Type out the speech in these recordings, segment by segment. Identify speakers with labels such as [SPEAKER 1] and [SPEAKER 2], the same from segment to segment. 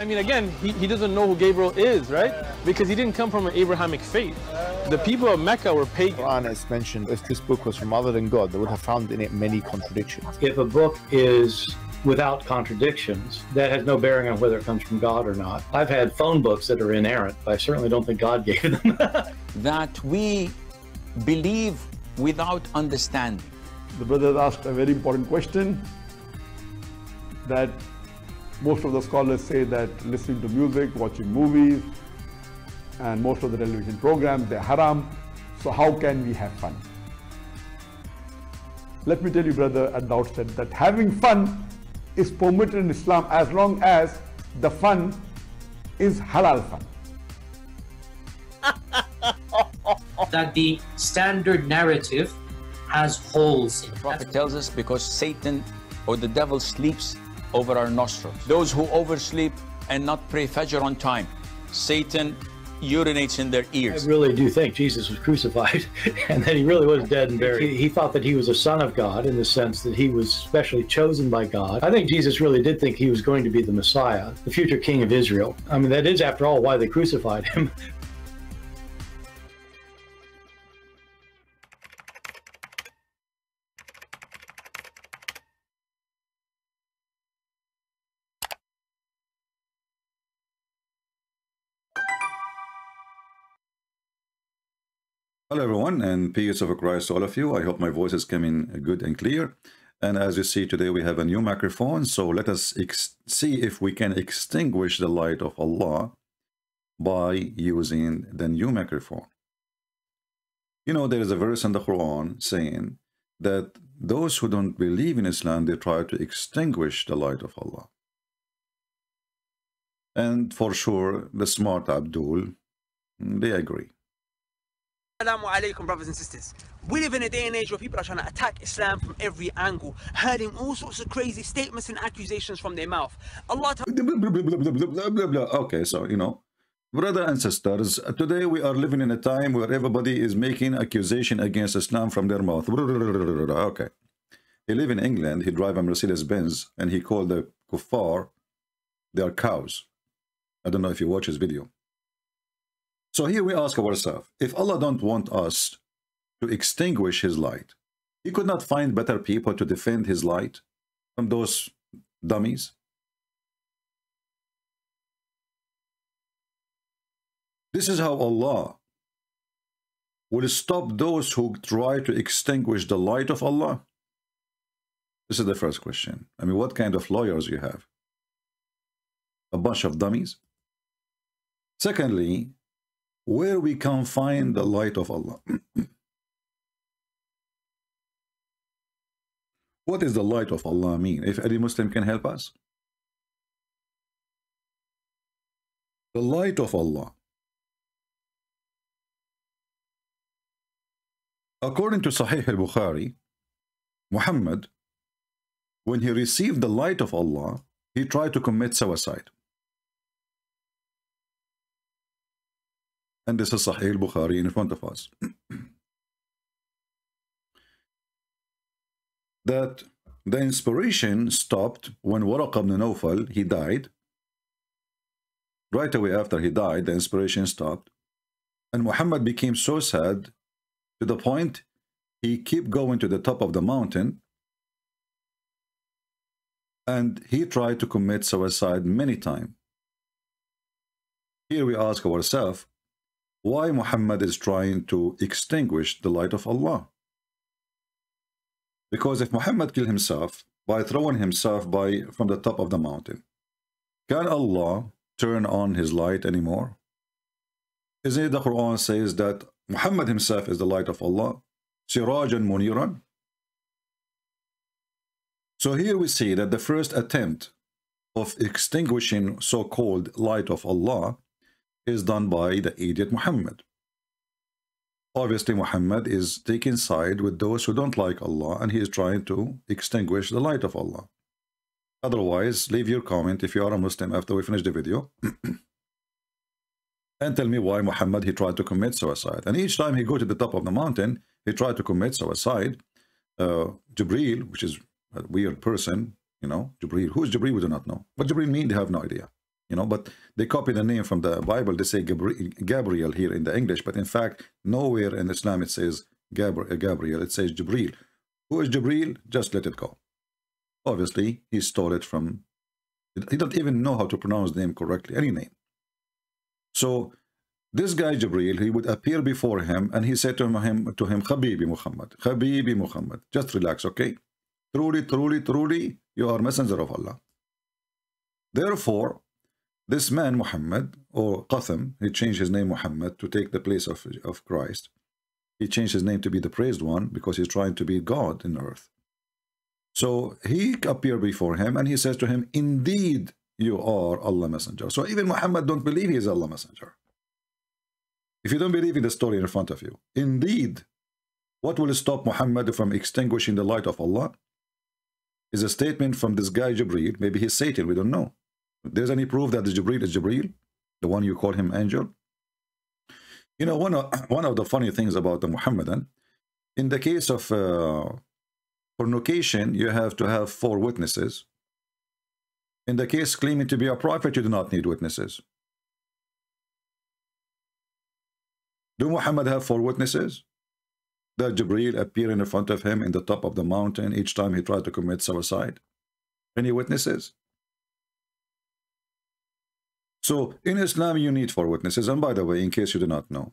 [SPEAKER 1] I mean, again, he, he doesn't know who Gabriel is, right? Because he didn't come from an Abrahamic faith. The people of Mecca were pagan.
[SPEAKER 2] Quran has mentioned if this book was from other than God, they would have found in it many contradictions.
[SPEAKER 3] If a book is without contradictions, that has no bearing on whether it comes from God or not. I've had phone books that are inerrant, but I certainly don't think God gave them.
[SPEAKER 4] that we believe without understanding.
[SPEAKER 5] The brother asked a very important question that most of the scholars say that listening to music, watching movies, and most of the television programs, they're haram. So how can we have fun? Let me tell you, brother, at the outset that having fun is permitted in Islam as long as the fun is halal fun.
[SPEAKER 6] that the standard narrative has holes in it.
[SPEAKER 4] The Prophet tells us because Satan or the devil sleeps over our nostrils. Those who oversleep and not pray Fajr on time, Satan urinates in their ears.
[SPEAKER 3] I really do think Jesus was crucified and that he really was dead and buried. He, he, thought that he was a son of God in the sense that he was specially chosen by God. I think Jesus really did think he was going to be the Messiah, the future king of Israel. I mean, that is, after all, why they crucified him.
[SPEAKER 7] Hello everyone and peace of Christ to all of you. I hope my voice is coming good and clear. And as you see today we have a new microphone. So let us see if we can extinguish the light of Allah by using the new microphone. You know there is a verse in the Quran saying that those who don't believe in Islam they try to extinguish the light of Allah. And for sure the smart Abdul they agree.
[SPEAKER 8] Assalamu alaikum brothers and sisters. We live in a day and age where people are trying to attack Islam from every angle, hurling all sorts of crazy statements and accusations from their mouth. Allah
[SPEAKER 7] Okay, so you know, brother and sisters, today we are living in a time where everybody is making accusation against Islam from their mouth. Okay. He live in England, he drive a Mercedes-Benz, and he called the kuffar, they are cows. I don't know if you watch his video. So here we ask ourselves, if Allah don't want us to extinguish his light, he could not find better people to defend his light from those dummies? This is how Allah will stop those who try to extinguish the light of Allah. This is the first question. I mean, what kind of lawyers you have? A bunch of dummies? Secondly, where we can find the light of Allah. what does the light of Allah mean? If any Muslim can help us. The light of Allah. According to Sahih al-Bukhari, Muhammad, when he received the light of Allah, he tried to commit suicide. And this is Sahih al-Bukhari in front of us. that the inspiration stopped when Waraq ibn Nawfal, he died. Right away after he died, the inspiration stopped. And Muhammad became so sad to the point he kept going to the top of the mountain and he tried to commit suicide many times. Here we ask ourselves, why Muhammad is trying to extinguish the light of Allah. Because if Muhammad killed himself by throwing himself by from the top of the mountain, can Allah turn on his light anymore? Isn't it the Quran says that Muhammad himself is the light of Allah, Sirajan Muniran? So here we see that the first attempt of extinguishing so-called light of Allah is done by the idiot Muhammad. Obviously, Muhammad is taking side with those who don't like Allah and he is trying to extinguish the light of Allah. Otherwise, leave your comment if you are a Muslim after we finish the video. and tell me why Muhammad, he tried to commit suicide. And each time he go to the top of the mountain, he tried to commit suicide. Uh, which is a weird person, you know, Jibreel. Who is Jibreel? We do not know. What Jibreel mean? They have no idea. You know, but they copy the name from the Bible. They say Gabriel here in the English, but in fact, nowhere in Islam it says uh, Gabriel. It says Jibril. Who is Jibril? Just let it go. Obviously, he stole it from, he doesn't even know how to pronounce the name correctly, any name. So this guy Jibril, he would appear before him and he said to him, to him, Habibi Muhammad, Habibi Muhammad, just relax, okay? Truly, truly, truly, you are messenger of Allah. Therefore, this man Muhammad, or Qatham, he changed his name Muhammad to take the place of, of Christ. He changed his name to be the praised one because he's trying to be God in earth. So he appeared before him and he says to him, Indeed, you are Allah messenger. So even Muhammad don't believe he is Allah messenger. If you don't believe in the story in front of you, indeed, what will stop Muhammad from extinguishing the light of Allah is a statement from this guy Jibreel. Maybe he's Satan, we don't know. There's any proof that the Jibreel is Jibreel, the one you call him angel? You know, one of, one of the funny things about the Muhammadan, in the case of uh, fornication, you have to have four witnesses. In the case claiming to be a prophet, you do not need witnesses. Do Muhammad have four witnesses? That Jibreel appear in front of him in the top of the mountain each time he tried to commit suicide? Any witnesses? So in Islam, you need four witnesses. And by the way, in case you do not know,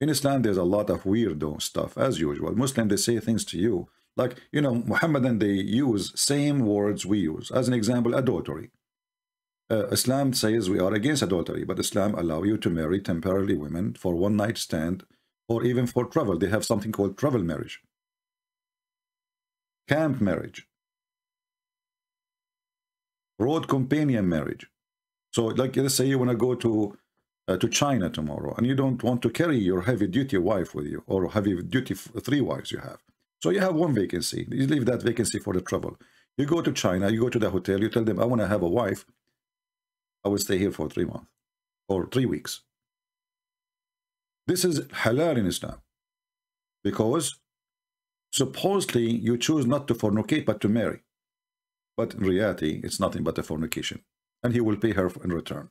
[SPEAKER 7] in Islam, there's a lot of weirdo stuff, as usual. Muslim, they say things to you like, you know, Muhammadan, they use same words we use. As an example, adultery. Uh, Islam says we are against adultery, but Islam allow you to marry temporarily women for one night stand or even for travel. They have something called travel marriage. Camp marriage. Road companion marriage. So like let's say you want to go to uh, to China tomorrow and you don't want to carry your heavy duty wife with you or heavy duty three wives you have. So you have one vacancy. You leave that vacancy for the travel. You go to China, you go to the hotel, you tell them, I want to have a wife. I will stay here for three months or three weeks. This is halal in Islam because supposedly you choose not to fornicate but to marry. But in reality, it's nothing but a fornication. And he will pay her in return.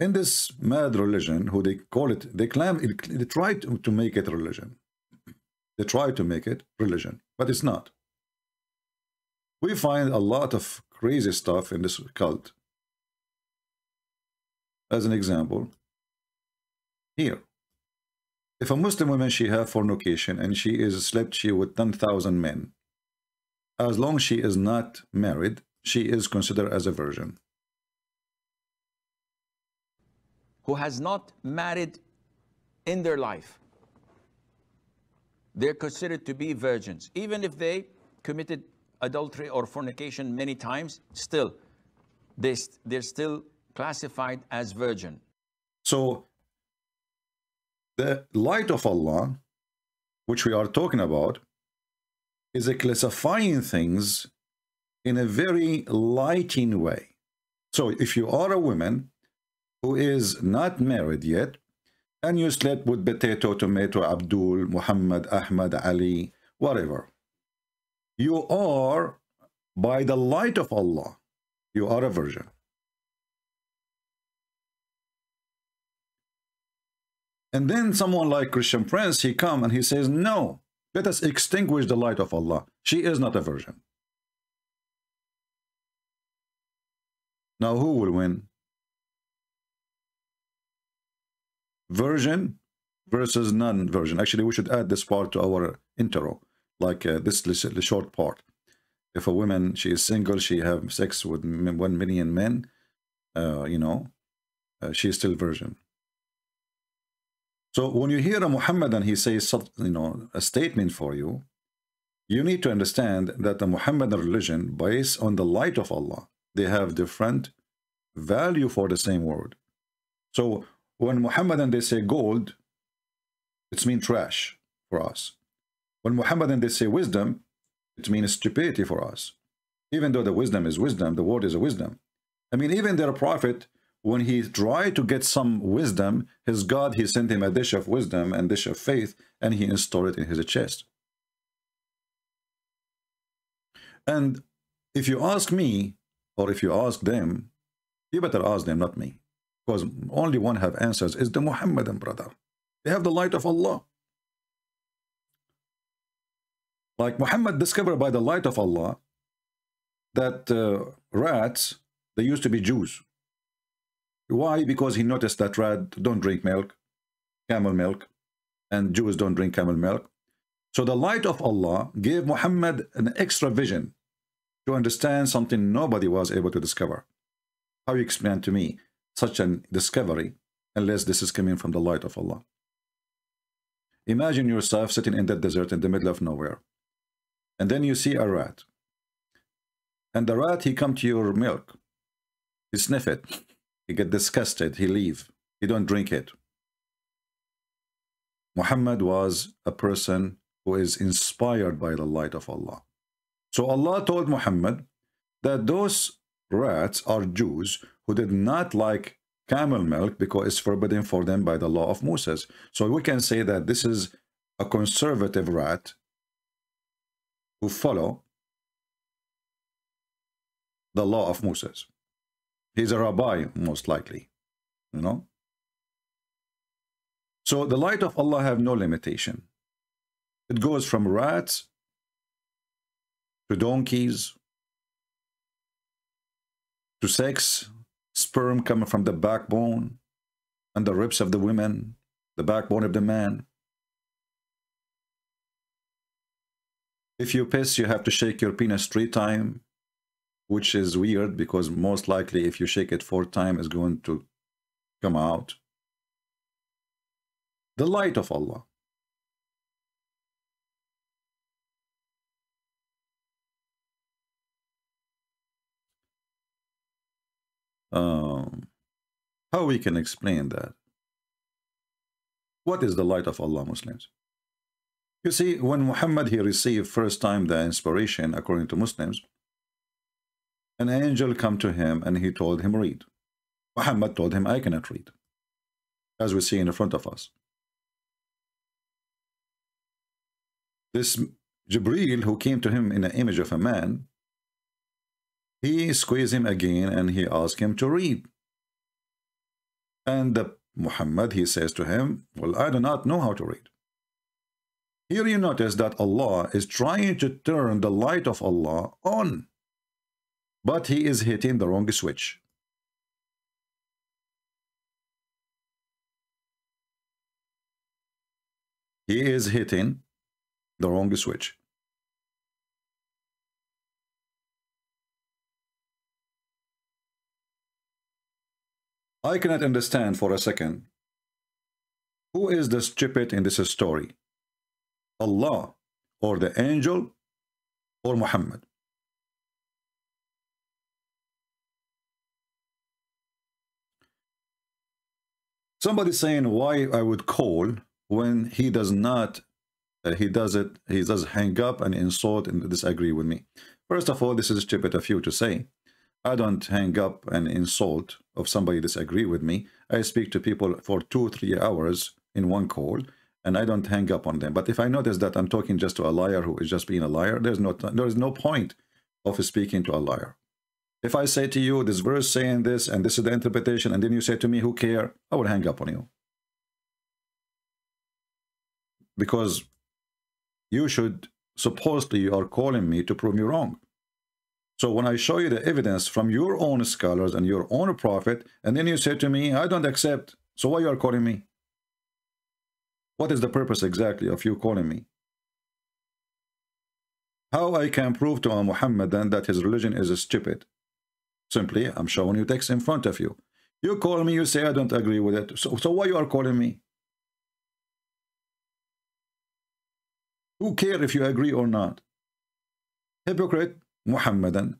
[SPEAKER 7] In this mad religion, who they call it, they claim, they try to, make it religion. They try to make it religion, but it's not. We find a lot of crazy stuff in this cult. As an example, here. If a Muslim woman, she have fornication and she is slept she with 10,000 men, as long she is not married, she is considered as a virgin.
[SPEAKER 4] Who has not married in their life they're considered to be virgins. Even if they committed adultery or fornication many times, still, they, they're still classified as virgin.
[SPEAKER 7] So, the light of Allah, which we are talking about, is a classifying things in a very lighting way. So if you are a woman who is not married yet, and you slept with potato, tomato, Abdul, Muhammad, Ahmad, Ali, whatever. You are, by the light of Allah, you are a virgin. And then someone like Christian Prince, he come and he says, no, let us extinguish the light of Allah. She is not a virgin. Now who will win? version versus non-version. Actually, we should add this part to our intro, like uh, this the short part. If a woman, she is single, she have sex with 1 million men, uh, you know, uh, she is still virgin. So when you hear a Muhammadan, he says, something you know, a statement for you, you need to understand that the Muhammadan religion, based on the light of Allah, they have different value for the same word. So when Muhammadan they say gold, it's mean trash for us. When Muhammadan they say wisdom, it means stupidity for us. Even though the wisdom is wisdom, the word is a wisdom. I mean, even their prophet, when he tried to get some wisdom, his God, he sent him a dish of wisdom and dish of faith, and he installed it in his chest. And if you ask me, or if you ask them, You better ask them, not me. Because only one have answers is the Muhammadan brother. They have the light of Allah. Like Muhammad discovered by the light of Allah that uh, rats, they used to be Jews. Why? Because he noticed that rats don't drink milk, camel milk, and Jews don't drink camel milk. So the light of Allah gave Muhammad an extra vision to understand something nobody was able to discover. How you explain to me such a discovery unless this is coming from the light of Allah? Imagine yourself sitting in that desert in the middle of nowhere. And then you see a rat. And the rat, he come to your milk. He sniff it. He get disgusted. He leave. He don't drink it. Muhammad was a person who is inspired by the light of Allah. So Allah told Muhammad that those rats are Jews who did not like camel milk because it's forbidden for them by the law of Moses. So we can say that this is a conservative rat who follow the law of Moses. He's a rabbi, most likely, you know. So the light of Allah have no limitation. It goes from rats to donkeys to sex, sperm coming from the backbone and the ribs of the women, the backbone of the man. If you piss, you have to shake your penis three times, which is weird because most likely if you shake it four times, it's going to come out. The light of Allah. Um, how we can explain that? What is the light of Allah, Muslims? You see, when Muhammad he received first time the inspiration, according to Muslims, an angel come to him and he told him read. Muhammad told him, I cannot read, as we see in front of us. This Jibril, who came to him in the image of a man, he squeezed him again and he asked him to read. And the Muhammad, he says to him, well, I do not know how to read. Here you notice that Allah is trying to turn the light of Allah on, but he is hitting the wrong switch. He is hitting the wrong switch. I cannot understand for a second. Who is the stupid in this story? Allah or the angel or Muhammad? Somebody saying why I would call when he does not, uh, he does it, he does hang up and insult and disagree with me. First of all, this is stupid of you to say. I don't hang up and insult if somebody disagree with me. I speak to people for two, three hours in one call, and I don't hang up on them. But if I notice that I'm talking just to a liar who is just being a liar, there's no there is no point of speaking to a liar. If I say to you, this verse saying this, and this is the interpretation, and then you say to me, who care? I will hang up on you. Because you should, supposedly you are calling me to prove me wrong. So when I show you the evidence from your own scholars and your own prophet, and then you say to me, I don't accept, so why you are calling me? What is the purpose exactly of you calling me? How I can prove to a Muhammadan that his religion is stupid? Simply, I'm showing you text in front of you. You call me, you say I don't agree with it. So, so why you are calling me? Who care if you agree or not? Hypocrite, Muhammadan.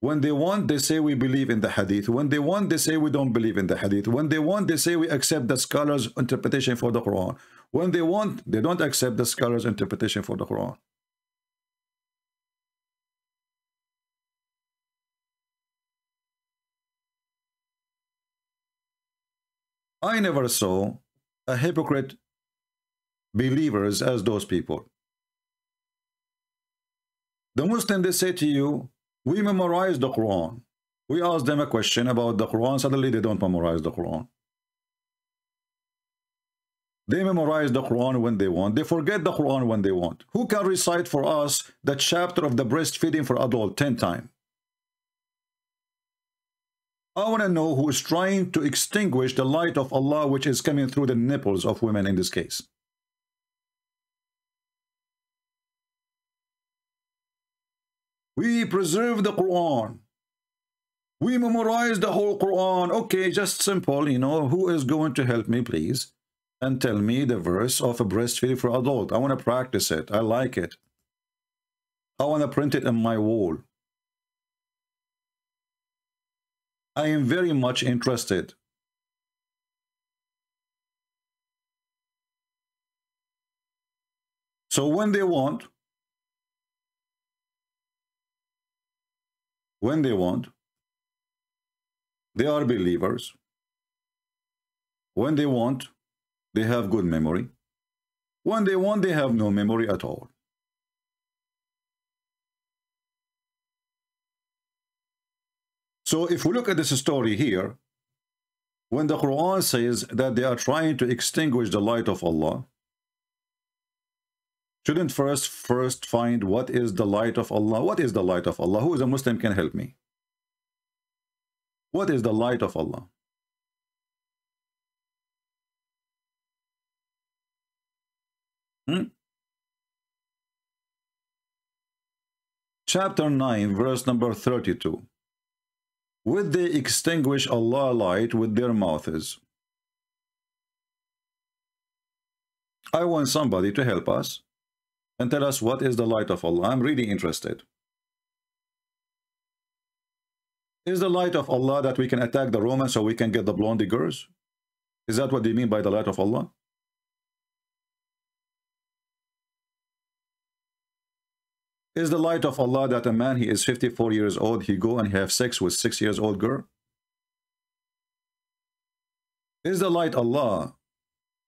[SPEAKER 7] When they want, they say we believe in the hadith. When they want, they say we don't believe in the hadith. When they want, they say we accept the scholar's interpretation for the Quran. When they want, they don't accept the scholar's interpretation for the Quran. I never saw a hypocrite believers as those people. The Muslim, they say to you, we memorize the Quran. We ask them a question about the Quran. Suddenly they don't memorize the Quran. They memorize the Quran when they want. They forget the Quran when they want. Who can recite for us the chapter of the breastfeeding for adult 10 times? I want to know who is trying to extinguish the light of Allah which is coming through the nipples of women in this case. We preserve the Quran. We memorize the whole Quran. Okay, just simple, you know. Who is going to help me, please? And tell me the verse of a breastfeeding for adult. I want to practice it. I like it. I want to print it on my wall. I am very much interested. So when they want, when they want, they are believers. When they want, they have good memory. When they want, they have no memory at all. So if we look at this story here, when the Quran says that they are trying to extinguish the light of Allah, shouldn't first first find what is the light of Allah? What is the light of Allah? Who is a Muslim can help me? What is the light of Allah? Hmm? Chapter 9, verse number 32. Would they extinguish Allah light with their mouths? I want somebody to help us and tell us what is the light of Allah. I'm really interested. Is the light of Allah that we can attack the Romans so we can get the blondie girls? Is that what they mean by the light of Allah? Is the light of Allah that a man, he is 54 years old, he go and have sex with 6 years old girl? Is the light Allah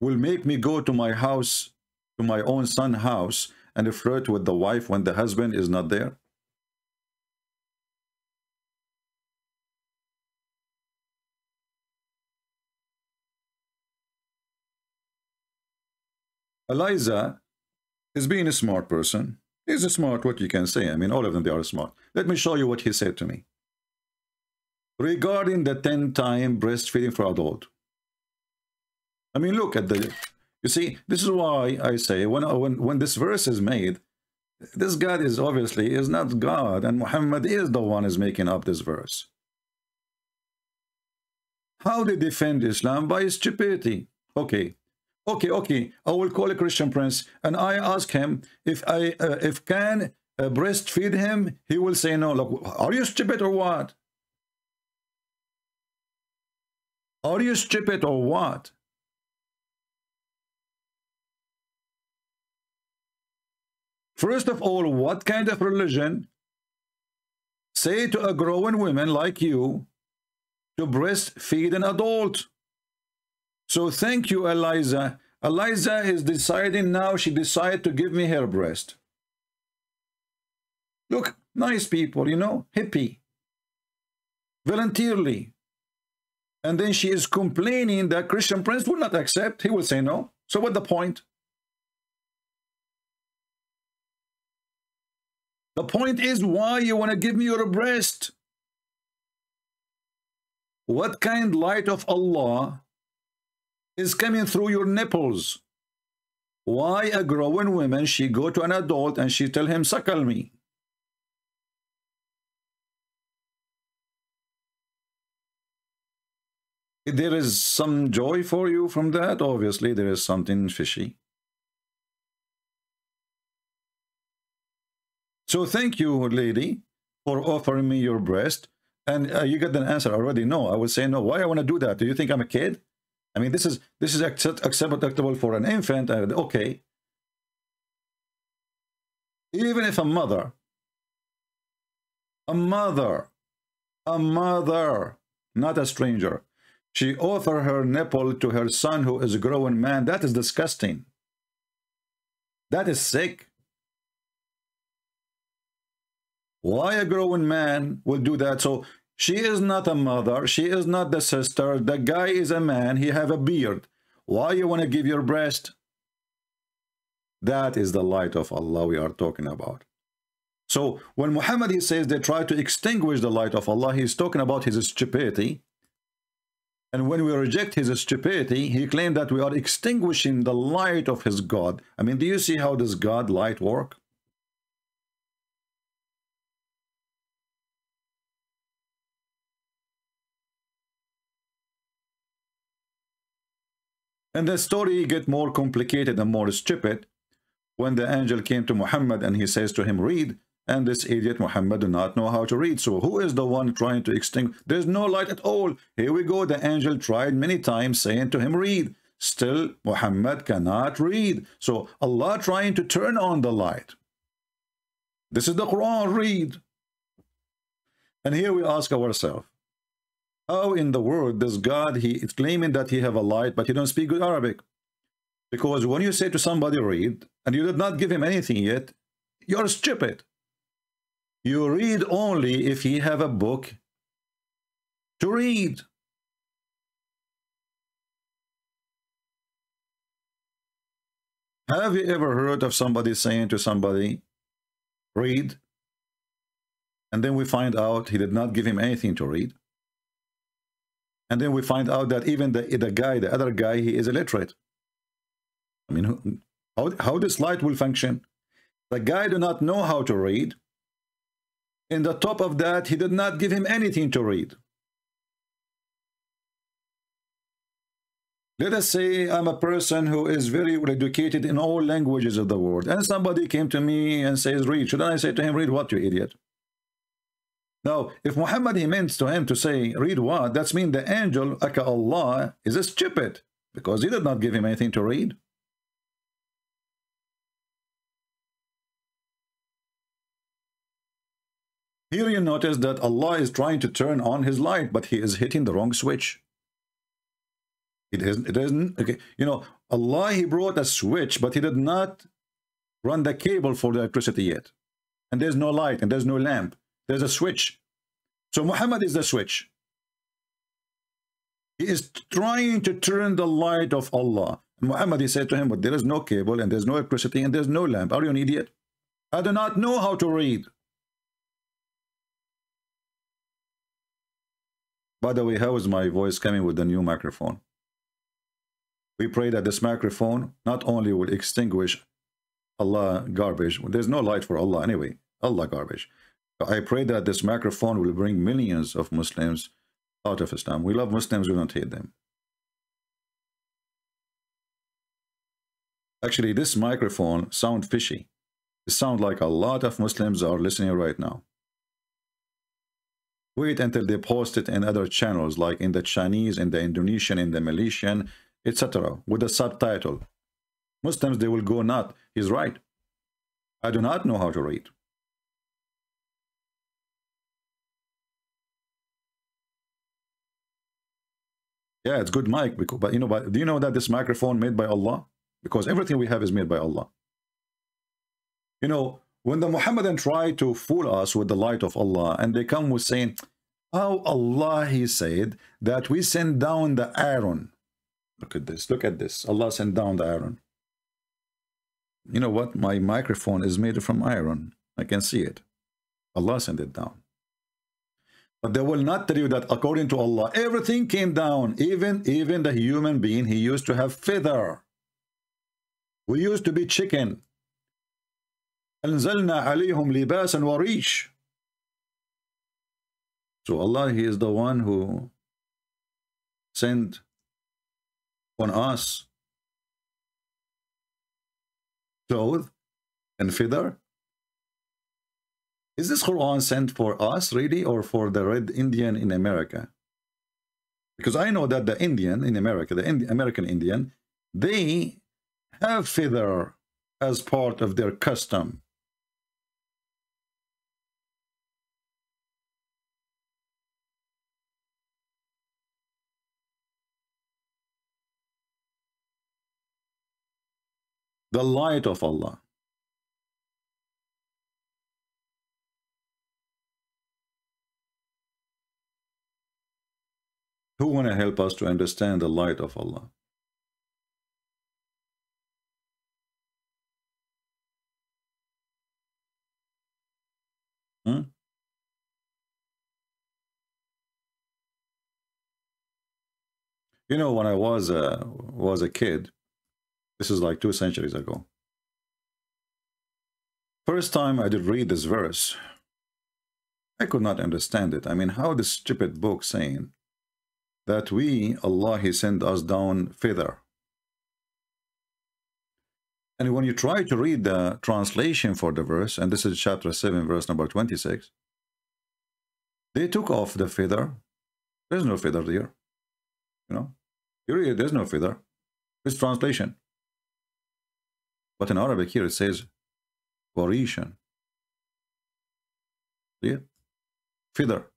[SPEAKER 7] will make me go to my house, to my own son house, and flirt with the wife when the husband is not there? Eliza is being a smart person. He's a smart, what you can say. I mean, all of them, they are smart. Let me show you what he said to me. Regarding the 10-time breastfeeding for adult. I mean, look at the... You see, this is why I say, when, when, when this verse is made, this God is obviously is not God, and Muhammad is the one is making up this verse. How they defend Islam? By stupidity. Okay, okay, okay, I will call a Christian prince and I ask him if I uh, if can uh, breastfeed him, he will say no. Look, are you stupid or what? Are you stupid or what? First of all, what kind of religion say to a growing woman like you to breastfeed an adult? So thank you, Eliza. Eliza is deciding now, she decided to give me her breast. Look, nice people, you know, hippie. Voluntarily. And then she is complaining that Christian Prince will not accept. He will say no. So what the point? The point is why you want to give me your breast. What kind light of Allah is coming through your nipples. Why a growing woman, she go to an adult and she tell him, suckle me. There is some joy for you from that. Obviously, there is something fishy. So thank you, lady, for offering me your breast. And uh, you got an answer already. No, I would say no. Why I want to do that? Do you think I'm a kid? I mean, this is this is accept, acceptable for an infant. Uh, okay. Even if a mother, a mother, a mother, not a stranger, she offer her nipple to her son who is a growing man, that is disgusting. That is sick. Why a grown man will do that? So She is not a mother. She is not the sister. The guy is a man. He have a beard. Why you want to give your breast? That is the light of Allah we are talking about. So when Muhammad he says they try to extinguish the light of Allah, he's talking about his stupidity. And when we reject his stupidity, he claimed that we are extinguishing the light of his God. I mean, do you see how does God light work? And the story get more complicated and more stupid when the angel came to Muhammad and he says to him, read. And this idiot Muhammad do not know how to read. So who is the one trying to extinguish? There's no light at all. Here we go. The angel tried many times saying to him, read. Still, Muhammad cannot read. So Allah trying to turn on the light. This is the Quran, read. And here we ask ourselves, how in the world does God, he is claiming that he have a light, but he don't speak good Arabic? Because when you say to somebody, read, and you did not give him anything yet, you're stupid. You read only if he have a book to read. Have you ever heard of somebody saying to somebody, read, and then we find out he did not give him anything to read? And then we find out that even the, the guy, the other guy, he is illiterate. I mean, how, how this light will function? The guy do not know how to read. In the top of that, he did not give him anything to read. Let us say I'm a person who is very well educated in all languages of the world, and somebody came to me and says, read. Should I say to him, read what, you idiot? Now, if Muhammad he meant to him to say, read what, that's mean the angel, aka Allah, is a stupid, because he did not give him anything to read. Here you notice that Allah is trying to turn on his light, but he is hitting the wrong switch. It isn't, it isn't, okay, you know, Allah, he brought a switch, but he did not run the cable for the electricity yet. And there's no light, and there's no lamp. There's a switch. So Muhammad is the switch. He is trying to turn the light of Allah. Muhammad, he said to him, but there is no cable, and there's no electricity, and there's no lamp. Are you an idiot? I do not know how to read. By the way, how is my voice coming with the new microphone? We pray that this microphone not only will extinguish Allah garbage, there's no light for Allah anyway, Allah garbage. I pray that this microphone will bring millions of Muslims out of Islam. We love Muslims, we don't hate them. Actually, this microphone sound fishy. It sounds like a lot of Muslims are listening right now. Wait until they post it in other channels, like in the Chinese, in the Indonesian, in the Malaysian, etc., with a subtitle. Muslims, they will go not. He's right. I do not know how to read. Yeah, it's good mic, because, but you know, but do you know that this microphone made by Allah? Because everything we have is made by Allah. You know, when the Muhammadan try to fool us with the light of Allah, and they come with saying, how Allah, he said, that we send down the iron. Look at this, look at this. Allah sent down the iron. You know what? My microphone is made from iron. I can see it. Allah sent it down. But they will not tell you that according to Allah, everything came down. Even, even the human being, he used to have feather. We used to be chicken. أنزلنا عليهم لباسا وريش So Allah, He is the one who sent on us cloth and feather. is this Quran sent for us really or for the red Indian in America? Because I know that the Indian in America, the Indi American Indian, they have feather as part of their custom. the light of Allah. Who want to help us to understand the light of Allah? Hmm? You know, when I was a, was a kid, this is like two centuries ago. First time I did read this verse, I could not understand it. I mean, how this stupid book saying that we, Allah, He sent us down feather. And when you try to read the translation for the verse, and this is chapter 7, verse number 26, they took off the feather. There's no feather there. You know, read, there's no feather. It's translation. But in Arabic here it says Varishan. It? Feather.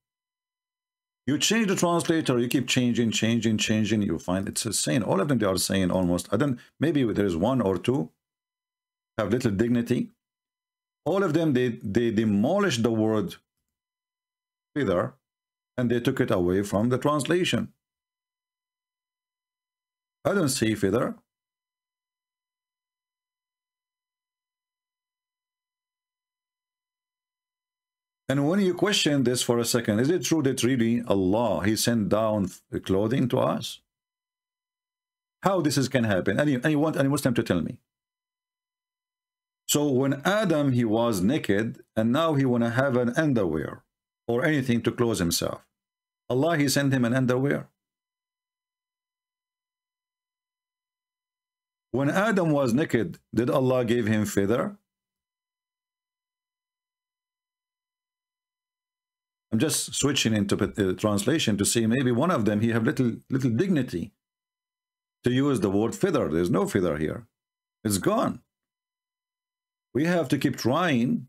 [SPEAKER 7] You change the translator, you keep changing, changing, changing, you find it's same. All of them they are saying almost. I don't maybe there's one or two have little dignity. All of them they they demolished the word feather and they took it away from the translation. I don't see feather. And when you question this for a second, is it true that really Allah, He sent down clothing to us? How this is can happen? Any, and want any Muslim to tell me. So when Adam, he was naked, and now he want to have an underwear or anything to close himself. Allah, he sent him an underwear. When Adam was naked, did Allah give him feather? I'm just switching into the uh, translation to see maybe one of them he have little little dignity to use the word feather. There's no feather here. It's gone. We have to keep trying.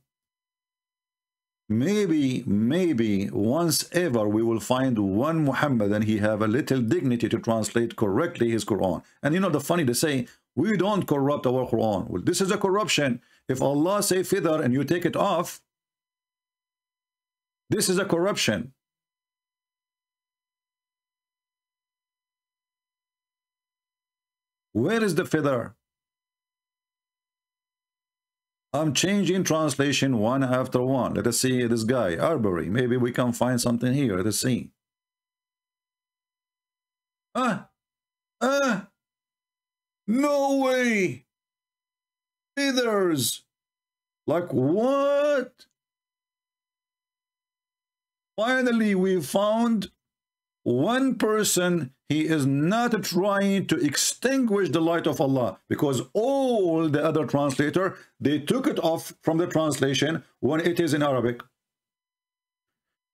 [SPEAKER 7] Maybe, maybe once ever we will find one Muhammad and he have a little dignity to translate correctly his Quran. And you know the funny to say, we don't corrupt our Quran. Well, this is a corruption. If Allah say feather and you take it off, this is a corruption. Where is the feather? I'm changing translation one after one. Let us see this guy, Arberry. Maybe we can find something here. Let us see. Ah! Ah! No way! Feathers! Like what? Finally, we found one person, he is not trying to extinguish the light of Allah because all the other translator, they took it off from the translation when it is in Arabic.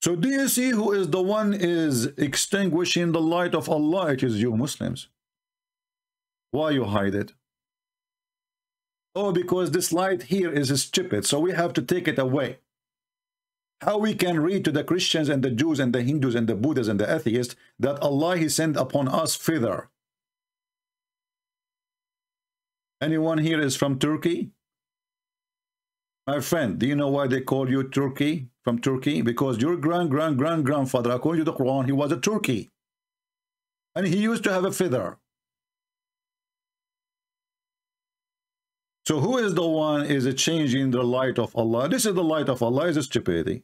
[SPEAKER 7] So do you see who is the one is extinguishing the light of Allah? It is you Muslims. Why you hide it? Oh, because this light here is stupid, so we have to take it away. How we can read to the Christians and the Jews and the Hindus and the Buddhists and the atheists that Allah He sent upon us feather. Anyone here is from Turkey? My friend, do you know why they call you Turkey from Turkey? Because your grand grand grand grandfather, according to the Quran, he was a Turkey. And he used to have a feather. So who is the one is changing the light of Allah? This is the light of Allah, is stupidity.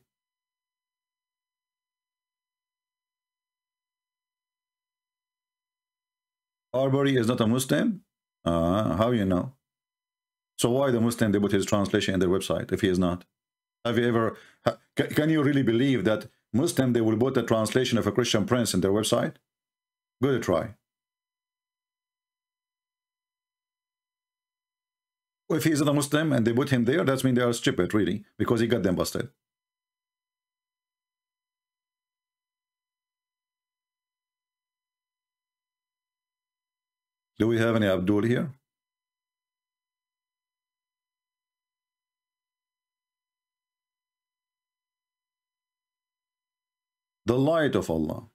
[SPEAKER 7] Arberry is not a Muslim? Uh, how you know? So why the Muslim, they put his translation in their website if he is not? Have you ever, can you really believe that Muslim, they will put a translation of a Christian prince in their website? Good try. If he's not a Muslim and they put him there, that means they are stupid, really, because he got them busted. Do we have any Abdul here? The light of Allah.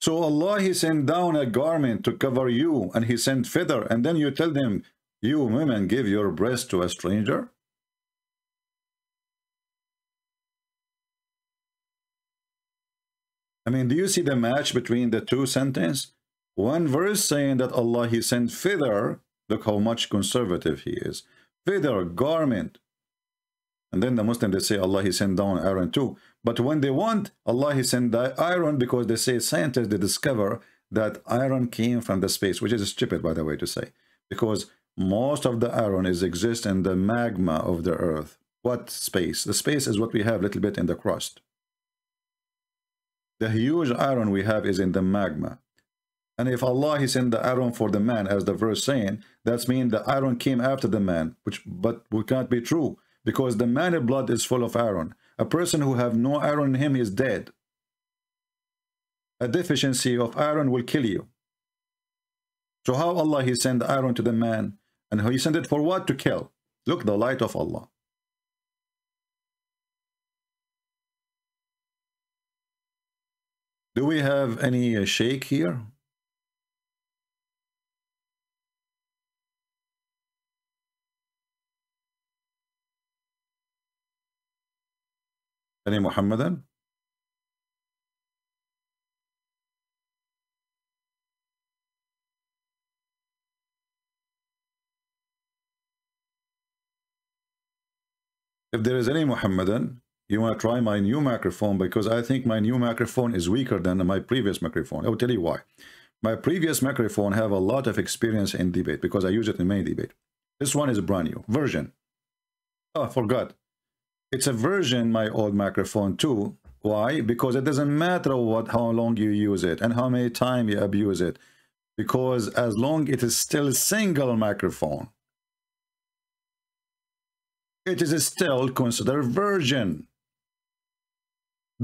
[SPEAKER 7] So Allah, He sent down a garment to cover you, and He sent feather, and then you tell them, you women give your breast to a stranger? I mean, do you see the match between the two sentences? One verse saying that Allah, He sent feather. Look how much conservative He is. Feather, garment. And then the Muslim, they say Allah, He sent down iron too. But when they want, Allah, He sent iron because they say scientists, they discover that iron came from the space, which is stupid, by the way, to say. Because most of the iron is exist in the magma of the earth. What space? The space is what we have a little bit in the crust. The huge iron we have is in the magma. And if Allah he sent the iron for the man, as the verse saying, that's mean the iron came after the man, which but we can't be true because the man blood is full of iron. A person who have no iron in him is dead. A deficiency of iron will kill you. So how Allah he sent the iron to the man and he sent it for what? To kill. Look, the light of Allah. Do we have any uh, sheikh here? Any Muhammadan? If there is any Muhammadan, you want to try my new microphone because I think my new microphone is weaker than my previous microphone. I will tell you why. My previous microphone have a lot of experience in debate because I use it in many debate. This one is a brand new version. Oh, I forgot. It's a version, my old microphone too. Why? Because it doesn't matter what how long you use it and how many time you abuse it. Because as long it is still a single microphone, it is still considered version.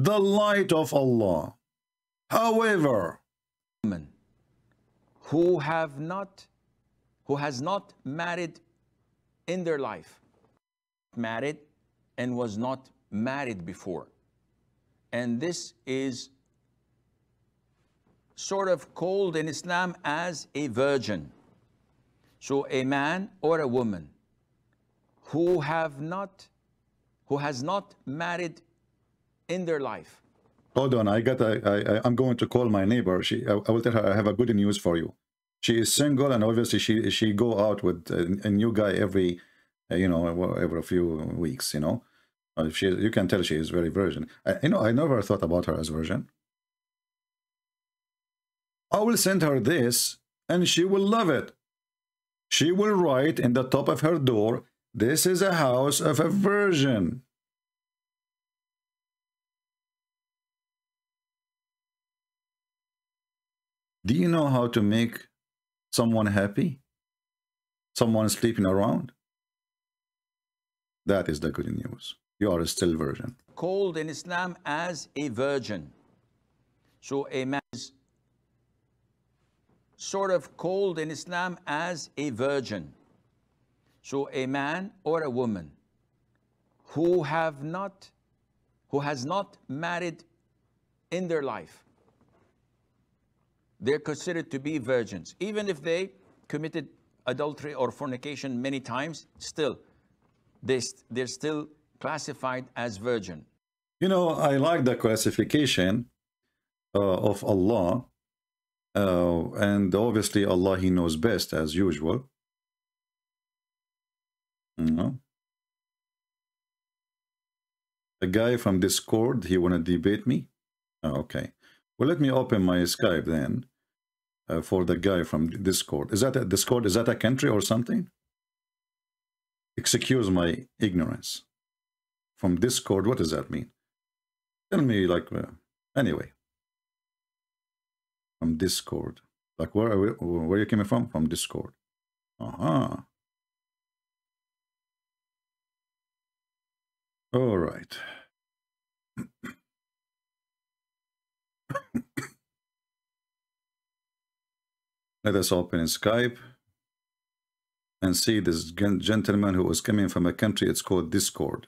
[SPEAKER 7] The light of Allah. However, women
[SPEAKER 4] who have not, who has not married in their life, married and was not married before. And this is sort of called in Islam as a virgin. So a man or a woman who have not who has not married in their life.
[SPEAKER 7] Hold on, I got. I, I I'm going to call my neighbor. She, I, I will tell her I have a good news for you. She is single, and obviously she she go out with a, a new guy every, uh, you know, every few weeks. You know, if she, you can tell she is very virgin. I, you know, I never thought about her as virgin. I will send her this, and she will love it. She will write in the top of her door, "This is a house of a virgin." Do you know how to make someone happy? Someone sleeping around? That is the good news. You are a still virgin.
[SPEAKER 4] Called in Islam as a virgin. So a man is sort of called in Islam as a virgin. So a man or a woman who have not, who has not married in their life they're considered to be virgins. Even if they committed adultery or fornication many times, still, they, they're still classified as virgin.
[SPEAKER 7] You know, I like the classification uh, of Allah. Uh, and obviously Allah, He knows best as usual. Know? A guy from Discord, he want to debate me? Oh, okay. Well, let me open my Skype then uh, for the guy from Discord. Is that a Discord? Is that a country or something? Excuse my ignorance. From Discord, what does that mean? Tell me, like, uh, anyway. From Discord. Like, where are we, where are you coming from? From Discord. Uh-huh. All right. Let us open Skype and see this gentleman who was coming from a country, it's called Discord.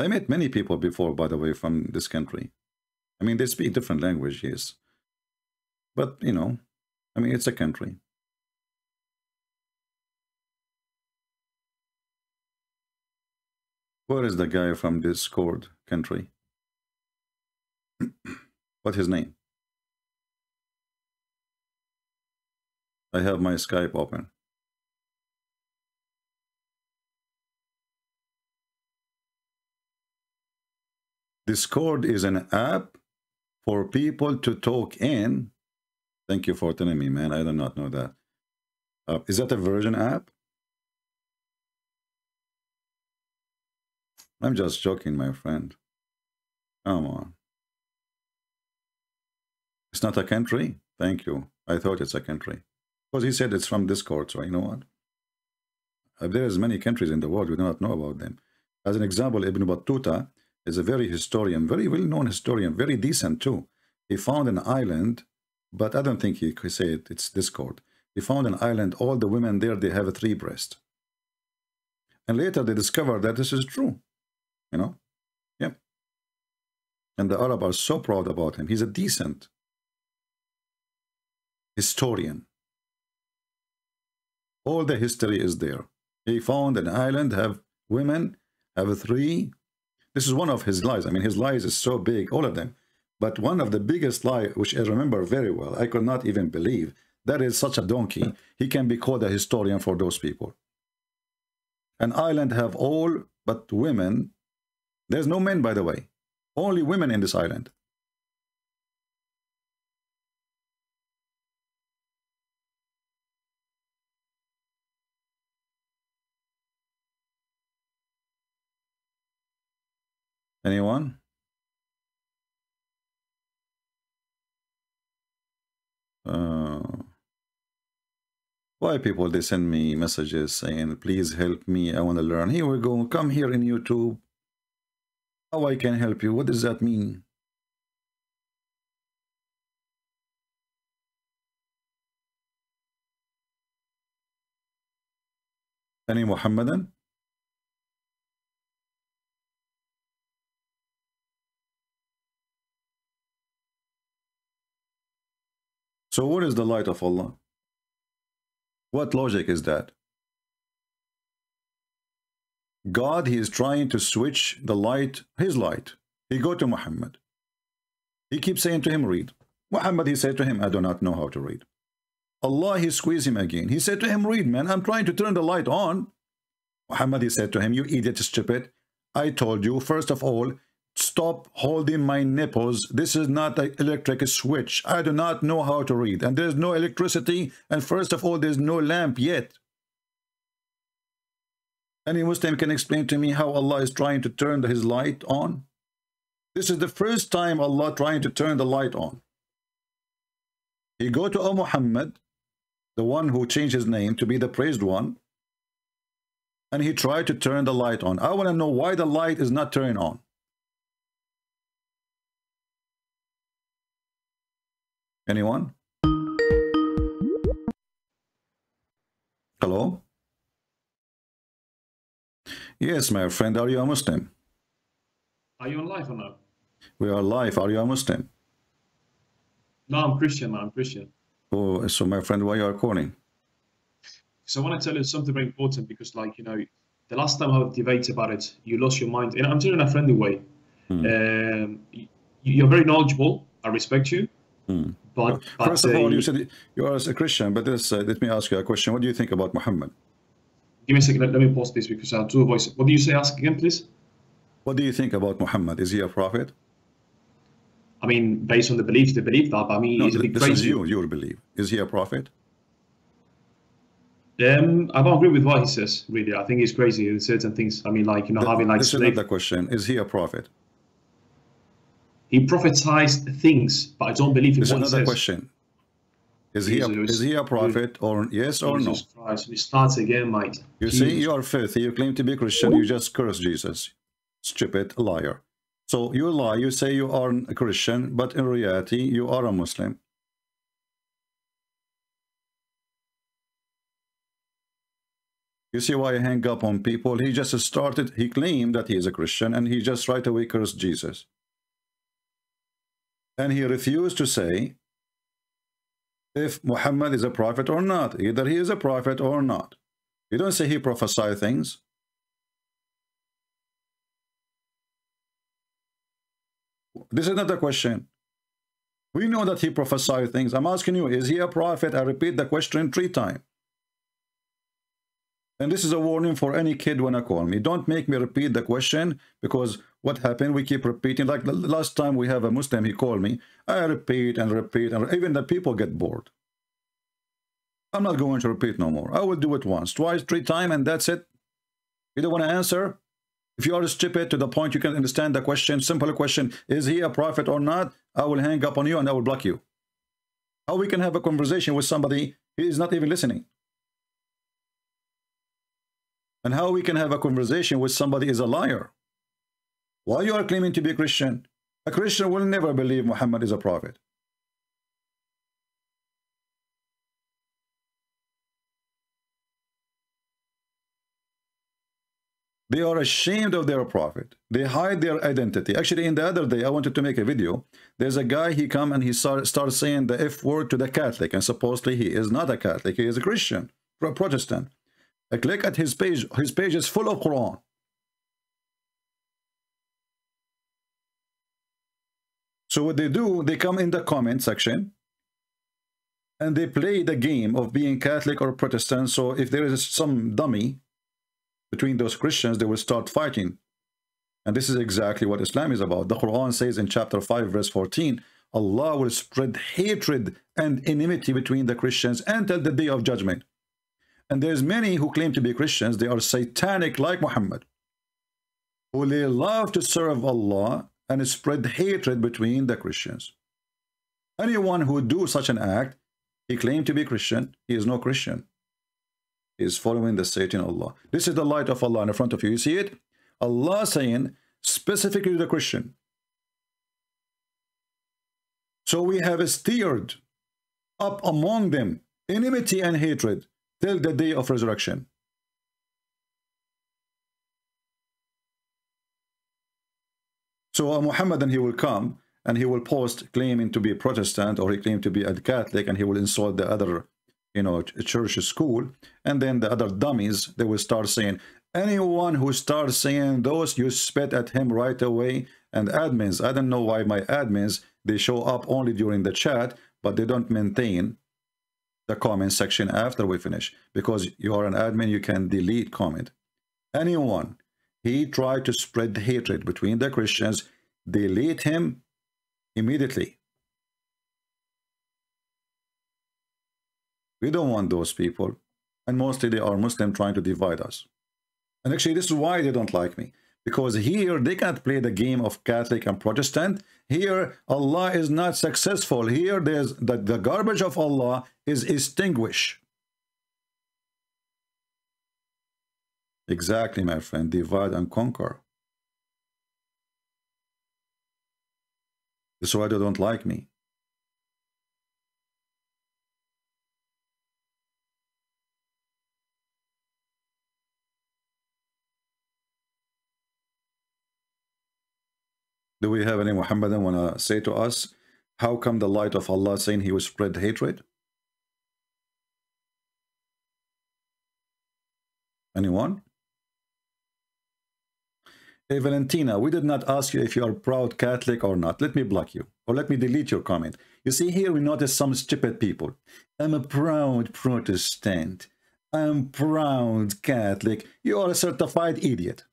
[SPEAKER 7] I met many people before, by the way, from this country. I mean, they speak different language, yes. But, you know, I mean, it's a country. Where is the guy from Discord country? What's his name? I have my Skype open. Discord is an app for people to talk in. Thank you for telling me, man. I did not know that. Uh, is that a version app? I'm just joking, my friend. Come on. It's not a country? Thank you. I thought it's a country. Because he said it's from Discord, so you know what? Uh, there's many countries in the world, we do not know about them. As an example, Ibn Battuta is a very historian, very well-known historian, very decent too. He found an island, but I don't think he could say it, it's Discord. He found an island, all the women there, they have a three breast. And later they discovered that this is true, you know? Yep. And the Arab are so proud about him. He's a decent historian. All the history is there. He found an island, have women, have three. This is one of his lies. I mean, his lies is so big, all of them. But one of the biggest lie, which I remember very well, I could not even believe, that is such a donkey. He can be called a historian for those people. An island have all but women. There's no men, by the way. Only women in this island. Anyone? Uh, why people they send me messages saying please help me I want to learn. Here we go come here in YouTube. How I can help you? What does that mean? Any Muhammadan So what is the light of Allah? What logic is that? God, he is trying to switch the light, his light. He go to Muhammad. He keeps saying to him, read. Muhammad, he said to him, I do not know how to read. Allah, he squeezed him again. He said to him, read, man, I'm trying to turn the light on. Muhammad, he said to him, you idiot, stupid. I told you, first of all, Stop holding my nipples. This is not an electric switch. I do not know how to read. And there's no electricity. And first of all, there's no lamp yet. Any Muslim can explain to me how Allah is trying to turn his light on? This is the first time Allah trying to turn the light on. He go to O Muhammad, the one who changed his name to be the praised one, and he tried to turn the light on. I want to know why the light is not turning on. Anyone? Hello? Yes, my friend, are you a Muslim?
[SPEAKER 9] Are you on live or not?
[SPEAKER 7] We are live. Are you a Muslim?
[SPEAKER 9] No, I'm Christian, man. I'm Christian.
[SPEAKER 7] Oh, so my friend, why are you are calling?
[SPEAKER 9] So I want to tell you something very important because, like, you know, the last time I had a debate about it, you lost your mind. And I'm telling you in a friendly way. Hmm. Um, you're very knowledgeable. I respect you. Hmm. But, but
[SPEAKER 7] first of all, you said you are a Christian, but this, uh, let me ask you a question. What do you think about Muhammad?
[SPEAKER 9] Give me a second. Let, let me pause this because I have two voices. What do you say? Ask again, please.
[SPEAKER 7] What do you think about Muhammad? Is he a prophet?
[SPEAKER 9] I mean, based on the beliefs, they believe that. But I mean, no, he's a bit
[SPEAKER 7] this
[SPEAKER 9] crazy.
[SPEAKER 7] is you, your belief. Is he a prophet?
[SPEAKER 9] Um, I don't agree with what he says. Really, I think he's crazy in certain things. I mean, like you know,
[SPEAKER 7] the,
[SPEAKER 9] having like.
[SPEAKER 7] This is not the question. Is he a prophet?
[SPEAKER 9] He prophesied things, but I don't believe in
[SPEAKER 7] this
[SPEAKER 9] what
[SPEAKER 7] another
[SPEAKER 9] he says.
[SPEAKER 7] question. Is he, a, is he a prophet or yes or
[SPEAKER 9] Jesus
[SPEAKER 7] no?
[SPEAKER 9] Christ, we start again, mate.
[SPEAKER 7] You
[SPEAKER 9] Jesus.
[SPEAKER 7] see, you are filthy. You claim to be Christian. You just curse Jesus. Stupid liar. So you lie. You say you are a Christian, but in reality, you are a Muslim. You see why I hang up on people? He just started, he claimed that he is a Christian, and he just right away cursed Jesus. And he refused to say if Muhammad is a prophet or not. Either he is a prophet or not. You don't say he prophesied things. this is not a question. We know that he prophesied things. I'm asking you, is he a prophet? I repeat the question three times. And this is a warning for any kid when I call me. Don't make me repeat the question because what happened, we keep repeating. Like the last time we have a Muslim, he called me. I repeat and repeat, and even the people get bored. I'm not going to repeat no more. I will do it once, twice, three times, and that's it. You don't want to answer? If you are stupid to the point you can understand the question, simple question, is he a prophet or not? I will hang up on you and I will block you. How we can have a conversation with somebody he is not even listening? And how we can have a conversation with somebody is a liar? Why you are claiming to be a Christian? A Christian will never believe Muhammad is a prophet. They are ashamed of their prophet. They hide their identity. Actually, in the other day, I wanted to make a video. There's a guy, he come and he start, saying the F word to the Catholic, and supposedly he is not a Catholic. He is a Christian, a Protestant. I click at his page. His page is full of Quran. So what they do, they come in the comment section and they play the game of being Catholic or Protestant. So if there is some dummy between those Christians, they will start fighting. And this is exactly what Islam is about. The Quran says in chapter 5, verse 14, Allah will spread hatred and enmity between the Christians until the day of judgment. And there's many who claim to be Christians. They are satanic like Muhammad. Who they love to serve Allah and spread hatred between the Christians. Anyone who do such an act, he claim to be Christian, he is no Christian He is following the Satan Allah. This is the light of Allah in front of you. You see it? Allah saying specifically to the Christian. So we have steered up among them enmity and hatred till the day of resurrection. So uh, Muhammad and he will come and he will post claiming to be a Protestant or he claim to be a Catholic and he will insult the other you know, church school. And then the other dummies, they will start saying, anyone who starts saying those, you spit at him right away. And admins, I don't know why my admins, they show up only during the chat, but they don't maintain the comment section after we finish. Because you are an admin, you can delete comment. Anyone, he tried to spread the hatred between the Christians, delete him immediately. We don't want those people. And mostly they are Muslim trying to divide us. And actually, this is why they don't like me. Because here, they can't play the game of Catholic and Protestant. Here, Allah is not successful. Here, there's the, the garbage of Allah is extinguished. Exactly, my friend. Divide and conquer. That's why they don't like me. Do we have any Muhammadan want to say to us, how come the light of Allah saying he will spread hatred? Anyone? Hey Valentina, we did not ask you if you are proud Catholic or not. Let me block you or let me delete your comment. You see here we notice some stupid people. I'm a proud Protestant. I'm proud Catholic. You are a certified idiot.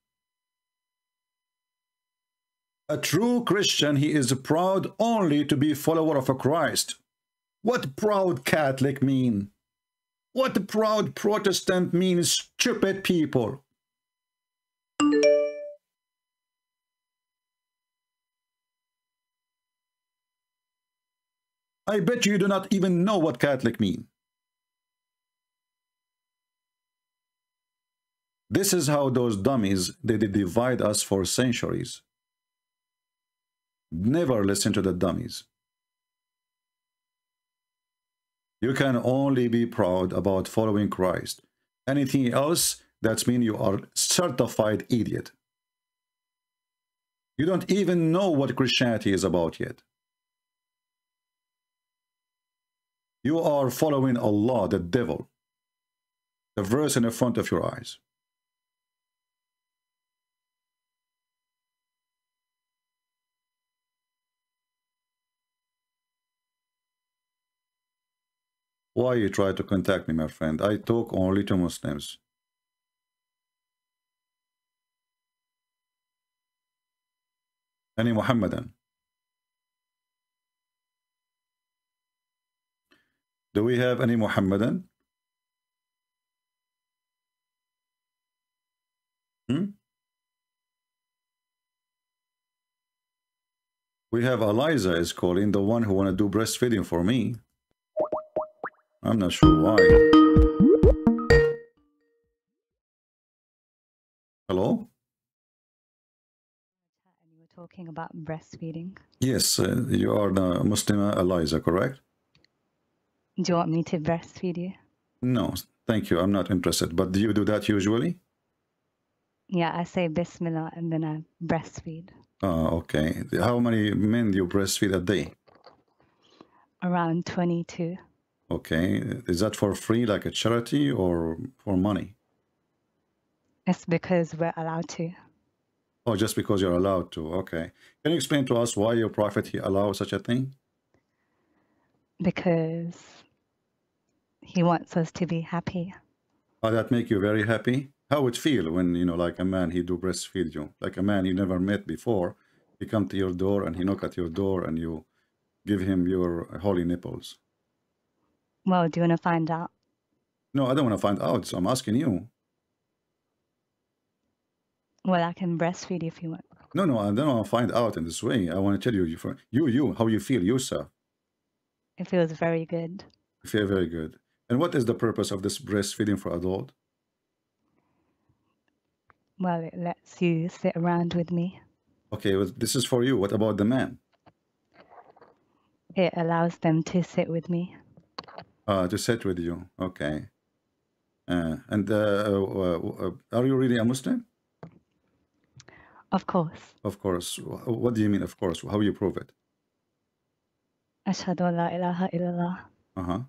[SPEAKER 7] A true Christian, he is proud only to be follower of a Christ. What proud Catholic mean? What proud Protestant means stupid people? I bet you do not even know what Catholic mean. This is how those dummies, they, divide us for centuries. Never listen to the dummies. You can only be proud about following Christ. Anything else, that means you are certified idiot. You don't even know what Christianity is about yet. You are following Allah, the devil. The verse in the front of your eyes. Why you try to contact me, my friend? I talk only to Muslims. Any Muhammadan. Do we have any Muhammadan? Hmm? We have Eliza is calling, the one who want to do breastfeeding for me. I'm not sure why. Hello?
[SPEAKER 10] And you were talking about breastfeeding.
[SPEAKER 7] Yes, uh, you are the Muslim Eliza, correct?
[SPEAKER 10] Do you want me to breastfeed you?
[SPEAKER 7] No, thank you. I'm not interested. But do you do that usually?
[SPEAKER 10] Yeah, I say Bismillah and then I breastfeed.
[SPEAKER 7] Uh, okay. How many men do you breastfeed a day?
[SPEAKER 10] Around 22.
[SPEAKER 7] Okay. Is that for free, like a charity, or for money?
[SPEAKER 10] It's because we're allowed to.
[SPEAKER 7] Oh, just because you're allowed to. Okay. Can you explain to us why your prophet he allowed such a thing?
[SPEAKER 10] Because he wants us to be happy.
[SPEAKER 7] Oh, that make you very happy? How it feel when, you know, like a man, he do breastfeed you? Like a man you never met before, he come to your door and he knock at your door and you give him your holy nipples.
[SPEAKER 10] Well, do you want to find out?
[SPEAKER 7] No, I don't want to find out, so I'm asking you.
[SPEAKER 10] Well, I can breastfeed if you want.
[SPEAKER 7] No, no, I don't want to find out in this way. I want to tell you, you, you, you how you feel yourself.
[SPEAKER 10] It feels very good.
[SPEAKER 7] You feel very good. And what is the purpose of this breastfeeding for adult?
[SPEAKER 10] Well, it lets you sit around with me.
[SPEAKER 7] Okay, well, this is for you. What about the man?
[SPEAKER 10] It allows them to sit with me.
[SPEAKER 7] Uh, to sit with you. Okay. Uh, and uh, uh, uh are you really a Muslim?
[SPEAKER 10] Of course.
[SPEAKER 7] Of course. What do you mean, of course? How you prove it?
[SPEAKER 10] Ashhadu la ilaha illallah.
[SPEAKER 7] Uh-huh.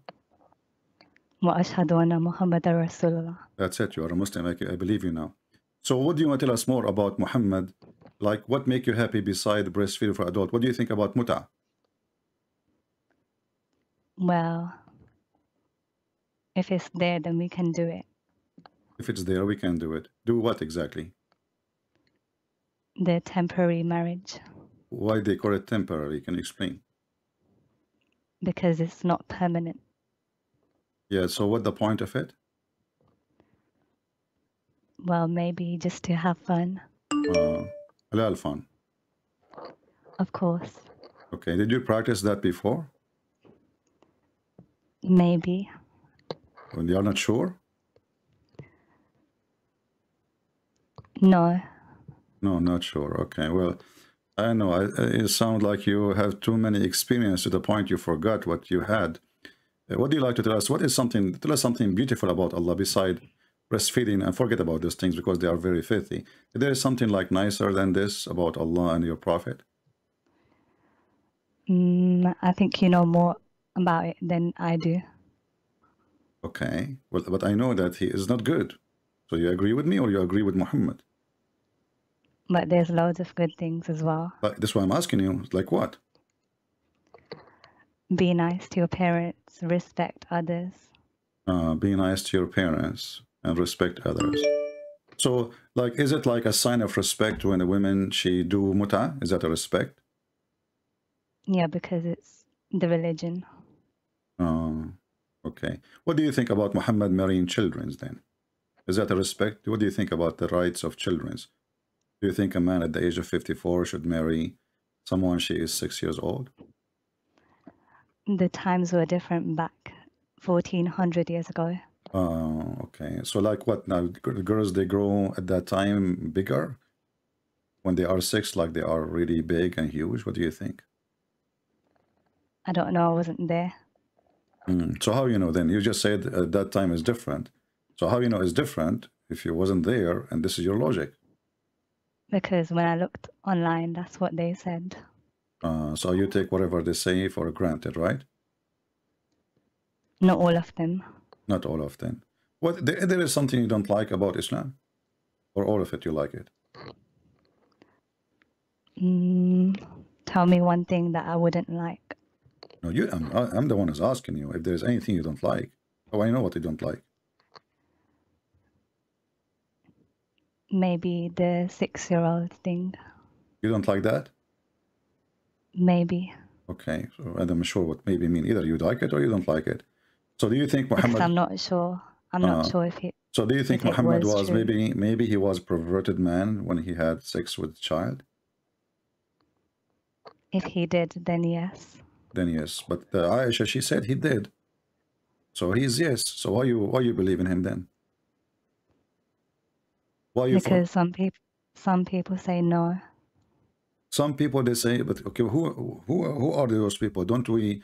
[SPEAKER 10] وأشهد أن محمد رسول الله.
[SPEAKER 7] That's it. You are a Muslim. I, I believe you now. So what do you want to tell us more about Muhammad? Like, what make you happy beside breastfeeding for adult? What do you think about muta?
[SPEAKER 10] Well, if it's there, then we can do it.
[SPEAKER 7] If it's there, we can do it. Do what exactly?
[SPEAKER 10] The temporary marriage
[SPEAKER 7] Why they call it temporary? Can you explain?
[SPEAKER 10] because it's not permanent.
[SPEAKER 7] Yeah, so what the point of it?
[SPEAKER 10] Well, maybe just to have fun,
[SPEAKER 7] Uh, halal fun.
[SPEAKER 10] of course.
[SPEAKER 7] Okay, did you practice that before?
[SPEAKER 10] Maybe.
[SPEAKER 7] When you are not sure?
[SPEAKER 10] No.
[SPEAKER 7] No, not sure. Okay, well, I know. I, it sounds like you have too many experience to the point you forgot what you had. Uh, What do you like to tell us? What is something, tell us something beautiful about Allah beside breastfeeding and forget about these things because they are very filthy. Is there something like nicer than this about Allah and your Prophet?
[SPEAKER 10] Mm, I think you know more about it than I do.
[SPEAKER 7] Okay, well, but I know that he is not good. So you agree with me or you agree with Muhammad?
[SPEAKER 10] But there's loads of good things as well.
[SPEAKER 7] Like, that's why I'm asking you, like what?
[SPEAKER 10] Be nice to your parents, respect others.
[SPEAKER 7] uh, be nice to your parents and respect others. So, like, is it like a sign of respect when a woman she do muta? Is that a respect?
[SPEAKER 10] Yeah, because it's the religion.
[SPEAKER 7] Uh, okay. What do you think about Muhammad marrying children then? Is that a respect? What do you think about the rights of children? Do you think a man at the age of 54 should marry someone she is six years old?
[SPEAKER 10] The times were different back 1400 years ago.
[SPEAKER 7] Uh, okay. So, like, what now? Girls they grow at that time bigger when they are six, like they are really big and huge. What do you think?
[SPEAKER 10] I don't know, I wasn't there.
[SPEAKER 7] Mm, So how you know then? You just said at that time is different. So how you know it's different if you wasn't there and this is your logic?
[SPEAKER 10] Because when I looked online, that's what they said.
[SPEAKER 7] Uh, so you take whatever they say for granted, right?
[SPEAKER 10] Not all of them.
[SPEAKER 7] Not all of them. What there, there is something you don't like about Islam, or all of it you like it?
[SPEAKER 10] Mm, tell me one thing that I wouldn't like.
[SPEAKER 7] No, you. I'm, I'm the one who's asking you if there's anything you don't like. Oh, I know what you don't like.
[SPEAKER 10] Maybe the six-year-old thing.
[SPEAKER 7] You don't like that?
[SPEAKER 10] Maybe.
[SPEAKER 7] Okay, so and I'm sure what maybe mean either you like it or you don't like it. So do you think
[SPEAKER 10] Because
[SPEAKER 7] Muhammad?
[SPEAKER 10] I'm not sure. I'm not
[SPEAKER 7] Uh,
[SPEAKER 10] sure if he.
[SPEAKER 7] So do you think Muhammad
[SPEAKER 10] was
[SPEAKER 7] was, maybe maybe he was a perverted man when he had sex with a child?
[SPEAKER 10] If he did, then yes.
[SPEAKER 7] Then yes, but uh, Aisha she said he did. So he's yes. So why you why you believe in him then? Why you
[SPEAKER 10] Because some people, some people say no.
[SPEAKER 7] Some people they say, but okay, who who who are those people? Don't we?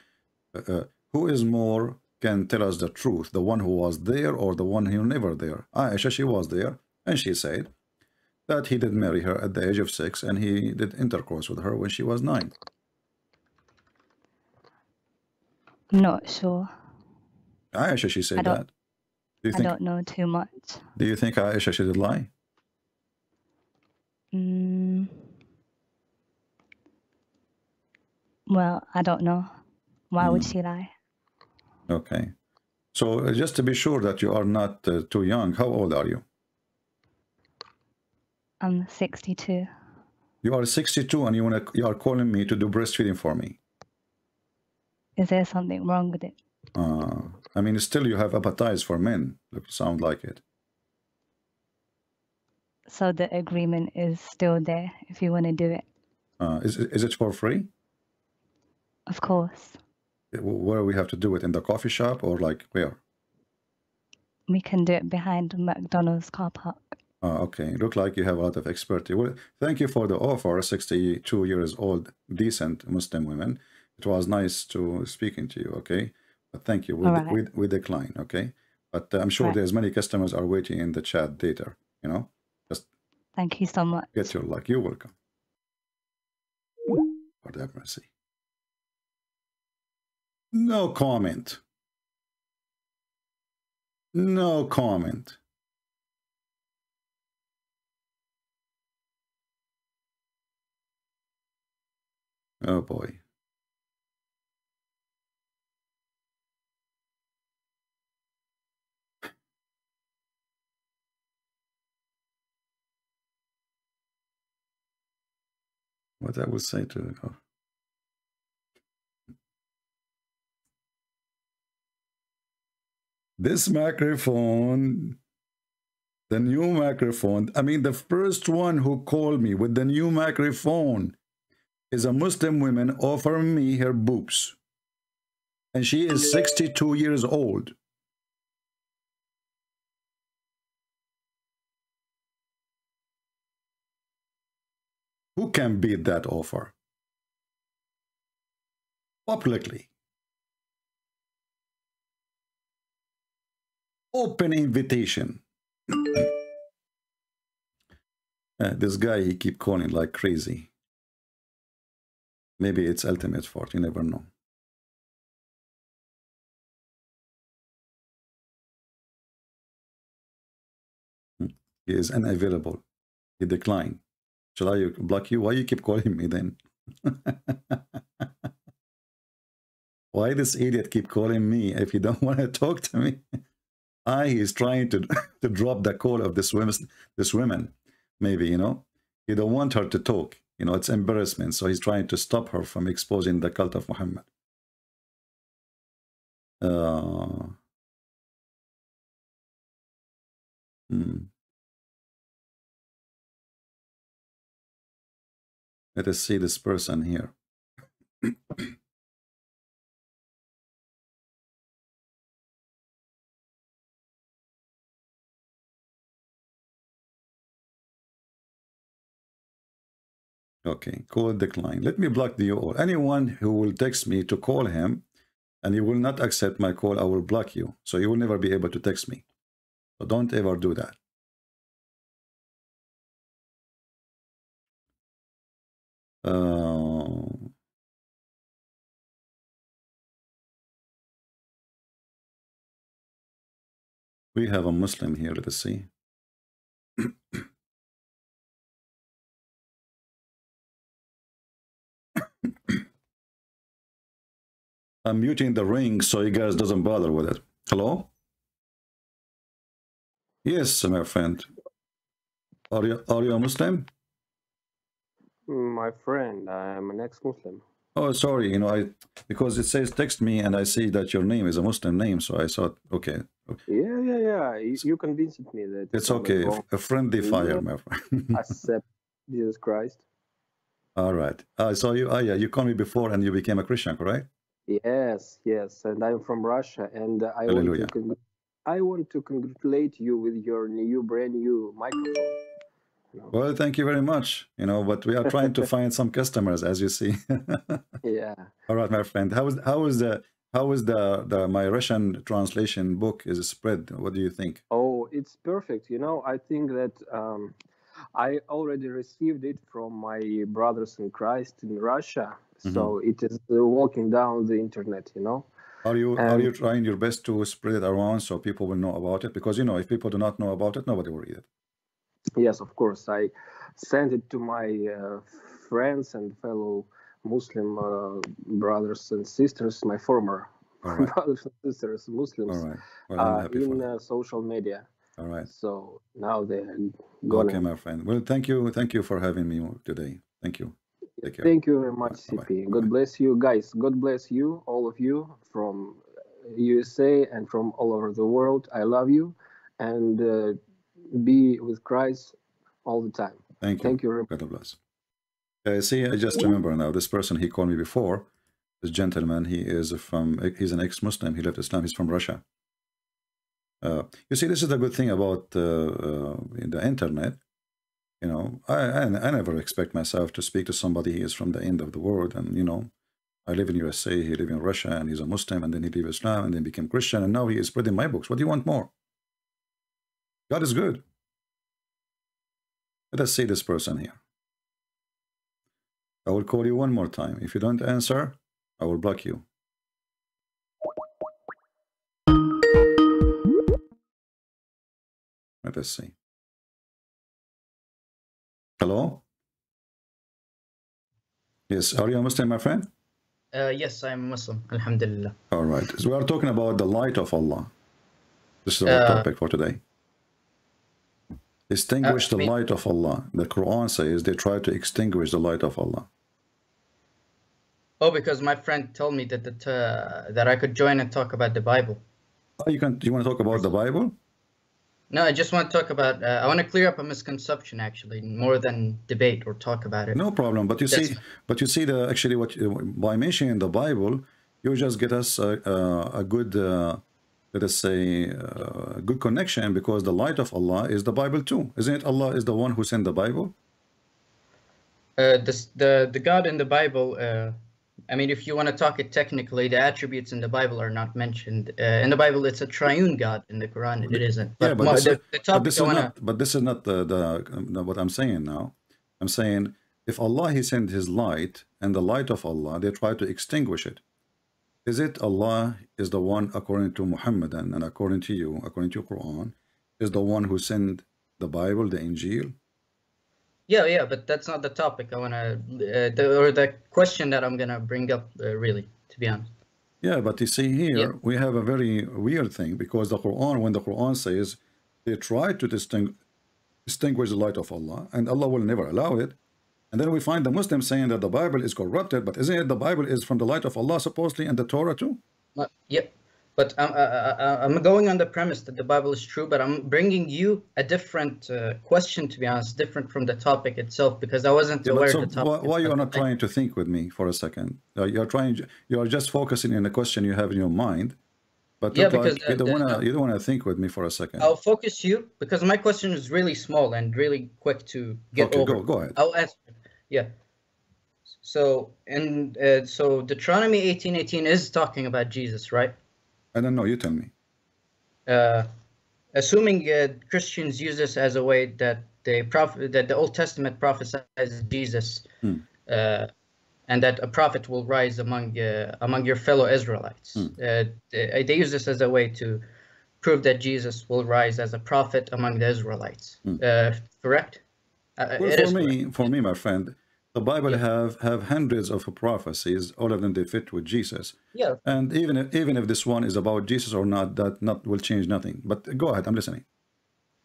[SPEAKER 7] Uh, uh, who is more can tell us the truth? The one who was there or the one who never there? Aisha she was there, and she said that he did marry her at the age of six, and he did intercourse with her when she was nine.
[SPEAKER 10] Not sure.
[SPEAKER 7] Aisha she said that. Do you
[SPEAKER 10] I don't know too much.
[SPEAKER 7] Do you think Aisha she did lie?
[SPEAKER 10] Mm. Well, I don't know. Why would
[SPEAKER 7] Mm.
[SPEAKER 10] she lie?
[SPEAKER 7] Okay. So uh, just to be sure that you are not uh, too young, how old are you?
[SPEAKER 10] I'm 62.
[SPEAKER 7] You are 62 and you wanna you are calling me to do breastfeeding for me.
[SPEAKER 10] Is there something wrong with it?
[SPEAKER 7] Uh, I mean, still you have appetites for men. Look, sound like it.
[SPEAKER 10] So the agreement is still there if you want to do it.
[SPEAKER 7] Uh, is it- is it for free?
[SPEAKER 10] Of course.
[SPEAKER 7] Uh, Where we have to do it in the coffee shop or like where?
[SPEAKER 10] We can do it behind McDonald's car park.
[SPEAKER 7] Uh, okay, look like you have a lot of expertise. Well, thank you for the offer. 62 years old, decent Muslim women. It was nice to speaking to you. Okay, but thank you. We,
[SPEAKER 10] right.
[SPEAKER 7] we, we decline. Okay, but uh, I'm sure
[SPEAKER 10] Right.
[SPEAKER 7] there's many customers are waiting in the chat later. You know, just
[SPEAKER 10] Thank you so much.
[SPEAKER 7] get your luck. You're welcome. Lord have mercy. No comment. No comment. Oh boy. What I would say to oh. This microphone, the new microphone, I mean, the first one who called me with the new microphone is a Muslim woman offering me her boobs. And she is 62 years old. Who can beat that offer? Publicly. Open invitation. Uh, this guy, he keep calling like crazy. Maybe it's ultimate fort. You never know. Hmm. He is unavailable. He declined. Shall I block you? Why you keep calling me then? Why this idiot keep calling me if you don't want to talk to me? I is trying to to drop the call of this woman. This woman, maybe you know, He don't want her to talk. You know, it's embarrassment. So he's trying to stop her from exposing the cult of Muhammad. Uh, hmm. Let us see this person here. Okay, call decline. Let me block you all. Anyone who will text me to call him and you will not accept my call, I will block you. So you will never be able to text me. So don't ever do that. Uh, we have a Muslim here. Let us see. I'm muting the ring so you guys doesn't bother with it. Hello? Yes, my friend. Are you are you a Muslim?
[SPEAKER 11] My friend, I'm an ex-Muslim.
[SPEAKER 7] Oh, sorry. You know, I because it says text me and I see that your name is a Muslim name, so I thought, okay,
[SPEAKER 11] Yeah, yeah, yeah. You, you convinced me that
[SPEAKER 7] it's okay. A friendly fire, my friend.
[SPEAKER 11] Accept Jesus Christ.
[SPEAKER 7] All right. Uh, I saw you. Oh, yeah. You called me before and you became a Christian, correct?
[SPEAKER 11] Yes, yes. And I'm from Russia, and I want to con- I want to congratulate you with your new, brand new microphone.
[SPEAKER 7] Well, thank you very much. You know, but we are trying to find some customers, as you see.
[SPEAKER 11] Yeah.
[SPEAKER 7] All right, my friend. How is how is the how is the the my Russian translation book is spread? What do you think?
[SPEAKER 11] Oh, it's perfect. You know, I think that um, I already received it from my brothers in Christ in Russia. So it is uh, walking down the internet, you know.
[SPEAKER 7] Are you are you trying your best to spread it around so people will know about it? Because you know, if people do not know about it, nobody will read it.
[SPEAKER 11] Yes, of course. I sent it to my uh, friends and fellow Muslim uh, brothers and sisters, my former
[SPEAKER 7] right.
[SPEAKER 11] brothers and sisters, Muslims,
[SPEAKER 7] right. Well,
[SPEAKER 11] uh, in uh, social media.
[SPEAKER 7] All right.
[SPEAKER 11] So now they're gonna.
[SPEAKER 7] Okay, my friend. Well, thank you, thank you for having me today. Thank you. Take care.
[SPEAKER 11] Thank you very much, CP. God bless you, guys. God bless you, all of you from USA and from all over the world. I love you, and uh, be with Christ all the time.
[SPEAKER 7] Thank you.
[SPEAKER 11] Thank you. very-
[SPEAKER 7] God bless. Uh, see, I just remember now. This person he called me before, this gentleman, he is from. He's an ex-Muslim. He left Islam. He's from Russia. Uh, you see, this is the good thing about uh, uh, the internet. You know, I, I I never expect myself to speak to somebody who is from the end of the world, and you know, I live in USA, he live in Russia, and he's a Muslim, and then he leave Islam, and then became Christian, and now he is spreading my books. What do you want more? God is good. Let us see this person here. I will call you one more time. If you don't answer, I will block you. Let us see. Hello? Yes, are you a Muslim, my friend?
[SPEAKER 12] Uh, yes, I'm Muslim. Alhamdulillah.
[SPEAKER 7] All right. So we are talking about the light of Allah. This is our
[SPEAKER 12] Uh,
[SPEAKER 7] topic for today. Extinguish
[SPEAKER 12] Uh,
[SPEAKER 7] the light of Allah. The Quran says they try to extinguish the light of Allah.
[SPEAKER 12] Oh, because my friend told me that that, uh, that I could join and talk about the Bible.
[SPEAKER 7] Oh, you can. You want to talk about the Bible?
[SPEAKER 12] No, I just want to talk about. Uh, I want to clear up a misconception, actually, more than debate or talk about it.
[SPEAKER 7] No problem. But you see, but you see the actually what by mentioning the Bible, you just get us a, a, a good, uh, let us say, uh, good connection because the light of Allah is the Bible too, isn't it? Allah is the one who sent the Bible.
[SPEAKER 12] Uh, this, the the God in the Bible. I mean, if you want to talk it technically, the attributes in the Bible are not mentioned. Uh, in the Bible, it's a triune God. In the Quran, it isn't.
[SPEAKER 7] yeah, but this,
[SPEAKER 12] the,
[SPEAKER 7] is,
[SPEAKER 12] the
[SPEAKER 7] but this is
[SPEAKER 12] wanna,
[SPEAKER 7] not. But this is not the, the the what I'm saying now. I'm saying if Allah He sent His light and the light of Allah, they try to extinguish it. Is it Allah is the one according to Muhammad and, and according to you, according to Quran, is the one who sent the Bible, the Injil?
[SPEAKER 12] Yeah, yeah, but that's not the topic I want to, uh, or the question that I'm gonna bring up. Uh, really, to be honest.
[SPEAKER 7] Yeah, but you see here,
[SPEAKER 12] Yeah.
[SPEAKER 7] we have a very weird thing because the Quran, when the Quran says they try to distinguish, distinguish the light of Allah, and Allah will never allow it. And then we find the Muslims saying that the Bible is corrupted, but isn't it the Bible is from the light of Allah supposedly and the Torah too?
[SPEAKER 12] Uh, Yep. But I'm, uh, uh, I'm going on the premise that the Bible is true, but I'm bringing you a different uh, question, to be honest, different from the topic itself, because I wasn't
[SPEAKER 7] Yeah,
[SPEAKER 12] aware
[SPEAKER 7] so
[SPEAKER 12] of the
[SPEAKER 7] why,
[SPEAKER 12] topic.
[SPEAKER 7] why you are not trying to think with me for a second? Uh, you're trying, you are just focusing on the question you have in your mind, but
[SPEAKER 12] Yeah, because
[SPEAKER 7] like you don't want to, you don't want to think with me for a second.
[SPEAKER 12] I'll focus you because my question is really small and really quick to get
[SPEAKER 7] Okay,
[SPEAKER 12] over.
[SPEAKER 7] go- go ahead.
[SPEAKER 12] I'll answer. Yeah. So, and uh, so Deuteronomy 18:18 is talking about Jesus, right?
[SPEAKER 7] I don't know. You tell me.
[SPEAKER 12] uh, assuming uh, Christians use this as a way that they that the Old Testament prophesies Jesus,
[SPEAKER 7] Hmm.
[SPEAKER 12] uh, and that a prophet will rise among uh, among your fellow Israelites.
[SPEAKER 7] Hmm.
[SPEAKER 12] Uh, they, they use this as a way to prove that Jesus will rise as a prophet among the Israelites.
[SPEAKER 7] Hmm.
[SPEAKER 12] Uh, correct? Uh,
[SPEAKER 7] Well, for me, for me, my friend, The Bible have have hundreds of prophecies. All of them they fit with Jesus.
[SPEAKER 12] Yeah.
[SPEAKER 7] And even if, even if this one is about Jesus or not, that not will change nothing. But go ahead, I'm listening.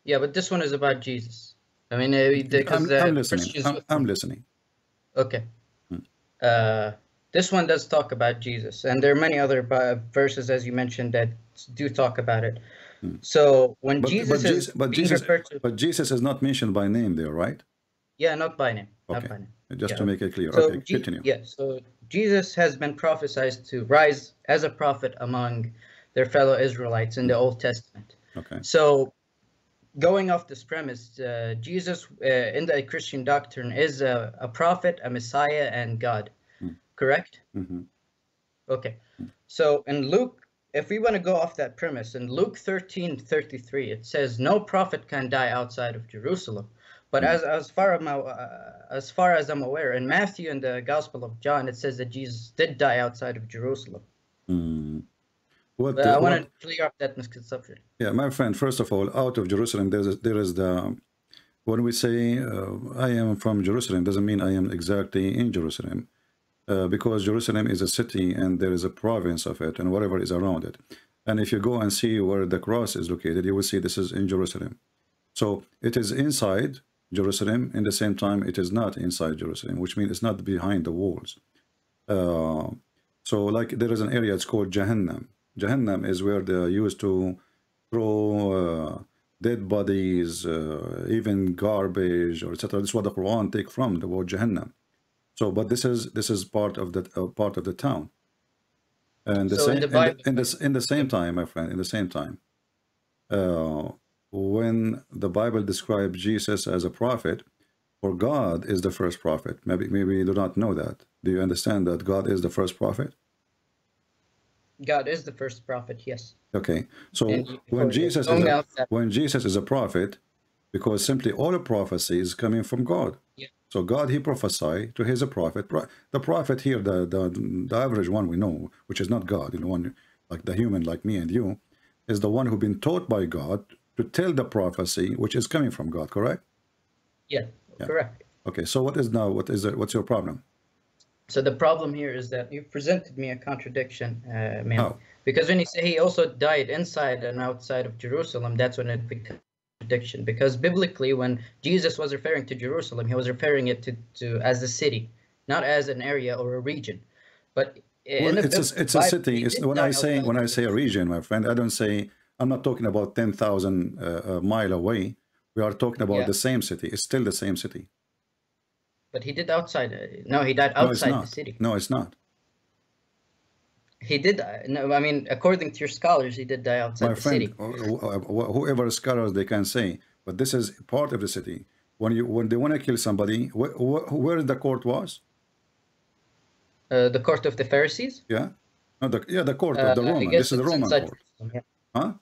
[SPEAKER 12] Yeah, but this one is about Jesus. I mean, uh, because
[SPEAKER 7] I'm, I'm listening. I'm, I'm listening.
[SPEAKER 12] Okay. Uh, this one does talk about Jesus, and there are many other uh, verses, as you mentioned, that do talk about it. So when
[SPEAKER 7] But,
[SPEAKER 12] Jesus
[SPEAKER 7] but,
[SPEAKER 12] is
[SPEAKER 7] Jesus, but Jesus,
[SPEAKER 12] to,
[SPEAKER 7] but Jesus is not mentioned by name there, right?
[SPEAKER 12] yeah, not by name, not
[SPEAKER 7] Okay.
[SPEAKER 12] by name.
[SPEAKER 7] Just to make it clear.
[SPEAKER 12] So
[SPEAKER 7] okay, continue.
[SPEAKER 12] Yeah, so Jesus has been prophesied to rise as a prophet among their fellow Israelites in the Old Testament.
[SPEAKER 7] Okay.
[SPEAKER 12] So, going off this premise, uh, Jesus uh, in the Christian doctrine is a, a prophet, a Messiah, and God. Correct?
[SPEAKER 7] hmm
[SPEAKER 12] Okay. So in Luke, if we want to go off that premise, in Luke 13 33, it says, No prophet can die outside of Jerusalem. But as, as far as, my, uh, as far as I'm aware, in Matthew and the Gospel of John, it says that Jesus did die outside of Jerusalem.
[SPEAKER 7] Mm. What,
[SPEAKER 12] But
[SPEAKER 7] uh,
[SPEAKER 12] I
[SPEAKER 7] what-
[SPEAKER 12] want to clear up that misconception.
[SPEAKER 7] Yeah, my friend. First of all, out of Jerusalem, there's a, there is the when we say uh, I am from Jerusalem, doesn't mean I am exactly in Jerusalem, uh, because Jerusalem is a city and there is a province of it and whatever is around it. And if you go and see where the cross is located, you will see this is in Jerusalem. So it is inside Jerusalem. In the same time, it is not inside Jerusalem, which means it's not behind the walls. Uh, so like there is an area it's called Jahannam. Jahannam is where they used to throw uh, dead bodies, uh, even garbage or etc. This is what the Quran take from the word Jahannam. So, but this is this is part of the uh, part of the town. And the
[SPEAKER 12] So in
[SPEAKER 7] same
[SPEAKER 12] the
[SPEAKER 7] in the, in the in the same time, my friend, in the same time, uh, when the Bible describes Jesus as a prophet, or God is the first prophet. Maybe maybe you do not know that. Do you understand that God is the first prophet?
[SPEAKER 12] God is the first prophet, yes.
[SPEAKER 7] Okay, so
[SPEAKER 12] And
[SPEAKER 7] when Jesus is a, when Jesus is a prophet, because simply all the prophecy is coming from God.
[SPEAKER 12] Yeah.
[SPEAKER 7] So God he prophesied to his a prophet. The prophet here, the, the the average one we know, which is not God, you know, one like the human like me and you, is the one who been taught by God to tell the prophecy which is coming from God. Correct?
[SPEAKER 12] Yeah,
[SPEAKER 7] Yeah.
[SPEAKER 12] correct.
[SPEAKER 7] Okay. So what is now? What is it? What's your problem?
[SPEAKER 12] So the problem here is that you presented me a contradiction, uh, man.
[SPEAKER 7] How?
[SPEAKER 12] Because when you say he also died inside and outside of Jerusalem, that's when it becomes a contradiction. Because biblically, when Jesus was referring to Jerusalem, he was referring it to, to as a city, not as an area or a region. But
[SPEAKER 7] Well, it's a, it's a city. It's when I say when I say a region, my friend, I don't say I'm not talking about ten thousand uh, uh, mile away. We are talking about
[SPEAKER 12] Yeah.
[SPEAKER 7] the same city. It's still the same city.
[SPEAKER 12] But he did outside. uh, No, he died
[SPEAKER 7] No,
[SPEAKER 12] outside
[SPEAKER 7] not.
[SPEAKER 12] the city.
[SPEAKER 7] No, it's not.
[SPEAKER 12] He did. die. No, I mean, according to your scholars, he did die outside
[SPEAKER 7] My
[SPEAKER 12] the
[SPEAKER 7] friend,
[SPEAKER 12] city.
[SPEAKER 7] wh- wh- whoever scholars they can say, but this is part of the city. When you when they want to kill somebody, wh- wh- where the court was?
[SPEAKER 12] Uh, the court of the Pharisees.
[SPEAKER 7] Yeah, no, the, yeah, the court
[SPEAKER 12] Uh,
[SPEAKER 7] of the Roman. This is the Roman court,
[SPEAKER 12] yeah.
[SPEAKER 7] huh?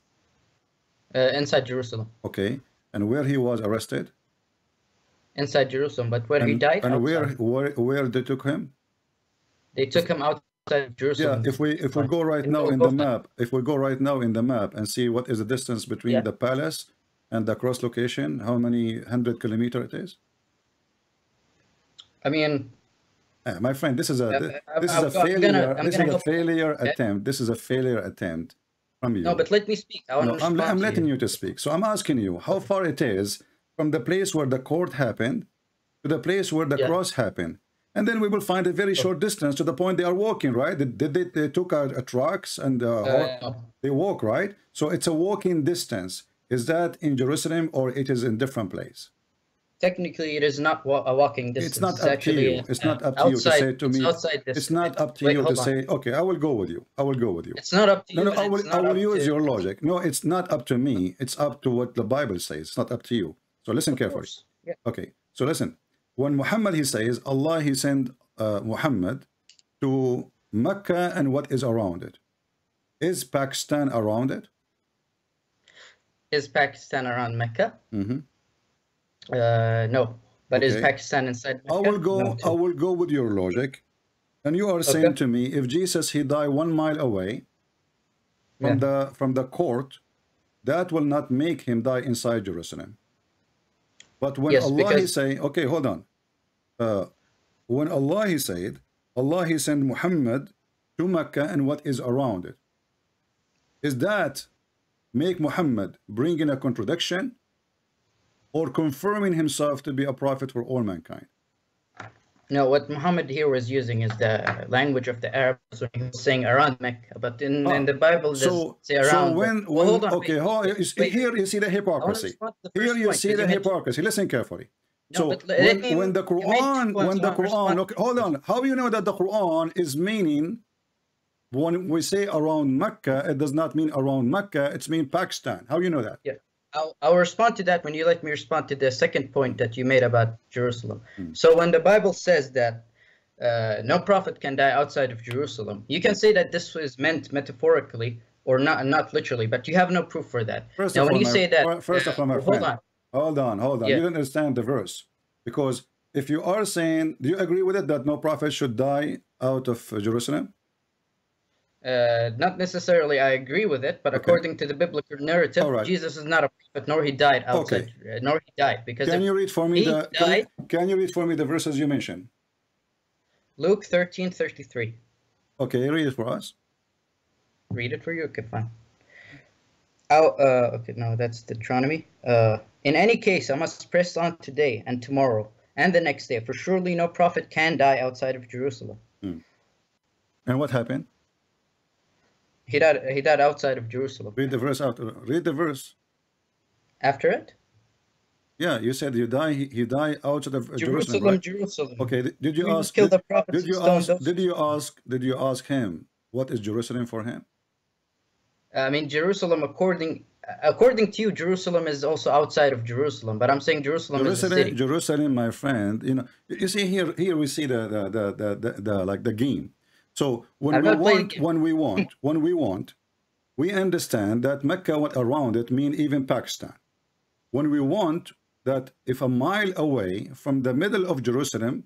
[SPEAKER 12] Uh, inside Jerusalem.
[SPEAKER 7] Okay, and where he was arrested,
[SPEAKER 12] Inside Jerusalem, but where
[SPEAKER 7] and,
[SPEAKER 12] he died,
[SPEAKER 7] and where
[SPEAKER 12] outside.
[SPEAKER 7] where where they took him?
[SPEAKER 12] they took him outside Jerusalem.
[SPEAKER 7] Yeah, if we if we go right
[SPEAKER 12] In
[SPEAKER 7] now in the map, if we go right now in the map and see what is the distance between
[SPEAKER 12] Yeah.
[SPEAKER 7] the palace and the cross location, how many hundred kilometer it is?
[SPEAKER 12] I mean,
[SPEAKER 7] Uh, my friend, this is a
[SPEAKER 12] Uh,
[SPEAKER 7] thi-
[SPEAKER 12] I'm-
[SPEAKER 7] this is
[SPEAKER 12] I'm
[SPEAKER 7] a failure.
[SPEAKER 12] gonna-
[SPEAKER 7] this is a failure
[SPEAKER 12] Okay.
[SPEAKER 7] attempt. This is a failure attempt from you.
[SPEAKER 12] no, but let me speak. I want
[SPEAKER 7] No,
[SPEAKER 12] to
[SPEAKER 7] I'm, I'm letting
[SPEAKER 12] you.
[SPEAKER 7] you to speak. So I'm asking you how far it is from the place where the court happened to the place where the
[SPEAKER 12] Yeah.
[SPEAKER 7] cross happened. And then we will find a very short distance to the point they are walking, right? Did, did they, they took a, a trucks and uh, hor-
[SPEAKER 12] no.
[SPEAKER 7] they walk, right? So it's a walking distance. Is that in Jerusalem or it is in different place?
[SPEAKER 12] Technically, it is not wa- a walking distance.
[SPEAKER 7] It's not up to you. It's
[SPEAKER 12] uh,
[SPEAKER 7] not up to you to say to
[SPEAKER 12] it's
[SPEAKER 7] me.
[SPEAKER 12] outside this.
[SPEAKER 7] It's not up to
[SPEAKER 12] Wait,
[SPEAKER 7] you to
[SPEAKER 12] on.
[SPEAKER 7] say, okay, I will go with you. I will go with you.
[SPEAKER 12] It's not up to
[SPEAKER 7] No,
[SPEAKER 12] you.
[SPEAKER 7] no, I will, I will use your logic. No, it's not up to me. It's up to what the Bible says. It's not up to you. So listen
[SPEAKER 12] Of
[SPEAKER 7] carefully.
[SPEAKER 12] yeah.
[SPEAKER 7] Okay, so listen. When Muhammad, he says, Allah, he sent uh, Muhammad to Mecca and what is around it. Is Pakistan around it?
[SPEAKER 12] Is Pakistan around Mecca?
[SPEAKER 7] Mhm.
[SPEAKER 12] Uh, no. But is
[SPEAKER 7] Okay.
[SPEAKER 12] Pakistan inside Mecca?
[SPEAKER 7] I will go.
[SPEAKER 12] No,
[SPEAKER 7] I will go with your logic, and you are saying
[SPEAKER 12] Okay.
[SPEAKER 7] to me, if Jesus he died one mile away from
[SPEAKER 12] Yeah.
[SPEAKER 7] the from the court, that will not make him die inside Jerusalem. But when
[SPEAKER 12] Yes,
[SPEAKER 7] Allah he say, okay, hold on, uh, when Allah he said, Allah he sent Muhammad to Mecca and what is around it. Is that make Muhammad bring in a contradiction or confirming himself to be a prophet for all mankind?
[SPEAKER 12] No, what Muhammad here was using is the language of the Arabs when he was saying around Mecca, but in, ah, in the Bible,
[SPEAKER 7] So,
[SPEAKER 12] say around.
[SPEAKER 7] so when,
[SPEAKER 12] Well,
[SPEAKER 7] when
[SPEAKER 12] hold on,
[SPEAKER 7] okay,
[SPEAKER 12] wait, wait,
[SPEAKER 7] here you see the hypocrisy.
[SPEAKER 12] the
[SPEAKER 7] Here you
[SPEAKER 12] point,
[SPEAKER 7] see the
[SPEAKER 12] you
[SPEAKER 7] hypocrisy. Listen carefully.
[SPEAKER 12] No,
[SPEAKER 7] so when,
[SPEAKER 12] me-
[SPEAKER 7] when the
[SPEAKER 12] you made two
[SPEAKER 7] Quran, when the Quran,
[SPEAKER 12] responding.
[SPEAKER 7] okay, hold on. How do you know that the Quran is meaning when we say around Mecca, it does not mean around Mecca, it's mean Pakistan. How you know that?
[SPEAKER 12] Yeah, I'll, I'll respond to that when you let me respond to the second point that you made about Jerusalem.
[SPEAKER 7] Hmm.
[SPEAKER 12] So when the Bible says that uh, no prophet can die outside of Jerusalem, you can say that this was meant metaphorically or not, not literally, but you have no proof for that.
[SPEAKER 7] First
[SPEAKER 12] now,
[SPEAKER 7] of
[SPEAKER 12] when
[SPEAKER 7] all,
[SPEAKER 12] you
[SPEAKER 7] my-
[SPEAKER 12] say that,
[SPEAKER 7] fir- first of all, my
[SPEAKER 12] hold
[SPEAKER 7] friend,
[SPEAKER 12] on.
[SPEAKER 7] hold on, hold on.
[SPEAKER 12] Yeah.
[SPEAKER 7] You don't understand the verse because if you are saying, do you agree with it that no prophet should die out of uh, Jerusalem?
[SPEAKER 12] Uh, not necessarily I agree with it, but according to the biblical narrative,
[SPEAKER 7] right.
[SPEAKER 12] Jesus is not a prophet, nor he died outside, uh, nor he died because
[SPEAKER 7] Can you read for me
[SPEAKER 12] he
[SPEAKER 7] the? Can,
[SPEAKER 12] died,
[SPEAKER 7] can you read for me the verses you mentioned?
[SPEAKER 12] Luke thirteen thirty three.
[SPEAKER 7] Okay, read it for us.
[SPEAKER 12] read it for you. Okay, fine. Oh, uh, okay, no, that's Deuteronomy. Uh, in any case, I must press on today and tomorrow and the next day, for surely no prophet can die outside of Jerusalem.
[SPEAKER 7] And what happened?
[SPEAKER 12] He died. He died outside of Jerusalem.
[SPEAKER 7] Read the verse after. Read the verse.
[SPEAKER 12] After it,
[SPEAKER 7] Yeah, you said you die. He, he died outside of Jerusalem.
[SPEAKER 12] Jerusalem,
[SPEAKER 7] right?
[SPEAKER 12] Jerusalem.
[SPEAKER 7] Okay. Did, you
[SPEAKER 12] We
[SPEAKER 7] ask? Did,
[SPEAKER 12] the
[SPEAKER 7] did you ask?
[SPEAKER 12] those-
[SPEAKER 7] Did you ask? Did you ask him what is Jerusalem for him?
[SPEAKER 12] I mean Jerusalem. According according to you, Jerusalem is also outside of Jerusalem. But I'm saying Jerusalem, is
[SPEAKER 7] Jerusalem,
[SPEAKER 12] city.
[SPEAKER 7] Jerusalem, my friend. You know, you see here. Here we see the the the the, the, the like the game. So when we want, when we want, when we want, we understand that Mecca, what around it, mean even Pakistan. When we want that, if a mile away from the middle of Jerusalem,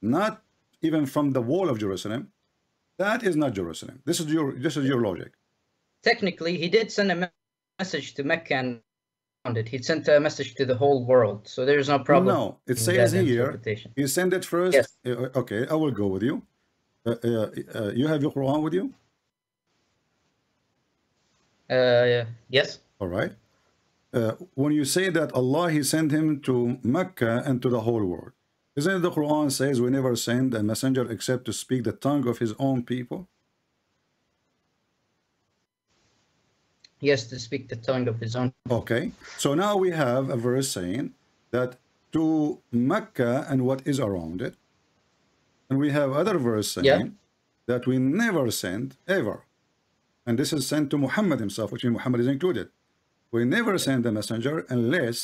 [SPEAKER 7] not even from the wall of Jerusalem, that is not Jerusalem. This is your this is your logic.
[SPEAKER 12] Technically, he did send a me- message to Mecca and around it. He sent a message to the whole world, so there's no problem.
[SPEAKER 7] No, it says here, you send it first.
[SPEAKER 12] Yes.
[SPEAKER 7] Uh, Okay, I will go with you. Uh, uh, uh, you have your Quran with you?
[SPEAKER 12] Uh, yes.
[SPEAKER 7] All right. Uh, when you say that Allah, He sent him to Mecca and to the whole world, isn't it the Quran says we never send a messenger except to speak the tongue of his own people?
[SPEAKER 12] Has to speak the tongue of his own.
[SPEAKER 7] Okay. So now we have a verse saying that to Mecca and what is around it. And we have other verse saying
[SPEAKER 12] Yeah.
[SPEAKER 7] that we never send ever. And this is sent to Muhammad himself, which Muhammad is included. We never send a messenger unless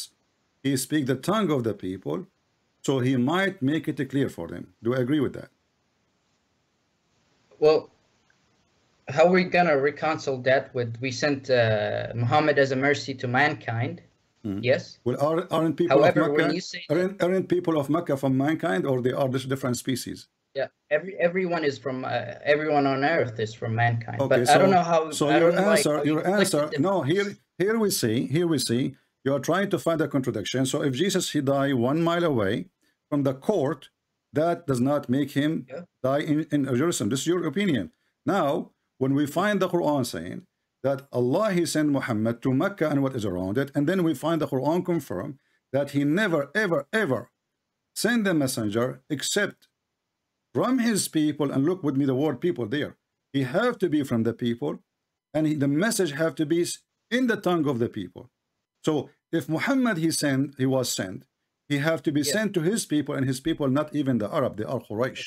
[SPEAKER 7] he speak the tongue of the people, so he might make it clear for them. Do I agree with that?
[SPEAKER 12] Well, how are we gonna reconcile that with we sent uh, Muhammad as a mercy to mankind? Yes.
[SPEAKER 7] Well, are, aren't people
[SPEAKER 12] However,
[SPEAKER 7] of
[SPEAKER 12] when
[SPEAKER 7] Mecca
[SPEAKER 12] you say
[SPEAKER 7] aren't, aren't people of Mecca from mankind, or they are just different species?
[SPEAKER 12] Yeah, every everyone is from uh, everyone on earth is from mankind.
[SPEAKER 7] Okay,
[SPEAKER 12] but
[SPEAKER 7] so,
[SPEAKER 12] I don't know how.
[SPEAKER 7] So
[SPEAKER 12] I
[SPEAKER 7] your
[SPEAKER 12] know, like,
[SPEAKER 7] answer, your answer. No, here, here we see, here we see, you are trying to find a contradiction. So if Jesus he died one mile away from the court, that does not make him die in, in Jerusalem. This is your opinion. Now, when we find the Quran saying that Allah he sent Muhammad to Mecca and what is around it, and then we find the Quran confirm that he never, ever, ever sent the messenger except from his people and look with me the word people there. He have to be from the people and he, the message have to be in the tongue of the people. So if muhammad he sent he was sent he have to be sent to his people and his people not even the arab they are quraish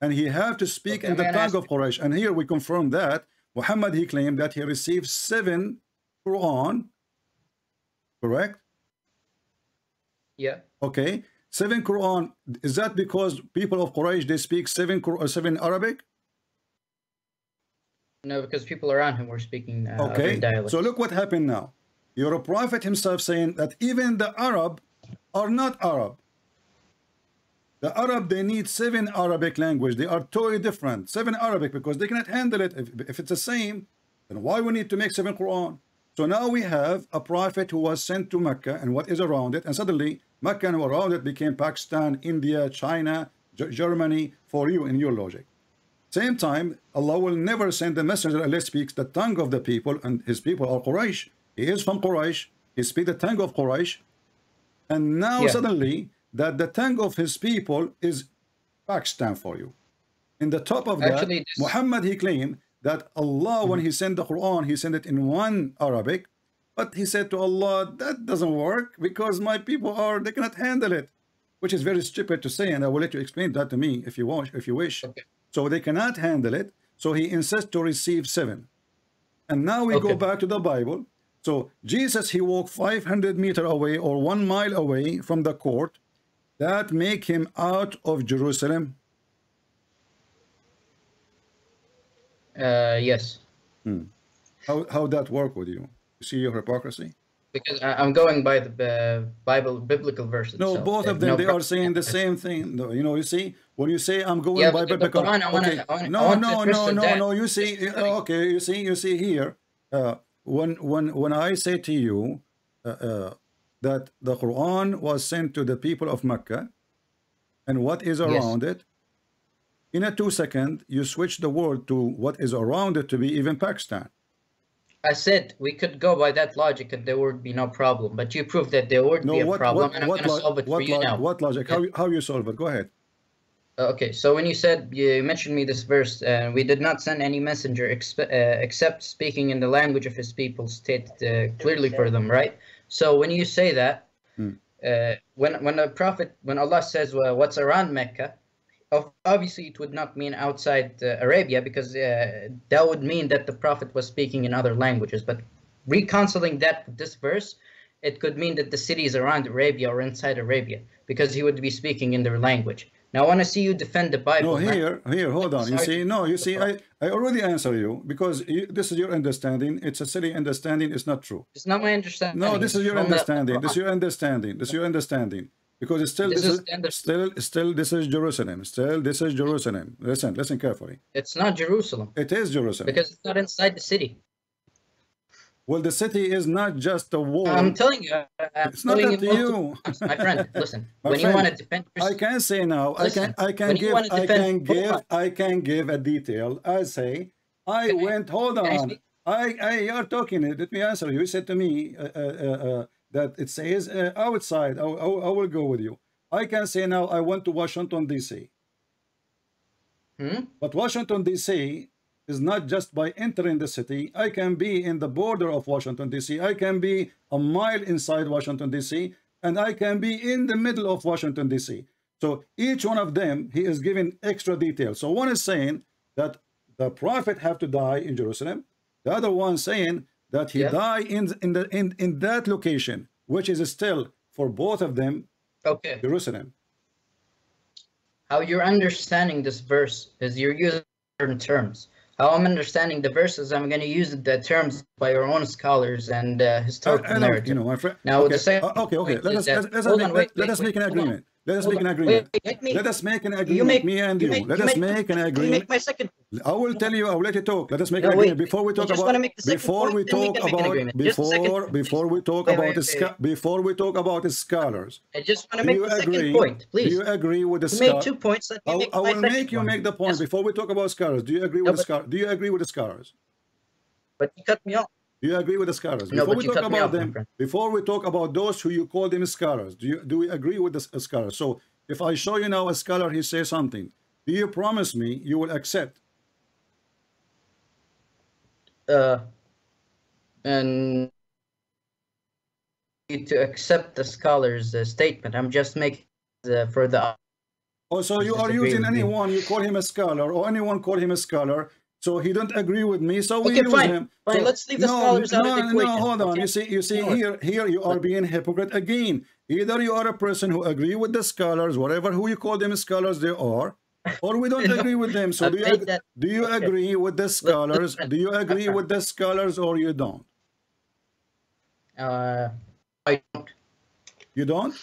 [SPEAKER 7] and he have to speak
[SPEAKER 12] Okay,
[SPEAKER 7] in the tongue of quraish and here we confirm that muhammad he claimed that he received seven quran correct?
[SPEAKER 12] Yeah.
[SPEAKER 7] Okay, seven Quran. Is that because people of Quraysh they speak seven uh, seven Arabic?
[SPEAKER 12] No, because people around him were speaking uh,
[SPEAKER 7] Okay, so look what happened now. Your prophet himself saying that even the Arab are not Arab. The Arab they need seven Arabic language. They are totally different. Seven Arabic because they cannot handle it. If, if it's the same, then why we need to make seven Quran? So now we have a prophet who was sent to Mecca and what is around it, and suddenly Mecca and around it became Pakistan, India, China, G- Germany for you in your logic. Same time, Allah will never send a messenger unless speaks the tongue of the people, and his people are Quraysh. He is from Quraysh. He speaks the tongue of Quraysh. And now
[SPEAKER 12] Yeah.
[SPEAKER 7] suddenly that the tongue of his people is Pakistan for you. In the top of that,
[SPEAKER 12] Actually, this-
[SPEAKER 7] Muhammad he claimed that Allah, when mm-hmm. he sent the Quran, he sent it in one Arabic, but he said to Allah, that doesn't work because my people are they cannot handle it, which is very stupid to say, and I will let you explain that to me if you want, if you wish. So they cannot handle it. So he insists to receive seven. And now we go back to the Bible. So Jesus, he walked 500 meter away or one mile away from the court. That make him out of Jerusalem.
[SPEAKER 12] Uh, yes,
[SPEAKER 7] How how that work with you? See your hypocrisy?
[SPEAKER 12] because I, I'm going by the uh, Bible biblical verses.
[SPEAKER 7] No,
[SPEAKER 12] so
[SPEAKER 7] both of them
[SPEAKER 12] no
[SPEAKER 7] they are saying the same thing. No, you know, you see, when you say I'm going
[SPEAKER 12] Yeah,
[SPEAKER 7] by
[SPEAKER 12] the
[SPEAKER 7] biblical,
[SPEAKER 12] Quran, I wanna-
[SPEAKER 7] okay.
[SPEAKER 12] I wanna-
[SPEAKER 7] no,
[SPEAKER 12] want
[SPEAKER 7] no, no, no,
[SPEAKER 12] that-
[SPEAKER 7] no. You see, okay, you see, you see here, uh, when when when I say to you uh, uh, that the Quran was sent to the people of Mecca, and what is
[SPEAKER 12] Yes.
[SPEAKER 7] around it, in a two second, you switch the word to what is around it to be even Pakistan.
[SPEAKER 12] I said we could go by that logic and there would be no problem, but you proved that there would
[SPEAKER 7] No,
[SPEAKER 12] be a
[SPEAKER 7] what
[SPEAKER 12] problem,
[SPEAKER 7] what
[SPEAKER 12] and I'm
[SPEAKER 7] what
[SPEAKER 12] going to solve it for you now.
[SPEAKER 7] what logic? How you- how you solve it? Go ahead.
[SPEAKER 12] Uh, Okay, so when you said you mentioned me this verse, uh, we did not send any messenger expe- uh, except speaking in the language of his people, stated uh, clearly for them, right? So when you say that,
[SPEAKER 7] Hmm.
[SPEAKER 12] uh, when when a prophet, when Allah says well, what's around Mecca, obviously it would not mean outside uh, Arabia because uh, that would mean that the prophet was speaking in other languages. But reconciling that with this verse, it could mean that the cities around Arabia or inside Arabia because he would be speaking in their language. Now I want to see you defend the Bible.
[SPEAKER 7] No, here, here, hold on. You see, no, you see, I, I already answer you because you, this is your understanding. It's a silly understanding. It's not true.
[SPEAKER 12] It's not my understanding.
[SPEAKER 7] No, this is your understanding. This is your understanding. This is your understanding. Because it's still,
[SPEAKER 12] This
[SPEAKER 7] this,
[SPEAKER 12] is
[SPEAKER 7] is, still, still, this is Jerusalem. Still, this is Jerusalem. Listen, listen carefully.
[SPEAKER 12] It's not Jerusalem
[SPEAKER 7] It is Jerusalem.
[SPEAKER 12] because it's not inside the city.
[SPEAKER 7] well, the city is not just a wall.
[SPEAKER 12] I'm telling you. I'm
[SPEAKER 7] It's not up to you.
[SPEAKER 12] times. my friend. Listen,
[SPEAKER 7] My
[SPEAKER 12] when
[SPEAKER 7] friend,
[SPEAKER 12] you want to defend
[SPEAKER 7] I can say now. I can. I can give. I can give. I can give a detail. I say. I
[SPEAKER 12] Can I-
[SPEAKER 7] went. hold
[SPEAKER 12] I
[SPEAKER 7] on. I. I. You're talking. Let me answer you. You said to me uh, uh, uh, uh, that it says uh, outside. I, I, I will go with you. I can say now. I went to Washington D.C.
[SPEAKER 12] Hmm?
[SPEAKER 7] But Washington D.C. is not just by entering the city. I can be in the border of Washington D.C. I can be a mile inside Washington D.C. and I can be in the middle of Washington D.C. So each one of them, he is giving extra details. So one is saying that the prophet have to die in Jerusalem. The other one saying that he
[SPEAKER 12] Yeah.
[SPEAKER 7] die in in the in in that location, which is still for both of them
[SPEAKER 12] okay.
[SPEAKER 7] Jerusalem.
[SPEAKER 12] How you're understanding this verse is you're using certain terms. How I'm understanding the verses, I'm going to use the terms by your own scholars and uh, historical
[SPEAKER 7] I, I
[SPEAKER 12] narrative.
[SPEAKER 7] you know, my friend.
[SPEAKER 12] Now,
[SPEAKER 7] okay,
[SPEAKER 12] the second
[SPEAKER 7] uh, okay, okay. let us,
[SPEAKER 12] that-
[SPEAKER 7] let, us make,
[SPEAKER 12] on, wait,
[SPEAKER 7] let, let
[SPEAKER 12] wait,
[SPEAKER 7] us
[SPEAKER 12] wait,
[SPEAKER 7] make an
[SPEAKER 12] agreement on.
[SPEAKER 7] Let us
[SPEAKER 12] Hold
[SPEAKER 7] make an agreement.
[SPEAKER 12] Wait, let me-
[SPEAKER 7] Let us make an agreement,
[SPEAKER 12] make-
[SPEAKER 7] me and
[SPEAKER 12] you
[SPEAKER 7] you.
[SPEAKER 12] make-
[SPEAKER 7] Let
[SPEAKER 12] you
[SPEAKER 7] us
[SPEAKER 12] make-
[SPEAKER 7] an agreement.
[SPEAKER 12] make my second.
[SPEAKER 7] I will tell you. I will let you talk. Let us make
[SPEAKER 12] No,
[SPEAKER 7] an
[SPEAKER 12] wait.
[SPEAKER 7] agreement before we talk about
[SPEAKER 12] wanna make the second
[SPEAKER 7] before we talk
[SPEAKER 12] can make an
[SPEAKER 7] about before before we talk about
[SPEAKER 12] wait,
[SPEAKER 7] the
[SPEAKER 12] wait,
[SPEAKER 7] scha- before we talk about the scholars.
[SPEAKER 12] I just want to make
[SPEAKER 7] you
[SPEAKER 12] the second point,
[SPEAKER 7] Do
[SPEAKER 12] please.
[SPEAKER 7] you agree with the
[SPEAKER 12] You made
[SPEAKER 7] scholars?
[SPEAKER 12] two points. Let me
[SPEAKER 7] I,
[SPEAKER 12] make
[SPEAKER 7] I will make you make the point before we talk about scholars. Do you agree with the scholars? Do you agree with the scholars?
[SPEAKER 12] But you cut me off.
[SPEAKER 7] Do you agree with the scholars?
[SPEAKER 12] No,
[SPEAKER 7] Before we talk about them, before we talk about those who you call them scholars, do you do we agree with the scholars? So if I show you now a scholar, he says something. Do you promise me you will accept?
[SPEAKER 12] Uh, and you to accept the scholar's uh, statement. I'm just making uh, for the
[SPEAKER 7] Oh, so you are using anyone, you call him a scholar, or anyone call him a scholar, so he don't agree with me, so we
[SPEAKER 12] Okay,
[SPEAKER 7] use
[SPEAKER 12] fine,
[SPEAKER 7] him.
[SPEAKER 12] fine,
[SPEAKER 7] So-
[SPEAKER 12] let's leave the
[SPEAKER 7] no,
[SPEAKER 12] scholars out
[SPEAKER 7] no,
[SPEAKER 12] of the
[SPEAKER 7] No, hold on.
[SPEAKER 12] okay?
[SPEAKER 7] You see, you see here, here you are being hypocrite again. Either you are a person who agree with the scholars, whatever who you call them scholars they are, or we don't agree with them. So do you
[SPEAKER 12] that-
[SPEAKER 7] do you
[SPEAKER 12] okay.
[SPEAKER 7] agree with the scholars? Do you agree with the scholars or you don't?
[SPEAKER 12] uh, I don't.
[SPEAKER 7] You don't?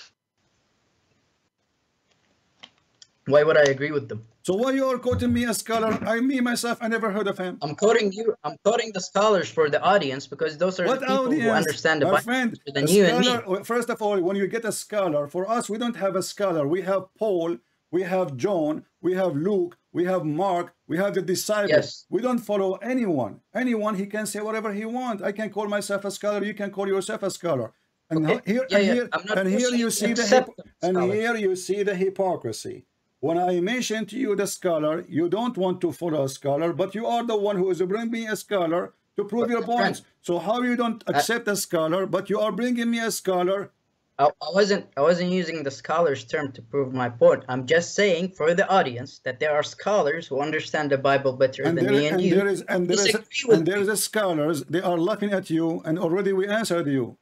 [SPEAKER 12] Why would I agree with them?
[SPEAKER 7] So why you are quoting me a scholar? I me myself I never heard of him.
[SPEAKER 12] I'm quoting you. I'm quoting the scholars for the audience because those are
[SPEAKER 7] What
[SPEAKER 12] the people who understand the
[SPEAKER 7] My
[SPEAKER 12] Bible
[SPEAKER 7] friend,
[SPEAKER 12] than you and me.
[SPEAKER 7] scholar- First of all, when you get a scholar, for us, we don't have a scholar. We have Paul, we have John, we have Luke, we have Mark, we have the disciples.
[SPEAKER 12] Yes.
[SPEAKER 7] We don't follow anyone. Anyone, he can say whatever he wants. I can call myself a scholar, you can call yourself a scholar. And
[SPEAKER 12] Okay.
[SPEAKER 7] here,
[SPEAKER 12] Yeah,
[SPEAKER 7] and
[SPEAKER 12] yeah.
[SPEAKER 7] here, and here you see the and here you see the hypocrisy. When I mention to you the scholar, you don't want to follow a scholar, but you are the one who is bringing me a scholar to prove your points. So how you don't uh, accept a scholar, but you are bringing me a scholar?
[SPEAKER 12] I, I wasn't I wasn't using the scholar's term to prove my point. I'm just saying for the audience that there are scholars who understand the Bible better
[SPEAKER 7] And
[SPEAKER 12] than
[SPEAKER 7] there,
[SPEAKER 12] me and,
[SPEAKER 7] and
[SPEAKER 12] you.
[SPEAKER 7] there is and there is and there is a scholars. They are laughing at you, and already we answered you.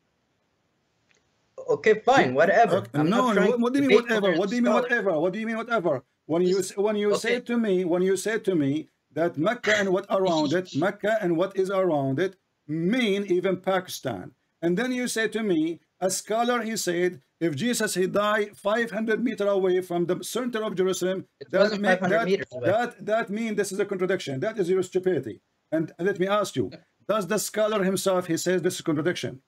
[SPEAKER 12] Okay, fine, whatever.
[SPEAKER 7] Okay,
[SPEAKER 12] I'm
[SPEAKER 7] no, no, what, what do you mean whatever? What do you mean whatever? What do you mean whatever? When you when you say to me, when you say to me that Mecca and what around it, Mecca and what is around it mean even Pakistan. And then you say to me, a scholar, he said, if Jesus he died 500 meter away from the center of Jerusalem, that
[SPEAKER 12] 500
[SPEAKER 7] that,
[SPEAKER 12] meters away.
[SPEAKER 7] that that mean this is a contradiction. That is your stupidity. And let me ask you, does the scholar himself he says this is a contradiction?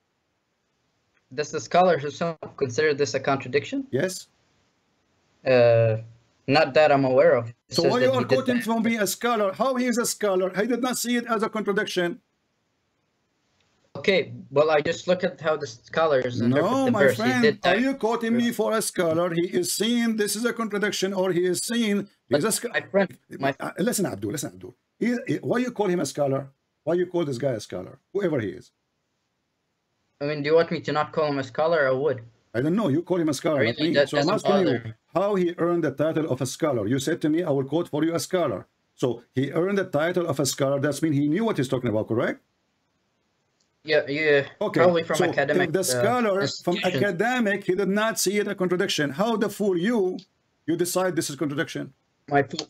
[SPEAKER 12] Does the scholar himself consider this a contradiction?
[SPEAKER 7] Yes.
[SPEAKER 12] Uh, not that I'm aware of. It
[SPEAKER 7] So why you are quoting from being a scholar? How he is a scholar? He did not see it as a contradiction.
[SPEAKER 12] Okay, well, I just look at how the scholars
[SPEAKER 7] No,
[SPEAKER 12] the
[SPEAKER 7] my
[SPEAKER 12] verse.
[SPEAKER 7] Friend, are you quoting me for a scholar? He is seeing this is a contradiction, or he is seeing he's a scholar.
[SPEAKER 12] My friend, my
[SPEAKER 7] Uh, listen, Abdul, listen, Abdul. He, he- why you call him a scholar? Why you call this guy a scholar? Whoever he is.
[SPEAKER 12] I mean, do you want me to not call him a scholar? I would.
[SPEAKER 7] I don't know. You call him a scholar,
[SPEAKER 12] Really? That
[SPEAKER 7] So I'm asking you
[SPEAKER 12] bother me.
[SPEAKER 7] how he earned the title of a scholar. You said to me, I will quote for you a scholar. So he earned the title of a scholar. That means he knew what he's talking about, correct?
[SPEAKER 12] Yeah, yeah.
[SPEAKER 7] Okay.
[SPEAKER 12] Probably from
[SPEAKER 7] so
[SPEAKER 12] academic.
[SPEAKER 7] The
[SPEAKER 12] uh,
[SPEAKER 7] scholar from academic, he did not see it a contradiction. How the fool you, you decide this is contradiction?
[SPEAKER 12] My fool.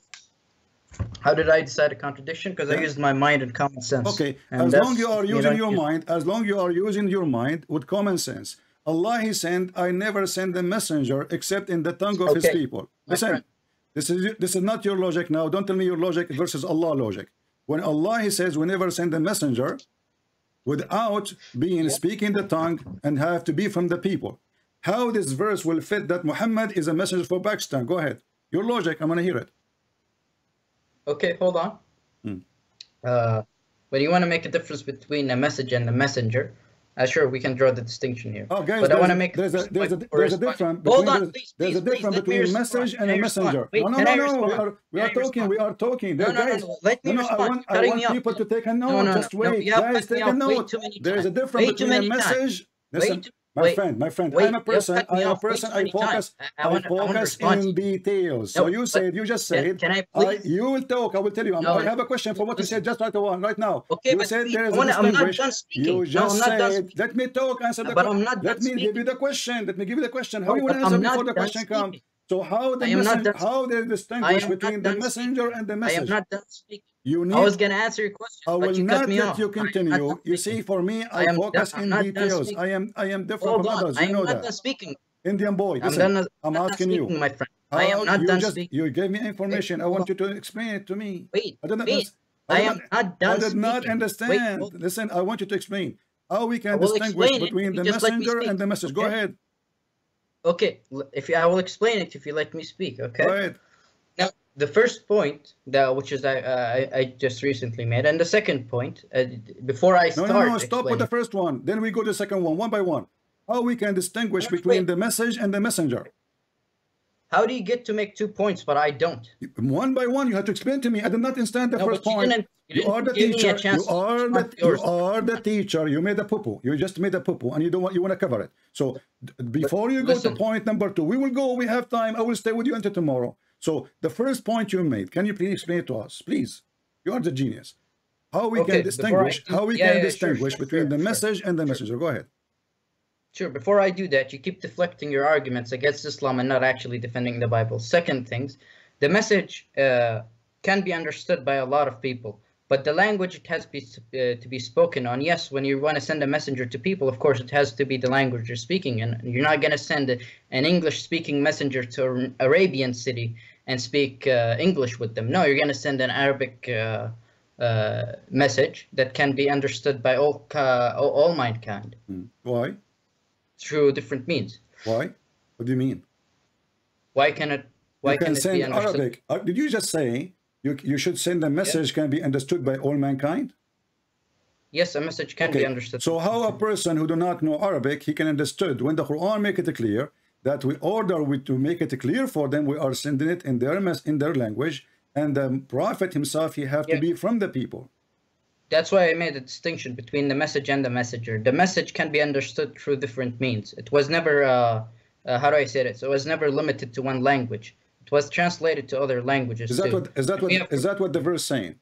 [SPEAKER 12] How did I decide a contradiction? Because I used my mind and common sense.
[SPEAKER 7] Okay,
[SPEAKER 12] And
[SPEAKER 7] as long you are
[SPEAKER 12] you
[SPEAKER 7] using
[SPEAKER 12] know,
[SPEAKER 7] your
[SPEAKER 12] you-
[SPEAKER 7] mind, as long you are using your mind with common sense. Allah He sent, I never send a messenger except in the tongue of His people. Listen, this is this is not your logic now. Don't tell me your logic versus Allah logic. When Allah He says, we never send a messenger without being speaking the tongue and have to be from the people. How this verse will fit that Muhammad is a messenger for Pakistan? Go ahead. Your logic, I'm gonna hear it.
[SPEAKER 12] Okay, hold on.
[SPEAKER 7] Hmm.
[SPEAKER 12] Uh, but you want to make a difference between a message and a messenger? Uh, sure, we can draw the distinction here.
[SPEAKER 7] Oh, guys,
[SPEAKER 12] but I want to
[SPEAKER 7] there's-
[SPEAKER 12] make
[SPEAKER 7] there's a there's a there's a difference.
[SPEAKER 12] Hold
[SPEAKER 7] between
[SPEAKER 12] on,
[SPEAKER 7] there's,
[SPEAKER 12] please,
[SPEAKER 7] there's a
[SPEAKER 12] please,
[SPEAKER 7] difference between
[SPEAKER 12] respond.
[SPEAKER 7] message and a messenger.
[SPEAKER 12] Wait,
[SPEAKER 7] no, no, no, no. We are we are talking. We are talking.
[SPEAKER 12] No,
[SPEAKER 7] There,
[SPEAKER 12] no, no, let me
[SPEAKER 7] I want I want people to take a note.
[SPEAKER 12] No, no,
[SPEAKER 7] Just wait, guys. Take a note. There is a difference between a message. Listen, my
[SPEAKER 12] wait,
[SPEAKER 7] friend, my friend.
[SPEAKER 12] wait,
[SPEAKER 7] I'm a person. I am a person. I focus.
[SPEAKER 12] I- I
[SPEAKER 7] I
[SPEAKER 12] wanna- I
[SPEAKER 7] focus
[SPEAKER 12] to
[SPEAKER 7] in details. So you said you just said.
[SPEAKER 12] can I
[SPEAKER 7] I
[SPEAKER 12] please?
[SPEAKER 7] you will talk. I will tell you. I'm-
[SPEAKER 12] No,
[SPEAKER 7] I have a question for what you said just right one right now.
[SPEAKER 12] Okay,
[SPEAKER 7] you
[SPEAKER 12] but
[SPEAKER 7] said there is
[SPEAKER 12] I
[SPEAKER 7] a
[SPEAKER 12] wanna- I'm not done speaking.
[SPEAKER 7] You
[SPEAKER 12] No,
[SPEAKER 7] just
[SPEAKER 12] I'm not done
[SPEAKER 7] said. Let me talk. Answer the
[SPEAKER 12] But
[SPEAKER 7] question.
[SPEAKER 12] I'm not
[SPEAKER 7] Let me give you the question. Let me give you the question. How
[SPEAKER 12] No,
[SPEAKER 7] you want
[SPEAKER 12] but
[SPEAKER 7] to answer
[SPEAKER 12] I'm
[SPEAKER 7] before the question comes?
[SPEAKER 12] speaking.
[SPEAKER 7] So how the
[SPEAKER 12] I am not
[SPEAKER 7] messenger,
[SPEAKER 12] done
[SPEAKER 7] how they
[SPEAKER 12] I
[SPEAKER 7] distinguish between the messenger
[SPEAKER 12] speaking.
[SPEAKER 7] and the
[SPEAKER 12] I am not done speaking.
[SPEAKER 7] You
[SPEAKER 12] I was gonna answer your question,
[SPEAKER 7] I
[SPEAKER 12] but
[SPEAKER 7] will
[SPEAKER 12] you cut
[SPEAKER 7] not
[SPEAKER 12] me
[SPEAKER 7] let
[SPEAKER 12] off.
[SPEAKER 7] you
[SPEAKER 12] I
[SPEAKER 7] continue. You see, for me,
[SPEAKER 12] I
[SPEAKER 7] I
[SPEAKER 12] am
[SPEAKER 7] focus
[SPEAKER 12] I'm
[SPEAKER 7] in details. I am I am different
[SPEAKER 12] Hold
[SPEAKER 7] from
[SPEAKER 12] on,
[SPEAKER 7] others.
[SPEAKER 12] I
[SPEAKER 7] You
[SPEAKER 12] am
[SPEAKER 7] know
[SPEAKER 12] not
[SPEAKER 7] that.
[SPEAKER 12] speaking.
[SPEAKER 7] Indian boy,
[SPEAKER 12] I'm
[SPEAKER 7] listen.
[SPEAKER 12] done.
[SPEAKER 7] I'm
[SPEAKER 12] done
[SPEAKER 7] asking
[SPEAKER 12] speaking,
[SPEAKER 7] you.
[SPEAKER 12] my friend. I am not
[SPEAKER 7] you
[SPEAKER 12] done
[SPEAKER 7] just
[SPEAKER 12] speaking.
[SPEAKER 7] you gave me information. I want you to explain it to me.
[SPEAKER 12] Wait,
[SPEAKER 7] I did not.
[SPEAKER 12] wait.
[SPEAKER 7] I
[SPEAKER 12] I am not done
[SPEAKER 7] I did not understand.
[SPEAKER 12] Wait,
[SPEAKER 7] Listen, I want you to explain how we can distinguish between the
[SPEAKER 12] me
[SPEAKER 7] messenger and the message. Go ahead.
[SPEAKER 12] Okay, if you, I will explain it if you let me speak. Okay.
[SPEAKER 7] Go ahead.
[SPEAKER 12] The first point that which is I uh, I, I just recently made, and the second point uh, before I
[SPEAKER 7] No,
[SPEAKER 12] start.
[SPEAKER 7] no, no. Stop with the first one. Then we go to the second one, one by one. How we can distinguish
[SPEAKER 12] Wait,
[SPEAKER 7] between the message and the messenger.
[SPEAKER 12] How do you get to make two points, but I don't?
[SPEAKER 7] One by one, you have to explain to me. I did not understand the
[SPEAKER 12] No,
[SPEAKER 7] first point.
[SPEAKER 12] you
[SPEAKER 7] You are the
[SPEAKER 12] give me a
[SPEAKER 7] teacher. You are the you are the teacher. You made a poo You just made a poo and you don't want you want to cover it. So before you go
[SPEAKER 12] listen.
[SPEAKER 7] to point number two, we will go. We have time. I will stay with you until tomorrow. So the first point you made, can you please explain it to us, please? You are the genius. How we
[SPEAKER 12] Okay,
[SPEAKER 7] can
[SPEAKER 12] I
[SPEAKER 7] distinguish? How we
[SPEAKER 12] yeah,
[SPEAKER 7] can
[SPEAKER 12] yeah,
[SPEAKER 7] distinguish
[SPEAKER 12] sure,
[SPEAKER 7] between
[SPEAKER 12] sure,
[SPEAKER 7] the
[SPEAKER 12] sure,
[SPEAKER 7] message and the messenger? Go ahead.
[SPEAKER 12] Sure. Before I do that, you keep deflecting your arguments against Islam and not actually defending the Bible. Second things, the message uh, can be understood by a lot of people, but the language it has be, uh, to be spoken on. Yes, when you want to send a messenger to people, of course, it has to be the language you're speaking, and you're not going to send an English-speaking messenger to an Arabian city and speak uh, English with them. No, you're going to send an Arabic. Uh, uh, message that can be understood by all all mankind
[SPEAKER 7] Hmm. Why?
[SPEAKER 12] through different means.
[SPEAKER 7] Why? What do you mean?
[SPEAKER 12] Why can it? Why
[SPEAKER 7] you can
[SPEAKER 12] can it
[SPEAKER 7] send
[SPEAKER 12] be understood?
[SPEAKER 7] Arabic. Uh, did you just say you, you should send a message can be understood by all mankind?
[SPEAKER 12] Yes, a message can be understood.
[SPEAKER 7] So how a person who do not know Arabic, he can understood when the Quran make it clear that we order we to make it clear for them, we are sending it in their mess in their language, and the Prophet himself, he have to be from the people.
[SPEAKER 12] That's why I made a distinction between the message and the messenger. The message can be understood through different means. It was never, uh, uh, how do I say it? So it was never limited to one language. It was translated to other languages
[SPEAKER 7] Is that
[SPEAKER 12] too.
[SPEAKER 7] what is that what is that what the verse saying?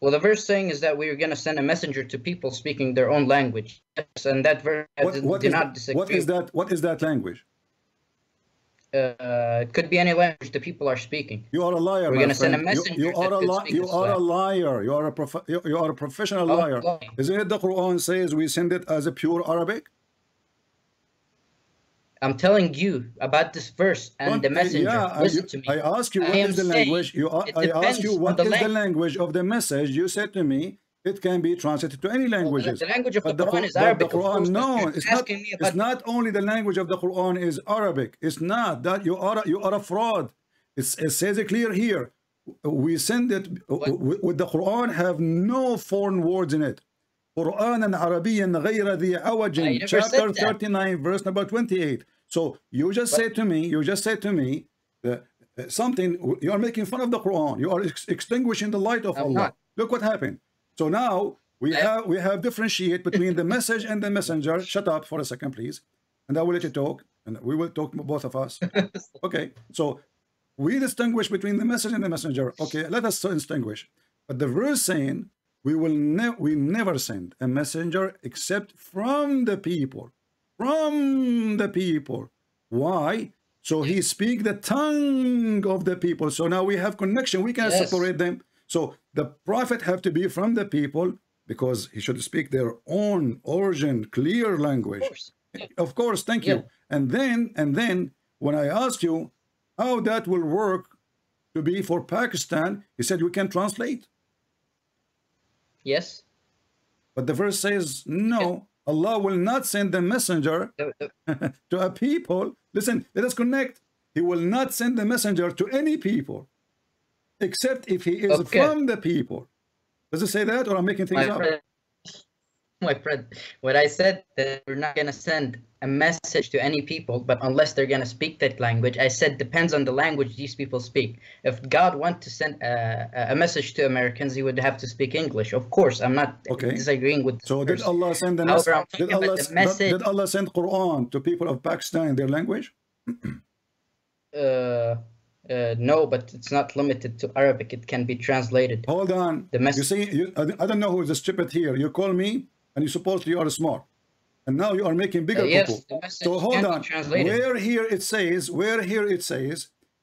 [SPEAKER 12] Well, the verse saying is that we are going to send a messenger to people speaking their own language. Yes, and that verse
[SPEAKER 7] What,
[SPEAKER 12] did,
[SPEAKER 7] what
[SPEAKER 12] did not
[SPEAKER 7] that,
[SPEAKER 12] disagree.
[SPEAKER 7] what is that? What is that language?
[SPEAKER 12] Uh, it could be any language the people are speaking.
[SPEAKER 7] You are a liar.
[SPEAKER 12] We're going to send a
[SPEAKER 7] friend. You-
[SPEAKER 12] messenger.
[SPEAKER 7] You, are a li- you are a liar. You are a prof- you, you are a professional
[SPEAKER 12] Oh,
[SPEAKER 7] liar.
[SPEAKER 12] lying.
[SPEAKER 7] Isn't it the Quran says we send it as a pure Arabic?
[SPEAKER 12] I'm telling you about this verse and
[SPEAKER 7] Don't-
[SPEAKER 12] the messenger.
[SPEAKER 7] Yeah, I-
[SPEAKER 12] Listen
[SPEAKER 7] you-
[SPEAKER 12] to me.
[SPEAKER 7] I asked you what is the language. You, I
[SPEAKER 12] depends
[SPEAKER 7] you what
[SPEAKER 12] the
[SPEAKER 7] is the language of the message. You said to me it can be translated to any languages.
[SPEAKER 12] the language of
[SPEAKER 7] But
[SPEAKER 12] the Quran
[SPEAKER 7] Qur-
[SPEAKER 12] is Arabic,
[SPEAKER 7] The Quran, no, it's not. It's not only the language of the Quran is Arabic. It's not that you are you are a fraud. It's, it says it clear here. We send it with, with the Quran have no foreign words in it. Quranan and غير ذي
[SPEAKER 12] awajin,
[SPEAKER 7] chapter 39, verse number 28. So you just say to me, you just say to me, uh, something, you are making fun of the Quran. You are ex extinguishing the light of
[SPEAKER 12] I'm
[SPEAKER 7] Allah.
[SPEAKER 12] Not.
[SPEAKER 7] Look what happened. So now we have we have differentiate between the message and the messenger. Shut up for a second, please. And I will let you talk. And we will talk, both of us. okay. So we distinguish between the message and the messenger. Okay, let us distinguish. But the verse saying, we will never we never send a messenger except from the people from the people. Why? So he speak the tongue of the people. So now we have connection. We can
[SPEAKER 12] Yes.
[SPEAKER 7] separate them. So the prophet have to be from the people because he should speak their own origin clear language. Of course, thank you. And then and then when i asked you how that will work to be for pakistan he said we can translate
[SPEAKER 12] Yes.
[SPEAKER 7] but the verse says no allah will not send the messenger to a people. Listen let us connect. He will not send the messenger to any people except if he is
[SPEAKER 12] Okay.
[SPEAKER 7] from the people. Does it say that or i'm making things
[SPEAKER 12] My
[SPEAKER 7] up?
[SPEAKER 12] friend, my friend, what I said that we're not gonna send a message to any people, but unless they're gonna speak that language, I said depends on the language these people speak. If God want to send a, a message to Americans, he would have to speak English. Of course, I'm not
[SPEAKER 7] Okay.
[SPEAKER 12] disagreeing with.
[SPEAKER 7] so did allah send the
[SPEAKER 12] However,
[SPEAKER 7] did allah
[SPEAKER 12] the message.
[SPEAKER 7] did allah send quran to people of pakistan in their language
[SPEAKER 12] Uh, uh, no, but it's not limited to Arabic. It can be translated.
[SPEAKER 7] Hold on.
[SPEAKER 12] The
[SPEAKER 7] you
[SPEAKER 12] message.
[SPEAKER 7] see, you, I I don't know who is the stupid here. You call me, and you supposedly are smart, and now you are making bigger
[SPEAKER 12] Uh, yes,
[SPEAKER 7] poo-poo.
[SPEAKER 12] the message
[SPEAKER 7] So hold on. Where here it says, where here it says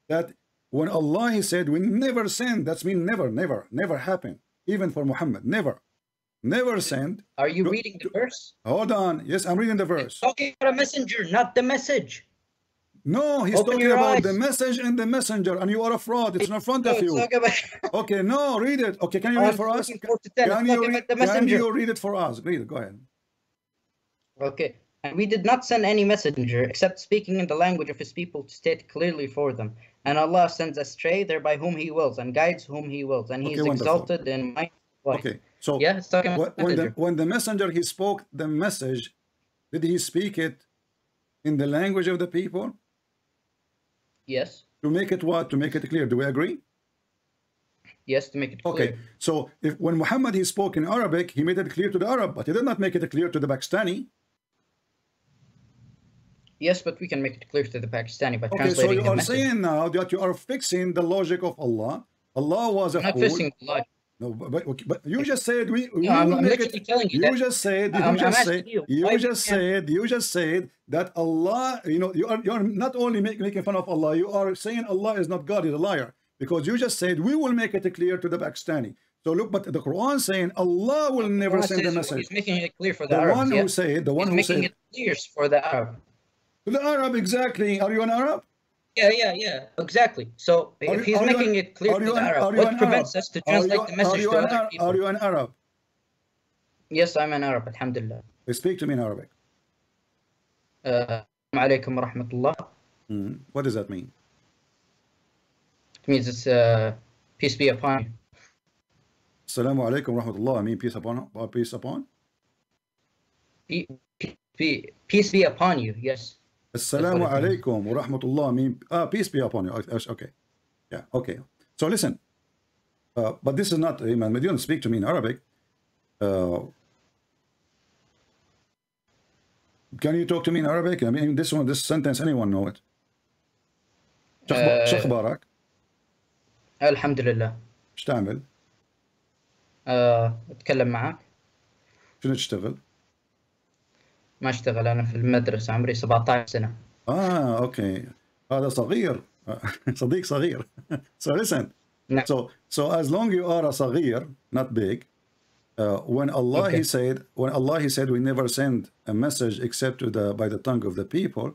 [SPEAKER 7] that when Allah he said we never send. That's mean never, never, never happen. Even for Muhammad, never, never send.
[SPEAKER 12] Are you reading the verse?
[SPEAKER 7] Hold on. Yes, I'm reading the verse.
[SPEAKER 12] Talking about a messenger, not the message.
[SPEAKER 7] No, he's
[SPEAKER 12] Open
[SPEAKER 7] talking about
[SPEAKER 12] eyes.
[SPEAKER 7] the message and the messenger, and you are a fraud. It's in front of you. Okay, no, read it. Okay, can you read
[SPEAKER 12] I'm
[SPEAKER 7] it for us?
[SPEAKER 12] looking forward to 10. It's
[SPEAKER 7] Can you, read, can you read it for us? Read it. Go ahead.
[SPEAKER 12] Okay. And we did not send any messenger except speaking in the language of his people to state clearly for them. And Allah sends astray thereby whom he wills and guides whom he wills. And he
[SPEAKER 7] Okay,
[SPEAKER 12] is
[SPEAKER 7] wonderful.
[SPEAKER 12] exalted in might.
[SPEAKER 7] Okay, so
[SPEAKER 12] Yeah, it's talking about
[SPEAKER 7] wh- when the when the messenger he spoke the message, did he speak it in the language of the people
[SPEAKER 12] Yes.
[SPEAKER 7] to make it what? To make it clear. Do we agree?
[SPEAKER 12] Yes, to make it clear.
[SPEAKER 7] Okay, so if when Muhammad he spoke in Arabic, he made it clear to the Arab, but he did not make it clear to the Pakistani.
[SPEAKER 12] Yes, but we can make it clear to the Pakistani by
[SPEAKER 7] Okay, so
[SPEAKER 12] translating
[SPEAKER 7] you
[SPEAKER 12] the
[SPEAKER 7] are
[SPEAKER 12] message.
[SPEAKER 7] saying now that you are fixing the logic of Allah. Allah was a
[SPEAKER 12] I'm not
[SPEAKER 7] fool.
[SPEAKER 12] fixing the logic.
[SPEAKER 7] No, but, but, okay, but you just said we.
[SPEAKER 12] No, I'm- I'm
[SPEAKER 7] make
[SPEAKER 12] literally
[SPEAKER 7] it,
[SPEAKER 12] telling you
[SPEAKER 7] You just said. You
[SPEAKER 12] I'm- I'm
[SPEAKER 7] just
[SPEAKER 12] asking
[SPEAKER 7] said.
[SPEAKER 12] you,
[SPEAKER 7] You, just said. You just said that Allah. You know, you are you are not only make, making fun of Allah. You are saying Allah is not God. He's a liar because you just said we will make it clear to the Pakistani. So look, but the Quran saying Allah will never
[SPEAKER 12] Allah
[SPEAKER 7] send the
[SPEAKER 12] says
[SPEAKER 7] message.
[SPEAKER 12] He's making it clear for the,
[SPEAKER 7] The
[SPEAKER 12] Arabs.
[SPEAKER 7] one
[SPEAKER 12] yeah.
[SPEAKER 7] who said, the one
[SPEAKER 12] He's
[SPEAKER 7] who
[SPEAKER 12] making
[SPEAKER 7] said,
[SPEAKER 12] it clear for the Arab.
[SPEAKER 7] to the Arab exactly. Are you an Arab?
[SPEAKER 12] Yeah, yeah, yeah, exactly. So
[SPEAKER 7] Are
[SPEAKER 12] if
[SPEAKER 7] you-
[SPEAKER 12] he's
[SPEAKER 7] you
[SPEAKER 12] making
[SPEAKER 7] an-
[SPEAKER 12] it clear to the
[SPEAKER 7] an-
[SPEAKER 12] Arab, what prevents
[SPEAKER 7] Arab?
[SPEAKER 12] us to translate
[SPEAKER 7] you-
[SPEAKER 12] the message
[SPEAKER 7] you
[SPEAKER 12] to other
[SPEAKER 7] Ar-
[SPEAKER 12] people?
[SPEAKER 7] Are you an Arab?
[SPEAKER 12] Yes, I'm an Arab, alhamdulillah.
[SPEAKER 7] Speak to me in Arabic.
[SPEAKER 12] Uh, alaikum wa rahmatullah.
[SPEAKER 7] Hmm. What does that mean?
[SPEAKER 12] It means it's uh, peace be upon you.
[SPEAKER 7] Assalamu alaikum wa rahmatullah. I mean, peace upon, uh, peace upon.
[SPEAKER 12] Pe- pe- Peace be upon you. Yes.
[SPEAKER 7] Assalamu alaikum wa rahmatullah. I mean, ah, peace be upon you. Okay. Yeah, okay. So listen, uh, but this is not, Imam, you don't speak to me in Arabic. Uh, can you talk to me in Arabic? I mean, this one, this sentence, anyone know it? شو
[SPEAKER 12] Uh,
[SPEAKER 7] أخبارك؟
[SPEAKER 12] الحمد لله.
[SPEAKER 7] إيش تعمل؟
[SPEAKER 12] آه، اتكلم معك.
[SPEAKER 7] شنو تشتغل؟
[SPEAKER 12] ما اشتغل انا في المدرسة عمري 17 سنة.
[SPEAKER 7] اه اوكي هذا صغير صديق صغير so listen
[SPEAKER 12] نعم.
[SPEAKER 7] so so as long you are a صغير not big uh, when Allah
[SPEAKER 12] Okay.
[SPEAKER 7] he said when Allah he said we never send a message except to the by the tongue of the people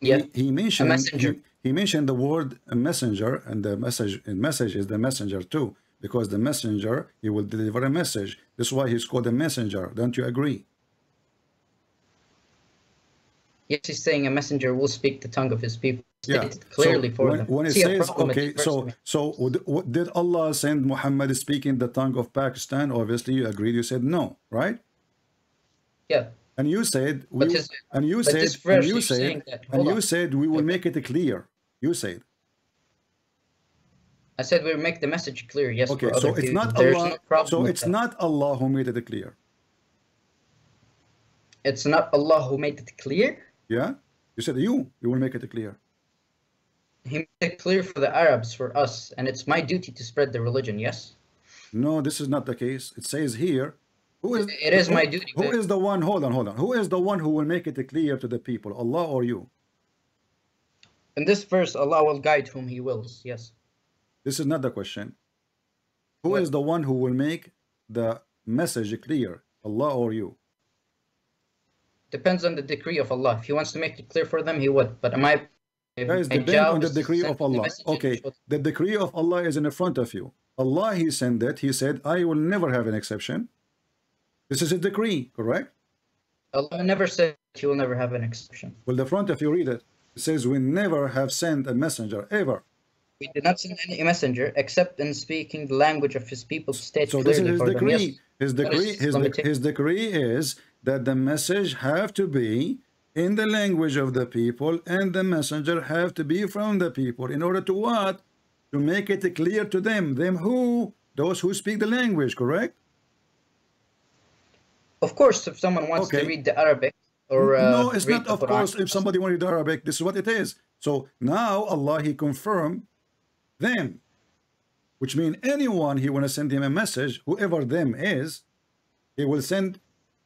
[SPEAKER 12] Yeah.
[SPEAKER 7] he, he mentioned
[SPEAKER 12] messenger.
[SPEAKER 7] He, he mentioned the word a messenger and the message and message is the messenger too because the messenger he will deliver a message this is why he's called a messenger don't you agree
[SPEAKER 12] Yes, he's saying a messenger will speak the tongue of his people.
[SPEAKER 7] Yeah.
[SPEAKER 12] Clearly
[SPEAKER 7] so
[SPEAKER 12] for
[SPEAKER 7] when,
[SPEAKER 12] them.
[SPEAKER 7] when it
[SPEAKER 12] See
[SPEAKER 7] says okay, so so what- did Allah send Muhammad speaking the tongue of Pakistan? Obviously, you agreed. You said no, right?
[SPEAKER 12] Yeah.
[SPEAKER 7] And you said we,
[SPEAKER 12] his-
[SPEAKER 7] and you said and you said and you
[SPEAKER 12] on.
[SPEAKER 7] said we will make it clear. You said
[SPEAKER 12] I said we'll make the message clear. Yes.
[SPEAKER 7] okay. So it's
[SPEAKER 12] people.
[SPEAKER 7] not
[SPEAKER 12] There's
[SPEAKER 7] Allah.
[SPEAKER 12] no
[SPEAKER 7] so it's
[SPEAKER 12] that.
[SPEAKER 7] not Allah who made it clear.
[SPEAKER 12] It's not Allah who made it clear.
[SPEAKER 7] Yeah. You said you you will make it clear.
[SPEAKER 12] He made it clear for the Arabs, for us, and it's my duty to spread the religion. Yes.
[SPEAKER 7] No, this is not the case. It says here. Who is,
[SPEAKER 12] It is
[SPEAKER 7] who-
[SPEAKER 12] my duty,
[SPEAKER 7] Who is the one? Hold on, hold on. Who is the one who will make it clear to the people? Allah or you?
[SPEAKER 12] In this verse, Allah will guide whom He wills. Yes.
[SPEAKER 7] This is not the question. Who is the one who will make the message clear? Allah or you?
[SPEAKER 12] Depends on the decree of Allah. If He wants to make it clear for them, He would. But my
[SPEAKER 7] Guys,
[SPEAKER 12] my
[SPEAKER 7] depend on the decree of Allah. Okay, the decree of Allah is in the front of you. Allah, He sent that. He said, I will never have an exception. This is a decree, correct?
[SPEAKER 12] Allah never said He will never have an exception.
[SPEAKER 7] Well, the front of you read it. It says, we never have sent a messenger ever.
[SPEAKER 12] We did not send any messenger except in speaking the language of His people. State
[SPEAKER 7] So this is his decree.
[SPEAKER 12] Yes.
[SPEAKER 7] His decree, his, his decree is that the message have to be in the language of the people, and the messenger have to be from the people. In order to what? To make it clear to them. Them who? Those who speak the language, correct?
[SPEAKER 12] Of course, if someone wants
[SPEAKER 7] Okay.
[SPEAKER 12] to read the Arabic or uh,
[SPEAKER 7] no, it's not. Of
[SPEAKER 12] Quran,
[SPEAKER 7] course, if somebody wanted Arabic, this is what it is. So now Allah He confirmed them, which means anyone He want to send him a message, whoever them is, He will send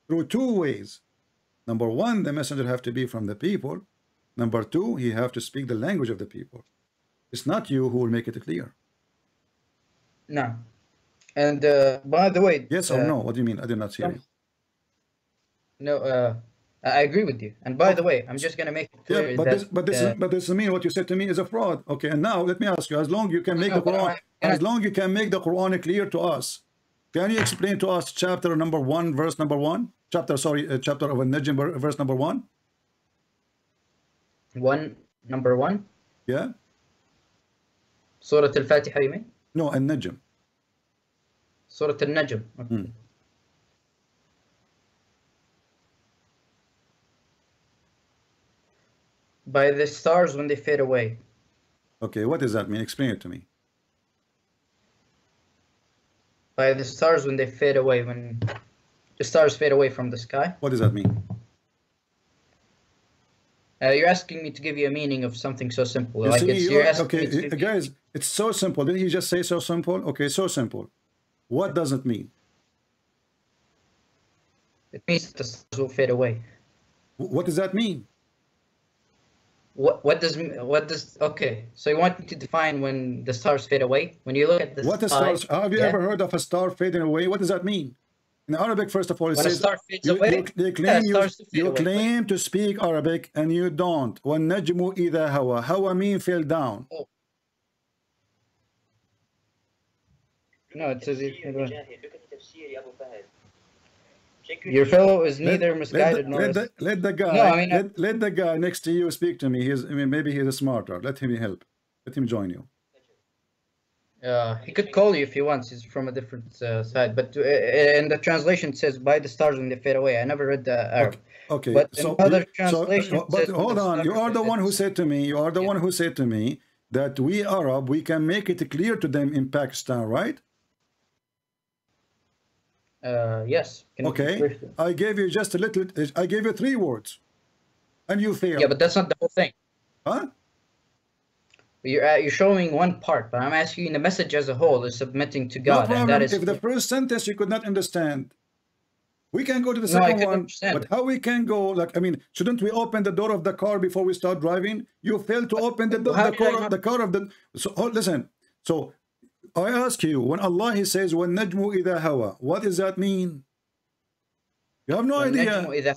[SPEAKER 7] through two ways. Number one, the messenger have to be from the people. Number two, he have to speak the language of the people. It's not you who will make it clear.
[SPEAKER 12] No. And uh, by the way,
[SPEAKER 7] Yes or
[SPEAKER 12] uh,
[SPEAKER 7] no? What do you mean? I did not hear you.
[SPEAKER 12] No, uh, I agree with you. And by the way, I'm just gonna make it clear
[SPEAKER 7] Yeah, but
[SPEAKER 12] that
[SPEAKER 7] this, but this,
[SPEAKER 12] uh,
[SPEAKER 7] is, but this mean what you said to me is a fraud. Okay, and now let me ask you: as long you can make
[SPEAKER 12] No,
[SPEAKER 7] the Quran,
[SPEAKER 12] I-
[SPEAKER 7] as long you can make the Quran clear to us, can you explain to us chapter number one, verse number one, chapter sorry, uh, chapter of An-Najm, verse number one?
[SPEAKER 12] one number one,
[SPEAKER 7] Yeah,
[SPEAKER 12] Surah Al-Fatiha, you mean?
[SPEAKER 7] no, An-Najm.
[SPEAKER 12] Surah Al-Najm. Okay.
[SPEAKER 7] Hmm.
[SPEAKER 12] By the stars when they fade away.
[SPEAKER 7] Okay, what does that mean? Explain it to me.
[SPEAKER 12] By the stars when they fade away, when the stars fade away from the sky.
[SPEAKER 7] What does that mean?
[SPEAKER 12] Uh, you're asking me to give you a meaning of something so simple.
[SPEAKER 7] You
[SPEAKER 12] like
[SPEAKER 7] see,
[SPEAKER 12] it's,
[SPEAKER 7] you
[SPEAKER 12] you're asking
[SPEAKER 7] okay,
[SPEAKER 12] me to give
[SPEAKER 7] guys, it's so simple. Didn't he just say so simple? Okay, so simple. What does it mean?
[SPEAKER 12] it means the stars will fade away.
[SPEAKER 7] What does that mean?
[SPEAKER 12] What what does what does okay? So you want me to define when the stars fade away? When you look at the
[SPEAKER 7] What
[SPEAKER 12] sky,
[SPEAKER 7] stars? Have you
[SPEAKER 12] yeah?
[SPEAKER 7] ever heard of a star fading away? What does that mean? In Arabic, first of all, it
[SPEAKER 12] When a
[SPEAKER 7] says
[SPEAKER 12] star fades
[SPEAKER 7] you,
[SPEAKER 12] away,
[SPEAKER 7] you, you
[SPEAKER 12] yeah,
[SPEAKER 7] claim you,
[SPEAKER 12] stars do fade
[SPEAKER 7] you
[SPEAKER 12] away.
[SPEAKER 7] claim to speak Arabic and you don't. وَالنَّجْمُ إِذَا هَوَى Hawa mean fell down.
[SPEAKER 12] No, it says it fade away. Your fellow is neither
[SPEAKER 7] let,
[SPEAKER 12] misguided
[SPEAKER 7] the,
[SPEAKER 12] nor
[SPEAKER 7] let,
[SPEAKER 12] is-
[SPEAKER 7] the, let the guy
[SPEAKER 12] No, I mean, I-
[SPEAKER 7] let, let the guy next to you speak to me. He's I mean maybe he's smarter. Let him help. Let him join you.
[SPEAKER 12] Uh, he could call you if he wants. He's from a different uh, side. But uh, in the translation, it says "by the stars when they fade away." I never read the Arab.
[SPEAKER 7] Okay,
[SPEAKER 12] But in
[SPEAKER 7] so,
[SPEAKER 12] other
[SPEAKER 7] so
[SPEAKER 12] translations,
[SPEAKER 7] uh, but hold on, you are the one who said to me, you are the one who said to me that we Arab, we can make it clear to them in Pakistan, right?
[SPEAKER 12] Uh, yes. Can
[SPEAKER 7] Okay. I gave you just a little, I gave you three words, and you failed.
[SPEAKER 12] Yeah, but that's not the whole thing.
[SPEAKER 7] Huh?
[SPEAKER 12] You're, uh, you're showing one part, but I'm asking the message as a whole is submitting to God. No
[SPEAKER 7] problem.
[SPEAKER 12] And that is
[SPEAKER 7] if the first sentence you could not understand, we can go to the second one.
[SPEAKER 12] Understand.
[SPEAKER 7] But how we can go, like, I mean, shouldn't we open the door of the car before we start driving? You fail to open the, door, the, car,
[SPEAKER 12] not...
[SPEAKER 7] the car of the. So, oh, listen. So I ask you, when Allah he says, "When najmu idha hawa," what does that mean? You have no
[SPEAKER 12] when idea.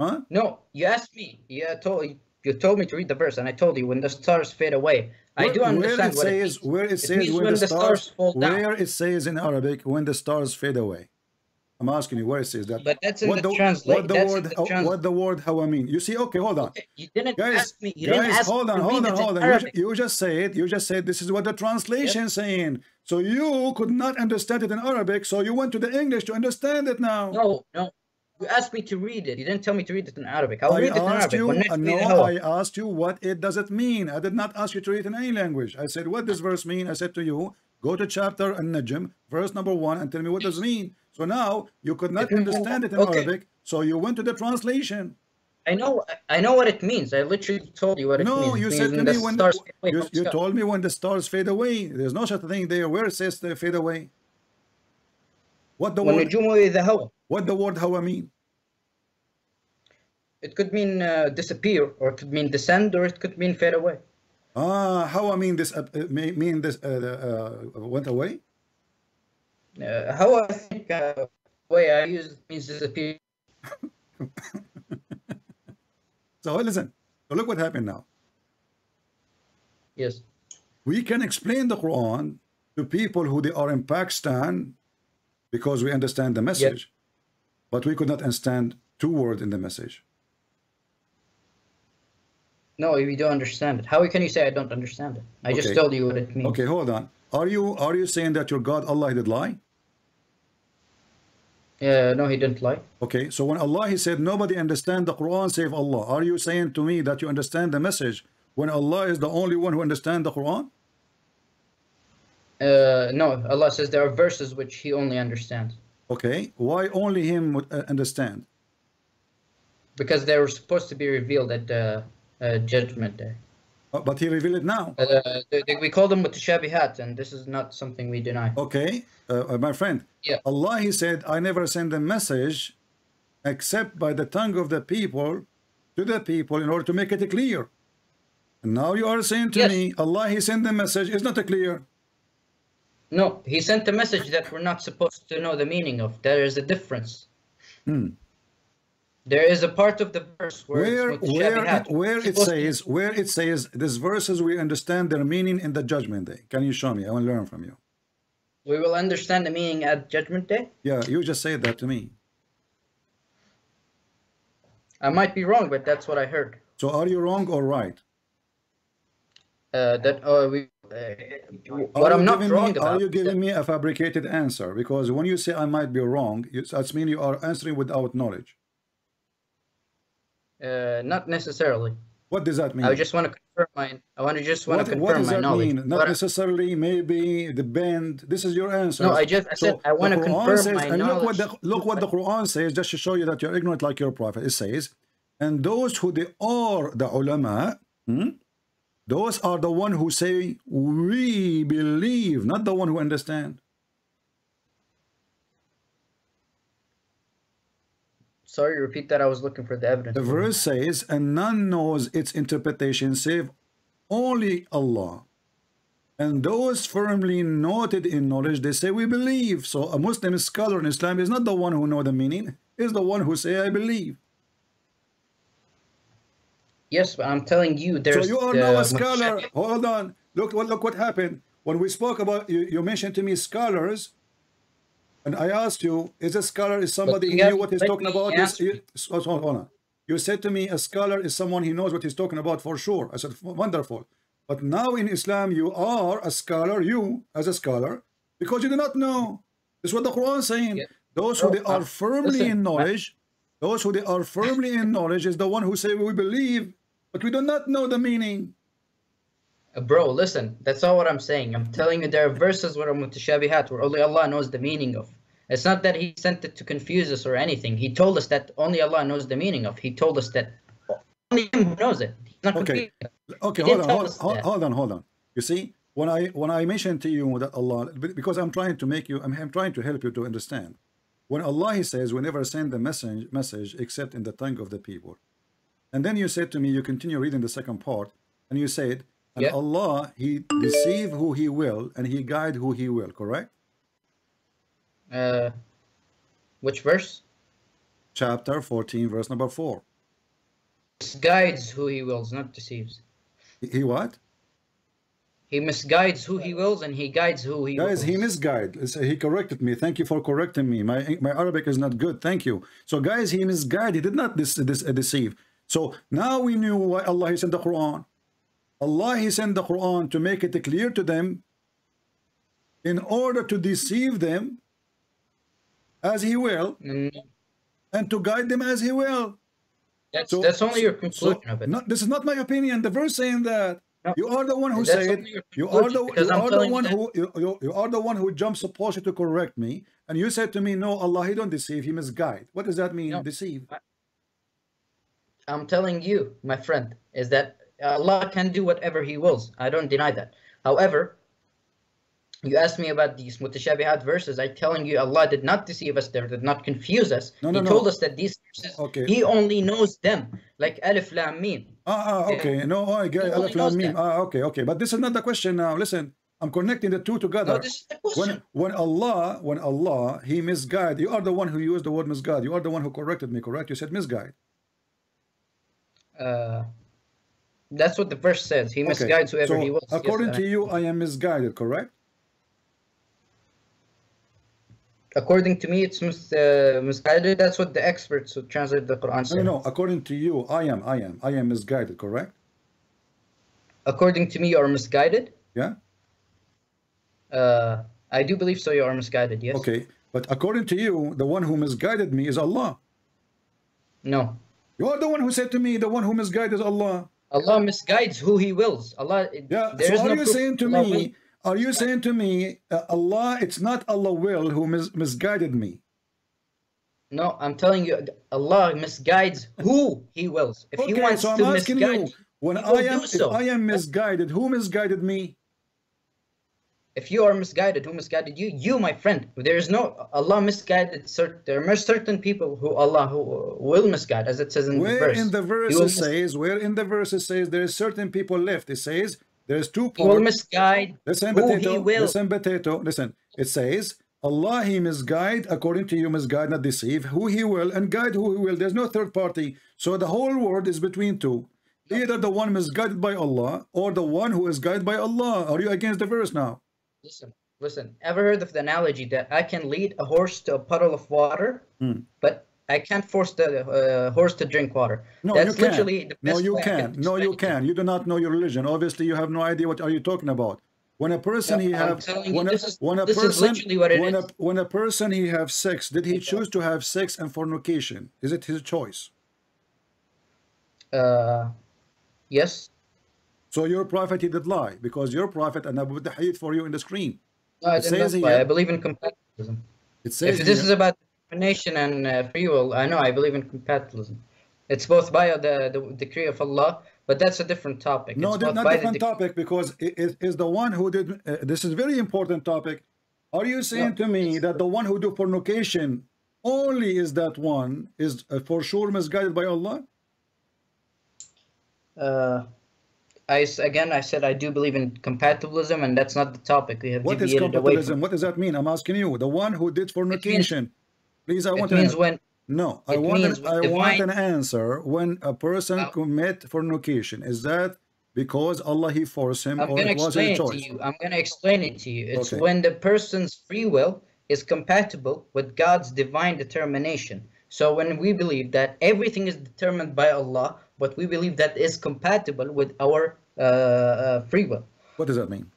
[SPEAKER 7] Huh?
[SPEAKER 12] No, you asked me. You uh, told you told me to read the verse, and I told you when the stars fade away. I do understand
[SPEAKER 7] where
[SPEAKER 12] what
[SPEAKER 7] it
[SPEAKER 12] it
[SPEAKER 7] says,
[SPEAKER 12] means.
[SPEAKER 7] where it
[SPEAKER 12] It
[SPEAKER 7] says
[SPEAKER 12] means
[SPEAKER 7] when,
[SPEAKER 12] when
[SPEAKER 7] the stars,
[SPEAKER 12] stars fall down.
[SPEAKER 7] where it says in Arabic when the stars fade away. I'm asking you where it says that.
[SPEAKER 12] But that's in
[SPEAKER 7] what
[SPEAKER 12] the
[SPEAKER 7] the,
[SPEAKER 12] translate-
[SPEAKER 7] What the
[SPEAKER 12] that's
[SPEAKER 7] word?
[SPEAKER 12] the trans-
[SPEAKER 7] what the word? How I mean? You see? Okay, hold on.
[SPEAKER 12] You didn't
[SPEAKER 7] Guys,
[SPEAKER 12] ask me. You
[SPEAKER 7] guys, hold on, hold on,
[SPEAKER 12] it
[SPEAKER 7] hold on. You, you just said, you just said this is what the translation is saying. So you could not understand it in Arabic, so you went to the English to understand it now.
[SPEAKER 12] No, no. You asked me to read it. You didn't tell me to read it in Arabic. I'll
[SPEAKER 7] I
[SPEAKER 12] read it in Arabic.
[SPEAKER 7] You, uh, no, I asked you what it does it mean. I did not ask you to read it in any language. I said, what does verse mean? I said to you, go to chapter and najm verse number one, and tell me what does it mean. So now you could not understand it in
[SPEAKER 12] okay.
[SPEAKER 7] Arabic, so you went to the translation.
[SPEAKER 12] I know, I know what it means. I literally told you what it no, means.
[SPEAKER 7] No, you said to me when
[SPEAKER 12] the,
[SPEAKER 7] you, you told me when the stars fade away. There's no such thing there. Where says they fade away? What the
[SPEAKER 12] when word?
[SPEAKER 7] What the word hawa mean?
[SPEAKER 12] It could mean uh, disappear, or it could mean descend, or it could mean fade away.
[SPEAKER 7] Ah, hawa mean this uh, mean this uh, uh, went away.
[SPEAKER 12] Uh, hawa, I think, uh, way I use means disappear.
[SPEAKER 7] so listen, so look what happened now.
[SPEAKER 12] Yes.
[SPEAKER 7] We can explain the Quran to people who they are in Pakistan because we understand the message but we could not understand two words in the message.
[SPEAKER 12] No, you don't understand it. How can you say I don't understand it? I just
[SPEAKER 7] Okay.
[SPEAKER 12] told you what it means.
[SPEAKER 7] Okay, hold on. Are you are you saying that your God Allah did lie?
[SPEAKER 12] Yeah, no, he didn't lie.
[SPEAKER 7] Okay, so when Allah he said nobody understand the Quran save Allah, are you saying to me that you understand the message when Allah is the only one who understand the Quran?
[SPEAKER 12] Uh, no, Allah says there are verses which he only understands
[SPEAKER 7] Okay, why only him would uh, understand?
[SPEAKER 12] because they were supposed to be revealed at the uh, judgment day.
[SPEAKER 7] Uh, But he revealed it now.
[SPEAKER 12] Uh, they, they- we call them mutashabihat, and this is not something we deny.
[SPEAKER 7] Okay, uh, uh, my friend.
[SPEAKER 12] Yeah.
[SPEAKER 7] Allah, He said, I never send a message except by the tongue of the people to the people in order to make it clear. And now you are saying to
[SPEAKER 12] Yes.
[SPEAKER 7] me, Allah, He sent the message. It's not a clear.
[SPEAKER 12] No, he sent a message that we're not supposed to know the meaning of. There is a difference.
[SPEAKER 7] Hmm.
[SPEAKER 12] There is a part of the verse where,
[SPEAKER 7] Where,
[SPEAKER 12] it's
[SPEAKER 7] where, it, where it
[SPEAKER 12] Supposed to-
[SPEAKER 7] says, where it says, these verses we understand their meaning in the judgment day. Can you show me? I want to learn from you.
[SPEAKER 12] we will understand the meaning at judgment day.
[SPEAKER 7] Yeah, you just said that to me.
[SPEAKER 12] I might be wrong, but that's what I heard.
[SPEAKER 7] So are you wrong or right?
[SPEAKER 12] Uh, that uh, we.
[SPEAKER 7] You
[SPEAKER 12] I'm not
[SPEAKER 7] giving
[SPEAKER 12] wrong
[SPEAKER 7] me,
[SPEAKER 12] about.
[SPEAKER 7] Are you giving me a fabricated answer? Because when you say I might be wrong, you, that's mean you are answering without knowledge.
[SPEAKER 12] uh, not necessarily.
[SPEAKER 7] What does that mean?
[SPEAKER 12] I just want to confirm my. I want to just want
[SPEAKER 7] what,
[SPEAKER 12] to confirm
[SPEAKER 7] what does that
[SPEAKER 12] knowledge.
[SPEAKER 7] mean? Not
[SPEAKER 12] I-
[SPEAKER 7] necessarily, maybe, the band. This is your answer.
[SPEAKER 12] No, I just- I said I wanna confirm
[SPEAKER 7] says,
[SPEAKER 12] my
[SPEAKER 7] and look what the
[SPEAKER 12] knowledge.
[SPEAKER 7] look what the Quran says, just to show you that you're ignorant like your prophet. It says, and those who they are the ulama, hmm, those are the one who say we believe, not the one who understand.
[SPEAKER 12] Sorry, repeat that. I was looking for the evidence.
[SPEAKER 7] The verse says, and none knows its interpretation save only Allah. And those firmly noted in knowledge, they say we believe. So a Muslim scholar in Islam is not the one who know the meaning, is the one who say I believe.
[SPEAKER 12] Yes, but I'm telling you, there's.
[SPEAKER 7] so you are now a scholar. Hold on. Look what look what happened. When we spoke about you, you mentioned to me scholars, and I asked you, is a scholar is somebody who knew what he's talking about? Is,
[SPEAKER 12] answer
[SPEAKER 7] you, hold on. You said to me a scholar is someone he knows what he's talking about for sure. I said wonderful. But now in Islam, you are a scholar, you as a scholar, because you do not know. This is what the Quran is saying. Those who
[SPEAKER 12] Bro,
[SPEAKER 7] they are
[SPEAKER 12] uh,
[SPEAKER 7] firmly
[SPEAKER 12] listen,
[SPEAKER 7] in
[SPEAKER 12] I-
[SPEAKER 7] knowledge, those who they are firmly in knowledge is the one who say we believe, but we do not know the meaning.
[SPEAKER 12] Uh, Bro, listen, that's not what I'm saying. I'm telling you there are verses where mutashabihat, where only Allah knows the meaning of. It's not that He sent it to confuse us or anything. He told us that only Allah knows the meaning of. He told us that only Him knows it. Not
[SPEAKER 7] Okay. Okay, hold on, hold, hold, hold on, hold on. You see, when I when I mentioned to you that Allah, because I'm trying to make you, I'm, I'm trying to help you to understand. When Allah He says, "We never send the message message except in the tongue of the people," and then you said to me, you continue reading the second part, and you said, "And
[SPEAKER 12] Yeah.
[SPEAKER 7] Allah He deceive who He will, and He guide who He will." Correct?
[SPEAKER 12] Uh, which verse?
[SPEAKER 7] Chapter 14, verse number four.
[SPEAKER 12] Guides who He wills, not deceives.
[SPEAKER 7] He, he what?
[SPEAKER 12] He misguides who He wills, and He guides who He
[SPEAKER 7] Guys,
[SPEAKER 12] wills.
[SPEAKER 7] he misguided. It's- He corrected me. Thank you for correcting me. My my Arabic is not good. Thank you. So, guys, he misguided. He did not deceive. So now we knew why Allah he sent the Quran. Allah he sent the Quran to make it clear to them, in order to deceive them, as He will,
[SPEAKER 12] Mm,
[SPEAKER 7] and to guide them as He will.
[SPEAKER 12] That's
[SPEAKER 7] So-
[SPEAKER 12] that's only your
[SPEAKER 7] so-
[SPEAKER 12] conclusion of it.
[SPEAKER 7] Not, this is not my opinion. The verse saying that.
[SPEAKER 12] No.
[SPEAKER 7] You are the one who
[SPEAKER 12] That's
[SPEAKER 7] said you are the you
[SPEAKER 12] I'm
[SPEAKER 7] are the
[SPEAKER 12] you
[SPEAKER 7] one who you, you, you are the one who jumps supposed to correct me, and you said to me, "No, Allah, He don't deceive, He misguide." What does that mean?
[SPEAKER 12] No.
[SPEAKER 7] Deceive?
[SPEAKER 12] I'm telling you, my friend, is that Allah can do whatever He wills. I don't deny that. However, you asked me about these mutashabihat verses. I'm telling you, Allah did not deceive us there, did not confuse us.
[SPEAKER 7] No, no,
[SPEAKER 12] he
[SPEAKER 7] no.
[SPEAKER 12] told us that these verses,
[SPEAKER 7] Okay.
[SPEAKER 12] He only knows them, like Alif Lam Mim.
[SPEAKER 7] Ah, ah, okay. No, I get Alif Lam Mim. Ah, okay, okay. But this is not the question now. Listen, I'm connecting the two together.
[SPEAKER 12] No, this is the question.
[SPEAKER 7] when when Allah when Allah He misguide, you are the one who used the word misguide. You are the one who corrected me. Correct? You said misguide.
[SPEAKER 12] Uh, that's what the verse says. He
[SPEAKER 7] Okay.
[SPEAKER 12] misguides whoever
[SPEAKER 7] so
[SPEAKER 12] He wills. Yes,
[SPEAKER 7] according
[SPEAKER 12] I-
[SPEAKER 7] to you, I am misguided. Correct?
[SPEAKER 12] according to me, it's mis- uh, misguided. That's what the experts who translate the Quran say.
[SPEAKER 7] no, no. According to you, I am, I am, I am misguided. Correct?
[SPEAKER 12] According to me, you are misguided.
[SPEAKER 7] Yeah.
[SPEAKER 12] Uh, I do believe so. You are misguided. Yes.
[SPEAKER 7] Okay, but according to you, the one who misguided me is Allah.
[SPEAKER 12] No.
[SPEAKER 7] You are the one who said to me, the one who misguides Allah.
[SPEAKER 12] Allah misguides who He wills. Allah.
[SPEAKER 7] Yeah. so are
[SPEAKER 12] no
[SPEAKER 7] you saying to
[SPEAKER 12] Allah
[SPEAKER 7] me? Are you saying to me, uh, Allah? It's not Allah will who mis- misguided me.
[SPEAKER 12] No, I'm telling you, Allah misguides who He wills. If He
[SPEAKER 7] Okay,
[SPEAKER 12] wants
[SPEAKER 7] so I'm
[SPEAKER 12] to
[SPEAKER 7] asking
[SPEAKER 12] misguide,
[SPEAKER 7] you, when I am,
[SPEAKER 12] so.
[SPEAKER 7] I am misguided, who misguided me?
[SPEAKER 12] If you are misguided, who misguided you? You, my friend. There is no Allah misguided. There are certain people who Allah who will misguide, as it says in the
[SPEAKER 7] Where
[SPEAKER 12] verse.
[SPEAKER 7] in the verse it says, where in the verse it says there is certain people left. It says there's two
[SPEAKER 12] He will
[SPEAKER 7] parts.
[SPEAKER 12] misguide
[SPEAKER 7] Listen,
[SPEAKER 12] who
[SPEAKER 7] potato.
[SPEAKER 12] He will.
[SPEAKER 7] Listen, potato. Listen. It says Allah He misguide according to you, misguide, not deceive. Who He will and guide who He will. There's no third party. So the whole world is between two. Either the one misguided by Allah or the one who is guided by Allah. Are you against the verse now?
[SPEAKER 12] Listen, listen. Ever heard of the analogy that I can lead a horse to a puddle of water,
[SPEAKER 7] Hmm.
[SPEAKER 12] but I can't force the uh, horse to drink water?
[SPEAKER 7] No,
[SPEAKER 12] That's
[SPEAKER 7] you can. No, you
[SPEAKER 12] I
[SPEAKER 7] can. No, you can. You do not know your religion. Obviously, you have no idea what are you talking about. When a person
[SPEAKER 12] No,
[SPEAKER 7] he
[SPEAKER 12] I'm
[SPEAKER 7] have when a,
[SPEAKER 12] this is-
[SPEAKER 7] when a person
[SPEAKER 12] literally what it
[SPEAKER 7] when
[SPEAKER 12] is.
[SPEAKER 7] a when a person he have sex, did he choose to have sex and fornication? Is it his choice?
[SPEAKER 12] Uh, yes.
[SPEAKER 7] So your prophet he did lie because your prophet and I put the hadith for you in the screen.
[SPEAKER 12] No, I
[SPEAKER 7] It says
[SPEAKER 12] lie.
[SPEAKER 7] here-
[SPEAKER 12] I believe in compatibilism.
[SPEAKER 7] It says
[SPEAKER 12] If this
[SPEAKER 7] here-
[SPEAKER 12] is about discrimination and uh, free will, I know I believe in compatibilism. It's both by the, the decree of Allah, but that's a different topic.
[SPEAKER 7] No,
[SPEAKER 12] it's
[SPEAKER 7] not different topic because it is the one who did. Uh, this is very important topic. Are you saying to me that the one who do fornication only is that one is uh, for sure misguided by Allah?
[SPEAKER 12] Uh, I again, I said I do believe in compatibilism, and that's not the topic. We have
[SPEAKER 7] What is compatibilism? What does that mean? I'm asking you. The one who did fornication. Please, I
[SPEAKER 12] It
[SPEAKER 7] want
[SPEAKER 12] means
[SPEAKER 7] an,
[SPEAKER 12] when
[SPEAKER 7] no. I want an, I want an answer. When a person
[SPEAKER 12] Uh,
[SPEAKER 7] commit fornication, is that because Allah he forced him,
[SPEAKER 12] I'm
[SPEAKER 7] or it was
[SPEAKER 12] explain
[SPEAKER 7] his
[SPEAKER 12] it to you. I'm gonna explain it to you. It's
[SPEAKER 7] Okay.
[SPEAKER 12] when the person's free will is compatible with God's divine determination. So when we believe that everything is determined by Allah, but we believe that is compatible with our uh, uh, free will.
[SPEAKER 7] What does that mean?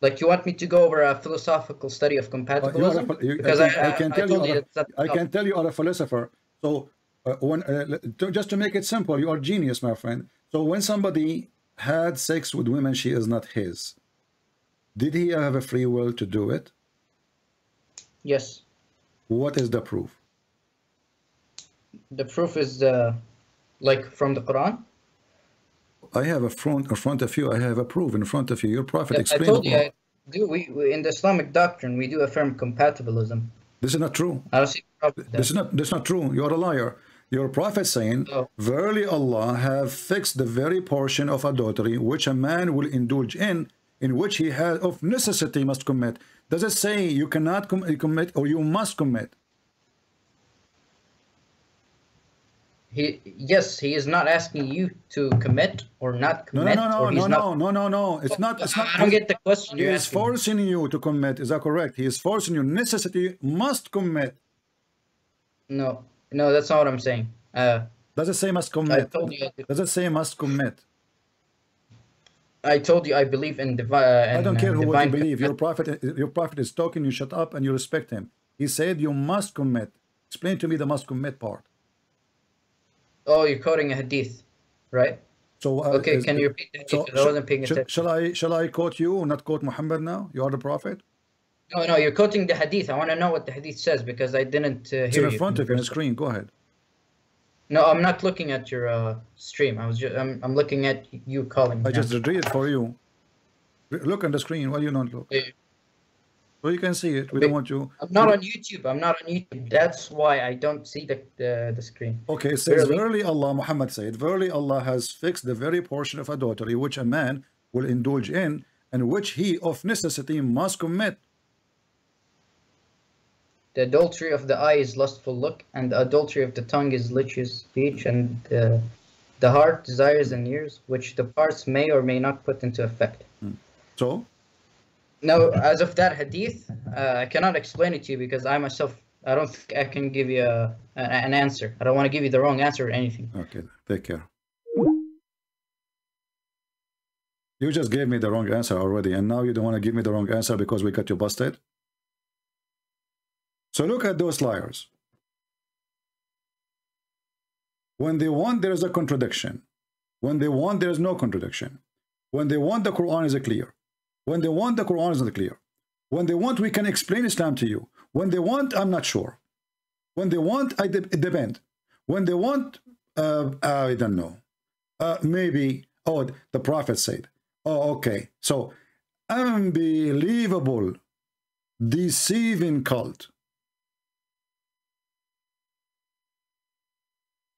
[SPEAKER 12] Like you want me to go over a philosophical study of
[SPEAKER 7] Uh,
[SPEAKER 12] compatibilism?
[SPEAKER 7] a, you,
[SPEAKER 12] because
[SPEAKER 7] I,
[SPEAKER 12] I,
[SPEAKER 7] can, I,
[SPEAKER 12] I,
[SPEAKER 7] can
[SPEAKER 12] I
[SPEAKER 7] tell you, are
[SPEAKER 12] not
[SPEAKER 7] can tell you are a philosopher. So uh, when uh, to, just to make it simple, you are genius, my friend. So when somebody had sex with women, she is not his. Did he have a free will to do it?
[SPEAKER 12] Yes.
[SPEAKER 7] What is the proof?
[SPEAKER 12] The proof is uh, like from the Quran.
[SPEAKER 7] I have a front in front of you. I have a proof in front of you. Your prophet
[SPEAKER 12] I
[SPEAKER 7] explained.
[SPEAKER 12] told you, I do. We, we in the Islamic doctrine we do affirm compatibilism.
[SPEAKER 7] This is not true.
[SPEAKER 12] I don't see a problem with
[SPEAKER 7] This is not this is not true. You are a liar. Your prophet saying,
[SPEAKER 12] Oh.
[SPEAKER 7] Verily Allah have fixed the very portion of adultery which a man will indulge in, in which he has of necessity must commit. Does it say you cannot com commit or you must commit?
[SPEAKER 12] He yes, he is not asking you to commit or not
[SPEAKER 7] No,
[SPEAKER 12] commit.
[SPEAKER 7] no, no, no,
[SPEAKER 12] he's
[SPEAKER 7] no,
[SPEAKER 12] not,
[SPEAKER 7] no, no, no. It's not. It's not.
[SPEAKER 12] I don't get the question
[SPEAKER 7] He is forcing you to commit. Is that correct? He is forcing you. Necessity must commit.
[SPEAKER 12] No, no, that's not what I'm saying. Uh,
[SPEAKER 7] Does it say must
[SPEAKER 12] I
[SPEAKER 7] commit? Does it say must commit?
[SPEAKER 12] I told you I believe in divine. Uh,
[SPEAKER 7] I don't care
[SPEAKER 12] uh,
[SPEAKER 7] who you believe. Your prophet, your prophet is talking. You shut up and you respect him. He said you must commit. Explain to me the must commit part.
[SPEAKER 12] Oh, you're quoting a hadith, right?
[SPEAKER 7] So uh,
[SPEAKER 12] Okay,
[SPEAKER 7] is-
[SPEAKER 12] can you repeat that? hadith?
[SPEAKER 7] So
[SPEAKER 12] I wasn't paying
[SPEAKER 7] shall,
[SPEAKER 12] attention.
[SPEAKER 7] shall I shall I quote you or not quote Muhammad now? You are the prophet.
[SPEAKER 12] No, no, you're quoting the hadith. I want to know what the hadith says because I didn't uh,
[SPEAKER 7] It's
[SPEAKER 12] hear
[SPEAKER 7] in
[SPEAKER 12] you.
[SPEAKER 7] front of you on the screen. Go ahead.
[SPEAKER 12] No, I'm not looking at your uh, stream. I was just I'm, I'm looking at you calling.
[SPEAKER 7] I
[SPEAKER 12] now.
[SPEAKER 7] just read it for you. Look on the screen. Why you not look? So you can see it. We don't want you.
[SPEAKER 12] I'm not on YouTube. I'm not on YouTube. That's why I don't see the the, the screen.
[SPEAKER 7] Okay, it says,
[SPEAKER 12] Verily-
[SPEAKER 7] Verily Allah, Muhammad said, Verily Allah has fixed the very portion of adultery which a man will indulge in, and which he of necessity must commit.
[SPEAKER 12] The adultery of the eye is lustful look, and the adultery of the tongue is litigious speech, and the, the heart desires and ears, which the parts may or may not put into effect. Hmm.
[SPEAKER 7] So,
[SPEAKER 12] Now, as of that hadith, uh, I cannot explain it to you because I myself, I don't think I can give you a, an answer. I don't want to give you the wrong answer or anything.
[SPEAKER 7] okay, take care. You just gave me the wrong answer already, and now you don't want to give me the wrong answer because we got you busted. So look at those liars. When they want, there is a contradiction. When they want, there is no contradiction. When they want, the Quran is clear. When they want, the Quran is not clear. When they want, we can explain Islam to you. When they want, I'm not sure. When they want, I de it depends. When they want, uh, I don't know. Uh, maybe, oh, the Prophet said. Oh, okay. So, unbelievable, deceiving cult.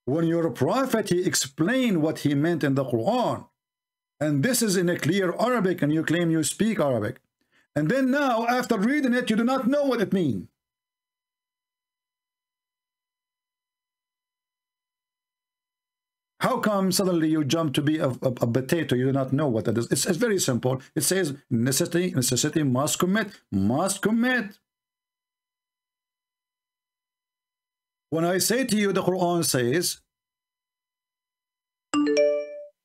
[SPEAKER 7] When your prophet, he explained what he meant in the Quran. And this is in a clear Arabic, and you claim you speak Arabic. And then now, after reading it, you do not know what it means. How come suddenly you jump to be a, a, a potato? You do not know what that is. It's, it's very simple. It says necessity, necessity must commit, must commit. When I say to you, the Quran says,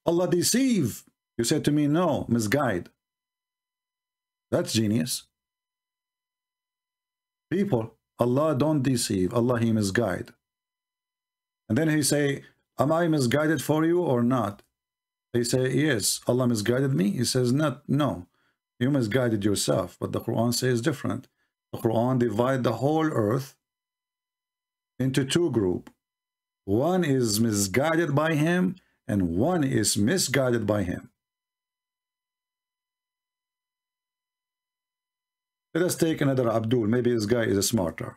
[SPEAKER 7] Allah deceive. You said to me, no, misguide. That's genius. People, Allah don't deceive. Allah, He misguide. And then He say, am I misguided for you or not? They say, yes, Allah misguided me. He says, not, no, you misguided yourself. But the Quran says different. The Quran divide the whole earth into two group. One is misguided by him and one is misguided by him. Let us take another Abdul. Maybe this guy is smarter.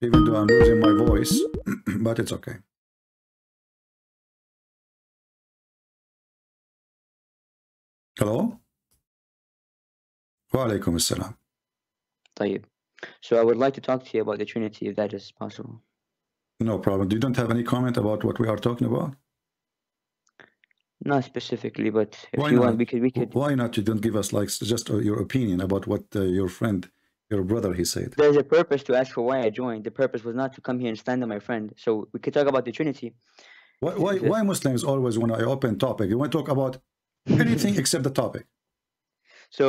[SPEAKER 7] Even though I'm losing my voice, but it's okay. Hello? Wa alaikum assalam.
[SPEAKER 13] طيب. So I would like to talk to you about the Trinity if that is possible.
[SPEAKER 7] No problem. You don't have any comment about what we are talking about?
[SPEAKER 13] Not specifically, but if
[SPEAKER 7] Why
[SPEAKER 13] you
[SPEAKER 7] not?
[SPEAKER 13] want, we could we could
[SPEAKER 7] Why not? You don't give us like just uh, your opinion about what uh, your friend Your brother, he said.
[SPEAKER 13] There's a purpose to ask for why I joined. The purpose was not to come here and stand on my friend. So we could talk about the Trinity.
[SPEAKER 7] Why, why, why Muslims always, when I open topic, you want to talk about anything except the topic?
[SPEAKER 13] So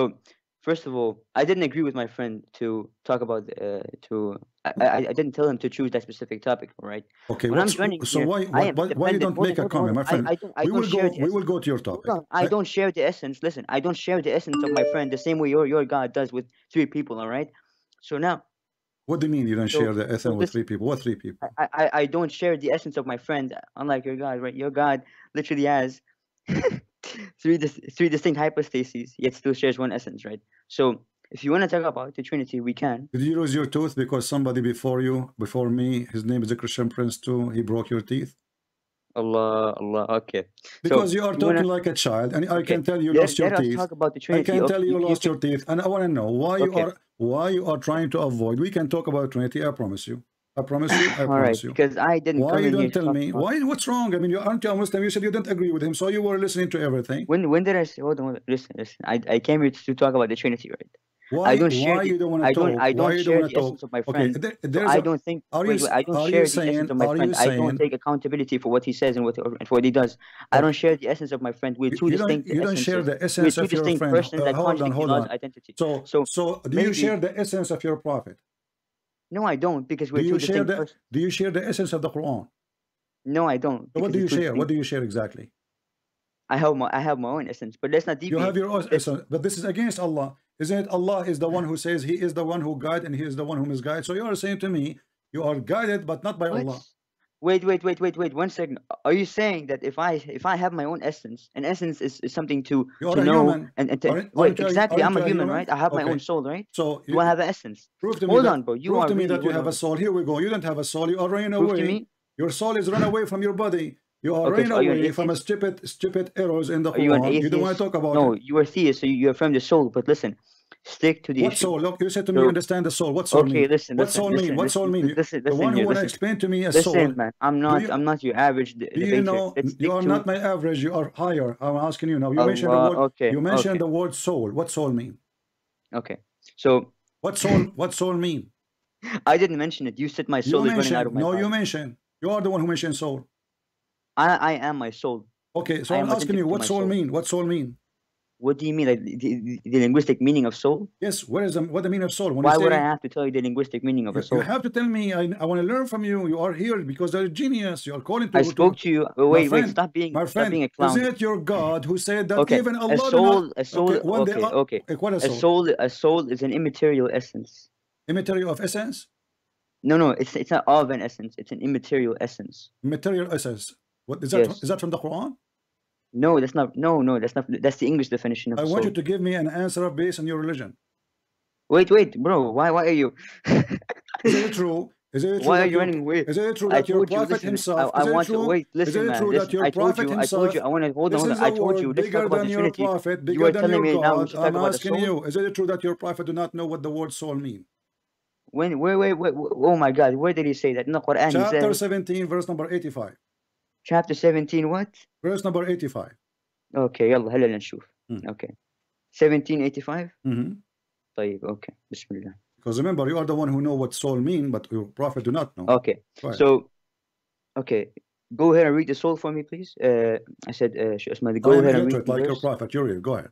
[SPEAKER 13] first of all, I didn't agree with my friend to talk about uh, to. I, I, I didn't tell him to choose that specific topic. right?
[SPEAKER 7] Okay,
[SPEAKER 13] When I'm joining
[SPEAKER 7] so
[SPEAKER 13] here,
[SPEAKER 7] why,
[SPEAKER 13] I
[SPEAKER 7] why, why, why you don't make a comment, my friend?
[SPEAKER 13] I, I don't. I
[SPEAKER 7] we will go. We will go to your topic.
[SPEAKER 13] Hold on, I don't share the essence. Listen, I don't share the essence of my friend the same way your your God does with three people. All right. So now
[SPEAKER 7] What do you mean you don't
[SPEAKER 13] So-
[SPEAKER 7] share the
[SPEAKER 13] so
[SPEAKER 7] essence with three people? What three people?
[SPEAKER 13] I, I I don't share the essence of my friend, unlike your God. Right. Your God literally has three dis- three distinct hypostases, yet still shares one essence. Right. So if you want to talk about the Trinity, we can.
[SPEAKER 7] Did you lose your tooth because somebody before you, before me, his name is a Christian Prince too, he broke your teeth?
[SPEAKER 13] Allah, Allah. Okay.
[SPEAKER 7] Because
[SPEAKER 13] so
[SPEAKER 7] you are
[SPEAKER 13] wanna-
[SPEAKER 7] talking like a child, and I
[SPEAKER 13] Okay,
[SPEAKER 7] can tell you
[SPEAKER 13] let-
[SPEAKER 7] lost your
[SPEAKER 13] us
[SPEAKER 7] teeth.
[SPEAKER 13] talk about the
[SPEAKER 7] I can
[SPEAKER 13] Okay,
[SPEAKER 7] tell you,
[SPEAKER 13] you- you
[SPEAKER 7] lost
[SPEAKER 13] can-
[SPEAKER 7] your teeth, and I want to know why you are why you are trying to avoid. We can talk about Trinity. I promise you. I promise you. I
[SPEAKER 13] All right,
[SPEAKER 7] promise you.
[SPEAKER 13] because I didn't
[SPEAKER 7] Why you don't tell me?
[SPEAKER 13] about-
[SPEAKER 7] Why? What's wrong? I mean, you aren't you a Muslim? You said you didn't agree with him, so you were listening to everything.
[SPEAKER 13] When when did I say? Hold on, hold on. Listen, listen. I, I came here to talk about the Trinity, right?
[SPEAKER 7] Why?
[SPEAKER 13] I don't share.
[SPEAKER 7] why
[SPEAKER 13] the,
[SPEAKER 7] you don't want
[SPEAKER 13] I
[SPEAKER 7] to
[SPEAKER 13] don't.
[SPEAKER 7] talk?
[SPEAKER 13] I
[SPEAKER 7] why
[SPEAKER 13] don't
[SPEAKER 7] you
[SPEAKER 13] share
[SPEAKER 7] don't
[SPEAKER 13] the
[SPEAKER 7] to
[SPEAKER 13] essence
[SPEAKER 7] talk?
[SPEAKER 13] of my
[SPEAKER 7] Okay,
[SPEAKER 13] friend.
[SPEAKER 7] there,
[SPEAKER 13] So
[SPEAKER 7] there's
[SPEAKER 13] I
[SPEAKER 7] a-
[SPEAKER 13] don't think.
[SPEAKER 7] Are you?
[SPEAKER 13] wait, I don't
[SPEAKER 7] are
[SPEAKER 13] share
[SPEAKER 7] you
[SPEAKER 13] the
[SPEAKER 7] saying?
[SPEAKER 13] essence of my friend.
[SPEAKER 7] you
[SPEAKER 13] I don't take accountability for what he says and what and for what he does. I don't share the essence of my friend. We're two
[SPEAKER 7] you don't,
[SPEAKER 13] distinct
[SPEAKER 7] you don't share the
[SPEAKER 13] We're
[SPEAKER 7] essence
[SPEAKER 13] two
[SPEAKER 7] of your
[SPEAKER 13] distinct
[SPEAKER 7] friend.
[SPEAKER 13] persons
[SPEAKER 7] Uh,
[SPEAKER 13] that
[SPEAKER 7] hold on, hold on.
[SPEAKER 13] identity.
[SPEAKER 7] So,
[SPEAKER 13] So
[SPEAKER 7] so do
[SPEAKER 13] maybe,
[SPEAKER 7] you share the essence of your prophet?
[SPEAKER 13] No, I don't because we're
[SPEAKER 7] Do you share the. Do you share the essence of the Quran?
[SPEAKER 13] No, I don't.
[SPEAKER 7] So what do you share? What do you share exactly?
[SPEAKER 13] I have my I have my own essence, but let's not
[SPEAKER 7] You have your own essence, but this is against Allah. Isn't it? Allah is the one who says He is the one who guide and He is the one who misguides. So you are saying to me, you are guided, but not by
[SPEAKER 13] What?
[SPEAKER 7] Allah.
[SPEAKER 13] Wait, wait, wait, wait, wait. One second. Are you saying that if I if I have my own essence, and essence is, is something to
[SPEAKER 7] You
[SPEAKER 13] to know
[SPEAKER 7] human.
[SPEAKER 13] and, and to,
[SPEAKER 7] Aren't-
[SPEAKER 13] wait
[SPEAKER 7] aren't you
[SPEAKER 13] exactly? I'm a human,
[SPEAKER 7] human?
[SPEAKER 13] right? I have my own soul, right?
[SPEAKER 7] So
[SPEAKER 13] Do I have an essence?
[SPEAKER 7] prove to me
[SPEAKER 13] Hold
[SPEAKER 7] that,
[SPEAKER 13] on, bro. You
[SPEAKER 7] prove
[SPEAKER 13] are
[SPEAKER 7] to me
[SPEAKER 13] really,
[SPEAKER 7] that you have a soul. Here we go. You don't have a soul. You are running
[SPEAKER 13] Prove to
[SPEAKER 7] away.
[SPEAKER 13] me.
[SPEAKER 7] Your soul is run away from your body. You are
[SPEAKER 13] Okay,
[SPEAKER 7] running
[SPEAKER 13] so are you
[SPEAKER 7] away from a stupid, stupid errors in the
[SPEAKER 13] Are you an atheist?
[SPEAKER 7] You don't want to talk about
[SPEAKER 13] no,
[SPEAKER 7] it.
[SPEAKER 13] you are theist, so you, you affirm the soul. But listen, stick to the
[SPEAKER 7] What
[SPEAKER 13] issue.
[SPEAKER 7] soul? Look, you said to me,
[SPEAKER 13] So-
[SPEAKER 7] you understand the soul. What soul
[SPEAKER 13] Okay,
[SPEAKER 7] mean?
[SPEAKER 13] listen,
[SPEAKER 7] what soul
[SPEAKER 13] listen,
[SPEAKER 7] mean? What soul mean?
[SPEAKER 13] listen,
[SPEAKER 7] the one who want to explain to me a
[SPEAKER 13] Listen,
[SPEAKER 7] soul.
[SPEAKER 13] man, I'm not
[SPEAKER 7] you-
[SPEAKER 13] I'm not your average
[SPEAKER 7] Do you know you are not my average? You are higher. I'm asking you now. You oh, mentioned the word.
[SPEAKER 13] okay,
[SPEAKER 7] you mentioned
[SPEAKER 13] okay.
[SPEAKER 7] the word soul. What soul mean?
[SPEAKER 13] okay. So
[SPEAKER 7] What soul? what soul mean?
[SPEAKER 13] I didn't mention it. You said my
[SPEAKER 7] You
[SPEAKER 13] soul is running out of my
[SPEAKER 7] No,
[SPEAKER 13] body.
[SPEAKER 7] you mentioned. You are the one who mentioned soul.
[SPEAKER 13] I I am my soul.
[SPEAKER 7] Okay, so
[SPEAKER 13] I
[SPEAKER 7] I'm asking you, what soul
[SPEAKER 13] soul.
[SPEAKER 7] mean? What soul mean?
[SPEAKER 13] What do you mean, like the, the, linguistic meaning of soul?
[SPEAKER 7] Yes. What is the what the meaning of soul? When
[SPEAKER 13] Why
[SPEAKER 7] say,
[SPEAKER 13] would I have to tell you the linguistic meaning of
[SPEAKER 7] You,
[SPEAKER 13] a soul?
[SPEAKER 7] you have to tell me. I, I want to learn from you. You are here because you're a genius. You are calling to.
[SPEAKER 13] I spoke to you. Oh, wait,
[SPEAKER 7] friend,
[SPEAKER 13] wait, stop being,
[SPEAKER 7] my
[SPEAKER 13] stop being a clown.
[SPEAKER 7] Isn't it your God who said that
[SPEAKER 13] okay,
[SPEAKER 7] even Allah
[SPEAKER 13] a soul, a soul.
[SPEAKER 7] Okay,
[SPEAKER 13] Okay,
[SPEAKER 7] day, uh,
[SPEAKER 13] okay.
[SPEAKER 7] what a
[SPEAKER 13] A
[SPEAKER 7] soul?
[SPEAKER 13] soul, a soul is an immaterial essence.
[SPEAKER 7] Immaterial of essence,
[SPEAKER 13] No, no, it's it's not of an essence. It's an immaterial essence.
[SPEAKER 7] material essence. What is that?
[SPEAKER 13] Yes.
[SPEAKER 7] Is that from the Quran?
[SPEAKER 13] No, that's not. No, no, that's not. That's the English definition of
[SPEAKER 7] I
[SPEAKER 13] soul.
[SPEAKER 7] want you to give me an answer based on your religion.
[SPEAKER 13] Wait, wait, bro. Why, why are you?
[SPEAKER 7] Is it true? Is it true
[SPEAKER 13] Why are you running away?
[SPEAKER 7] Is it true
[SPEAKER 13] I
[SPEAKER 7] that your
[SPEAKER 13] told you,
[SPEAKER 7] prophet
[SPEAKER 13] listen,
[SPEAKER 7] himself?
[SPEAKER 13] I, I want to wait.
[SPEAKER 7] is
[SPEAKER 13] Listen, man. listen, I told you.
[SPEAKER 7] himself?
[SPEAKER 13] I told you. I want to hold on. I told you. Let's
[SPEAKER 7] bigger
[SPEAKER 13] talk about
[SPEAKER 7] than
[SPEAKER 13] the
[SPEAKER 7] your
[SPEAKER 13] Trinity.
[SPEAKER 7] prophet,
[SPEAKER 13] You are
[SPEAKER 7] than
[SPEAKER 13] telling me now
[SPEAKER 7] I'm asking you, is it true that your prophet do not know what the word soul mean?
[SPEAKER 13] When? Wait, wait, wait. oh my God! Where did he say that? In the Quran,
[SPEAKER 7] Chapter
[SPEAKER 13] says.
[SPEAKER 7] 17, verse number 85
[SPEAKER 13] Chapter 17. What?
[SPEAKER 7] Verse number 85.
[SPEAKER 13] Okay, يلا هلا نشوف. Okay. 1785.
[SPEAKER 7] Mhm.
[SPEAKER 13] طيب. Okay. بسم الله.
[SPEAKER 7] Because remember, you are the one who know what soul mean, but your prophet do not know.
[SPEAKER 13] Okay.
[SPEAKER 7] Go ahead.
[SPEAKER 13] So, okay. Go ahead and read the soul for me, please. Uh, I said, uh, Sheikh Ahmad, go
[SPEAKER 7] I am
[SPEAKER 13] ahead and read
[SPEAKER 7] illiterate
[SPEAKER 13] the
[SPEAKER 7] like your
[SPEAKER 13] verse.
[SPEAKER 7] prophet. You're here. Go ahead.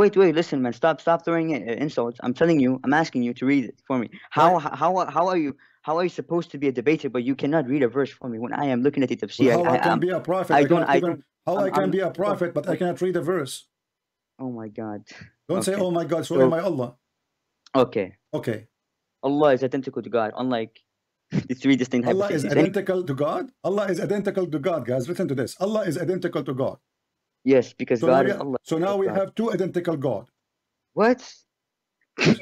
[SPEAKER 13] Wait, wait, listen, man. Stop, stop throwing in- uh, insults. I'm telling you, I'm asking you to read it for me. How, how, how are you? How are you supposed to be a debater, but you cannot read a verse for me when I am looking at the tafsir?
[SPEAKER 7] Well, how I,
[SPEAKER 13] I,
[SPEAKER 7] can
[SPEAKER 13] I'm-
[SPEAKER 7] be a prophet?
[SPEAKER 13] I
[SPEAKER 7] I,
[SPEAKER 13] don't, I
[SPEAKER 7] even,
[SPEAKER 13] don't.
[SPEAKER 7] how
[SPEAKER 13] I'm-
[SPEAKER 7] I can
[SPEAKER 13] I'm-
[SPEAKER 7] be a prophet, but I cannot read a verse.
[SPEAKER 13] Oh my God.
[SPEAKER 7] Don't say, oh my God, so,
[SPEAKER 13] So-
[SPEAKER 7] am I Allah?
[SPEAKER 13] Okay.
[SPEAKER 7] Okay.
[SPEAKER 13] Allah is identical to God, unlike the three distinct
[SPEAKER 7] Allah is identical to God? Allah is identical to God, guys. Listen to this. Allah is identical to God.
[SPEAKER 13] Yes, because
[SPEAKER 7] So
[SPEAKER 13] God
[SPEAKER 7] now,
[SPEAKER 13] is
[SPEAKER 7] we,
[SPEAKER 13] Allah.
[SPEAKER 7] so now we
[SPEAKER 13] God.
[SPEAKER 7] have two identical God.
[SPEAKER 13] What?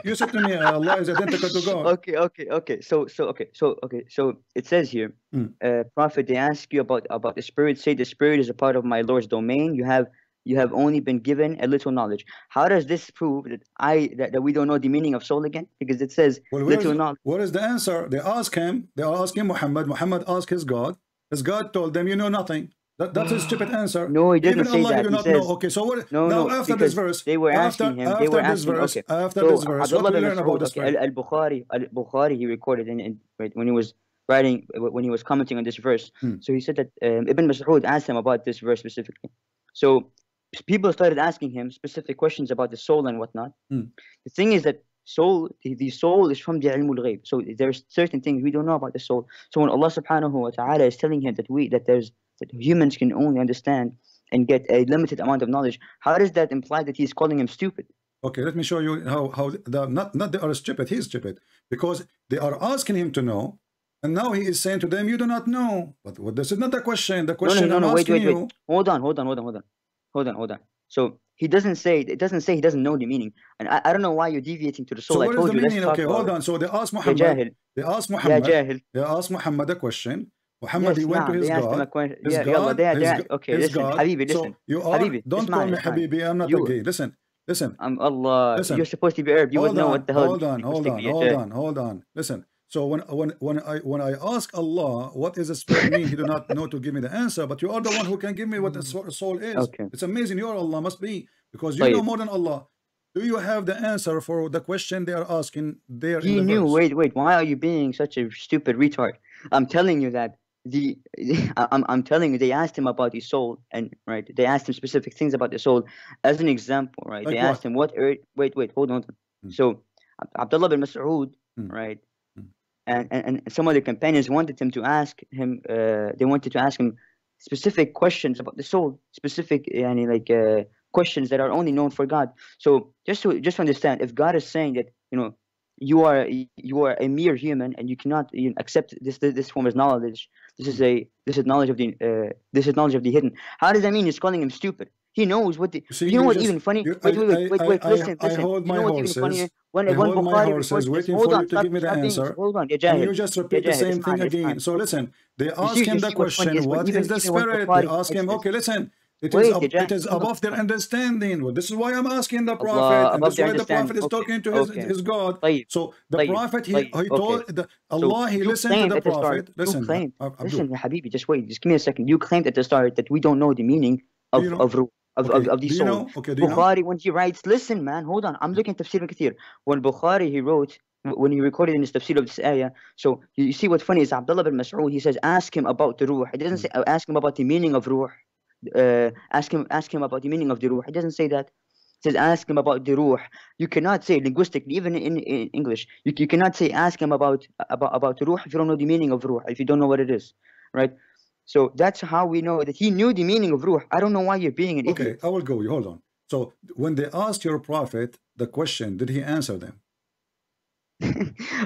[SPEAKER 7] You said to me, uh, Allah is identical to God.
[SPEAKER 13] Okay, okay, okay. So, so, okay, so, okay, so it says here,
[SPEAKER 7] Mm.
[SPEAKER 13] uh, Prophet, they ask you about about the spirit. Say the spirit is a part of my Lord's domain. You have you have only been given a little knowledge. How does this prove that I that, that we don't know the meaning of soul again? Because it says
[SPEAKER 7] Well,
[SPEAKER 13] little knowledge.
[SPEAKER 7] what is the answer? They ask him, they are asking Muhammad. Muhammad asked his God. His God told them, you know nothing. That, that's a stupid answer.
[SPEAKER 13] No, he doesn't
[SPEAKER 7] Even
[SPEAKER 13] say
[SPEAKER 7] Allah,
[SPEAKER 13] that. He
[SPEAKER 7] not
[SPEAKER 13] says,
[SPEAKER 7] know. Okay, so what?
[SPEAKER 13] No,
[SPEAKER 7] now
[SPEAKER 13] no,
[SPEAKER 7] after this verse,
[SPEAKER 13] they were
[SPEAKER 7] after,
[SPEAKER 13] asking him.
[SPEAKER 7] after
[SPEAKER 13] They were
[SPEAKER 7] this
[SPEAKER 13] asking.
[SPEAKER 7] verse,
[SPEAKER 13] Okay.
[SPEAKER 7] after
[SPEAKER 13] so
[SPEAKER 7] this verse, what
[SPEAKER 13] Abdullah
[SPEAKER 7] we learn about this
[SPEAKER 13] okay? Al Bukhari, Al Bukhari, he recorded in, in right, when he was writing, when he was commenting on this verse.
[SPEAKER 7] Hmm.
[SPEAKER 13] So he said that um, Ibn Mas'ud asked him about this verse specifically. So people started asking him specific questions about the soul and whatnot.
[SPEAKER 7] Hmm.
[SPEAKER 13] The thing is that soul, the, the soul is from the ilmul ghaib. So there's certain things we don't know about the soul. So when Allah subhanahu wa ta'ala is telling him that we that there's that humans can only understand and get a limited amount of knowledge, how does that imply that he's calling him stupid?
[SPEAKER 7] Okay, let me show you how how the not not they are stupid. He's stupid because they are asking him to know, and now he is saying to them, "You do not know." But what, this is not the question. The question
[SPEAKER 13] no, no,
[SPEAKER 7] I'm
[SPEAKER 13] no, wait,
[SPEAKER 7] asking
[SPEAKER 13] wait,
[SPEAKER 7] you.
[SPEAKER 13] Hold on, hold on, hold on, hold on. Hold on, hold on. So he doesn't say it doesn't say he doesn't know the meaning. And I, I don't know why you're deviating to the soul.
[SPEAKER 7] So
[SPEAKER 13] I
[SPEAKER 7] what is the meaning? Okay, hold on. So they asked
[SPEAKER 13] Ya
[SPEAKER 7] Muhammad. They asked
[SPEAKER 13] Ya
[SPEAKER 7] Muhammad. They asked Muhammad a question. Muhammad,
[SPEAKER 13] yes, he
[SPEAKER 7] went nah,
[SPEAKER 13] to
[SPEAKER 7] his God.
[SPEAKER 13] Question.
[SPEAKER 7] His
[SPEAKER 13] yeah,
[SPEAKER 7] God, his, God,
[SPEAKER 13] okay, listen, Habibi, listen.
[SPEAKER 7] So you are,
[SPEAKER 13] Habibi,
[SPEAKER 7] don't call me Habibi, I'm not
[SPEAKER 13] you,
[SPEAKER 7] okay. Listen, listen.
[SPEAKER 13] I'm Allah.
[SPEAKER 7] Listen.
[SPEAKER 13] You're supposed to be Arab. You
[SPEAKER 7] hold
[SPEAKER 13] would
[SPEAKER 7] know
[SPEAKER 13] what the hell.
[SPEAKER 7] Hold on, hold on, hold on, hold on. Listen. So when when when I when I ask Allah what is a spirit mean, He do not know to give me the answer. But you are the one who can give me what the mm. soul is.
[SPEAKER 13] Okay.
[SPEAKER 7] It's amazing. You are Allah must be because you Wait.
[SPEAKER 13] know
[SPEAKER 7] more than Allah. Do you have the answer for the question they are asking there?
[SPEAKER 13] He
[SPEAKER 7] the
[SPEAKER 13] knew.
[SPEAKER 7] Verse?
[SPEAKER 13] Wait, wait. Why are you being such a stupid retard? I'm telling you that the I'm I'm telling you they asked him about his soul and right. They asked him specific things about the soul. As an example, right?
[SPEAKER 7] Like
[SPEAKER 13] they
[SPEAKER 7] what?
[SPEAKER 13] asked him what earth. Wait, wait. Hold on.
[SPEAKER 7] Hmm.
[SPEAKER 13] So Abdullah bin Mas'ud,
[SPEAKER 7] Hmm.
[SPEAKER 13] right?
[SPEAKER 7] Hmm.
[SPEAKER 13] And, and and some of the companions wanted him to ask him. Uh, they wanted to ask him specific questions about the soul, specific, yani like uh, questions that are only known for God. So just to just to understand, if God is saying that you know you are you are a mere human and you cannot you know, accept this this this form of knowledge, this is a this is knowledge of the uh, this is knowledge of the hidden. How does that mean? He's calling him stupid. He knows what the. You know what
[SPEAKER 7] just,
[SPEAKER 13] even funny. Wait, wait, wait, wait,
[SPEAKER 7] I, I,
[SPEAKER 13] listen,
[SPEAKER 7] I,
[SPEAKER 13] listen. you know what
[SPEAKER 7] horses, even?
[SPEAKER 13] When
[SPEAKER 7] I hold my horses, waiting
[SPEAKER 13] hold
[SPEAKER 7] for
[SPEAKER 13] on,
[SPEAKER 7] you to
[SPEAKER 13] stop,
[SPEAKER 7] give me the answer.
[SPEAKER 13] Hold on, yeah,
[SPEAKER 7] you just repeat the same thing again. So listen, they ask him the question, what is the spirit? They ask him, okay, listen. It is, ab it is above their understanding. This is why I'm asking the Prophet. this is why the Prophet is
[SPEAKER 13] okay.
[SPEAKER 7] talking to his,
[SPEAKER 13] okay.
[SPEAKER 7] his God. So the Prophet, he, he told the, Allah, he listened to the Prophet. Listen,
[SPEAKER 13] you
[SPEAKER 7] claimed, uh,
[SPEAKER 13] listen, Habibi, just wait. Just give me a second. You claimed at the start that we don't know the meaning of,
[SPEAKER 7] you know?
[SPEAKER 13] of ruh. Of,
[SPEAKER 7] okay.
[SPEAKER 13] of,
[SPEAKER 7] of
[SPEAKER 13] these
[SPEAKER 7] songs. Okay, Bukhari, know?
[SPEAKER 13] when he writes, listen, man, hold on. I'm looking at Tafsir Kathir. When Bukhari, he wrote, when he recorded in his tafsir of this ayah. So you see what's funny is Abdullah bin Mas'ud, he says, ask him about the ruh. He doesn't hmm. say, uh, ask him about the meaning of ruh. Uh, ask him, ask him about the meaning of the ruh. He doesn't say that. He says, ask him about the ruh. You cannot say linguistically, even in, in English, you, you cannot say, ask him about, about, about ruh if you don't know the meaning of ruh, if you don't know what it is, right? So that's how we know that he knew the meaning of ruh. I don't know why you're being an
[SPEAKER 7] Okay,
[SPEAKER 13] idiot.
[SPEAKER 7] I will go. You Hold on. So when they asked your prophet the question, did he answer them?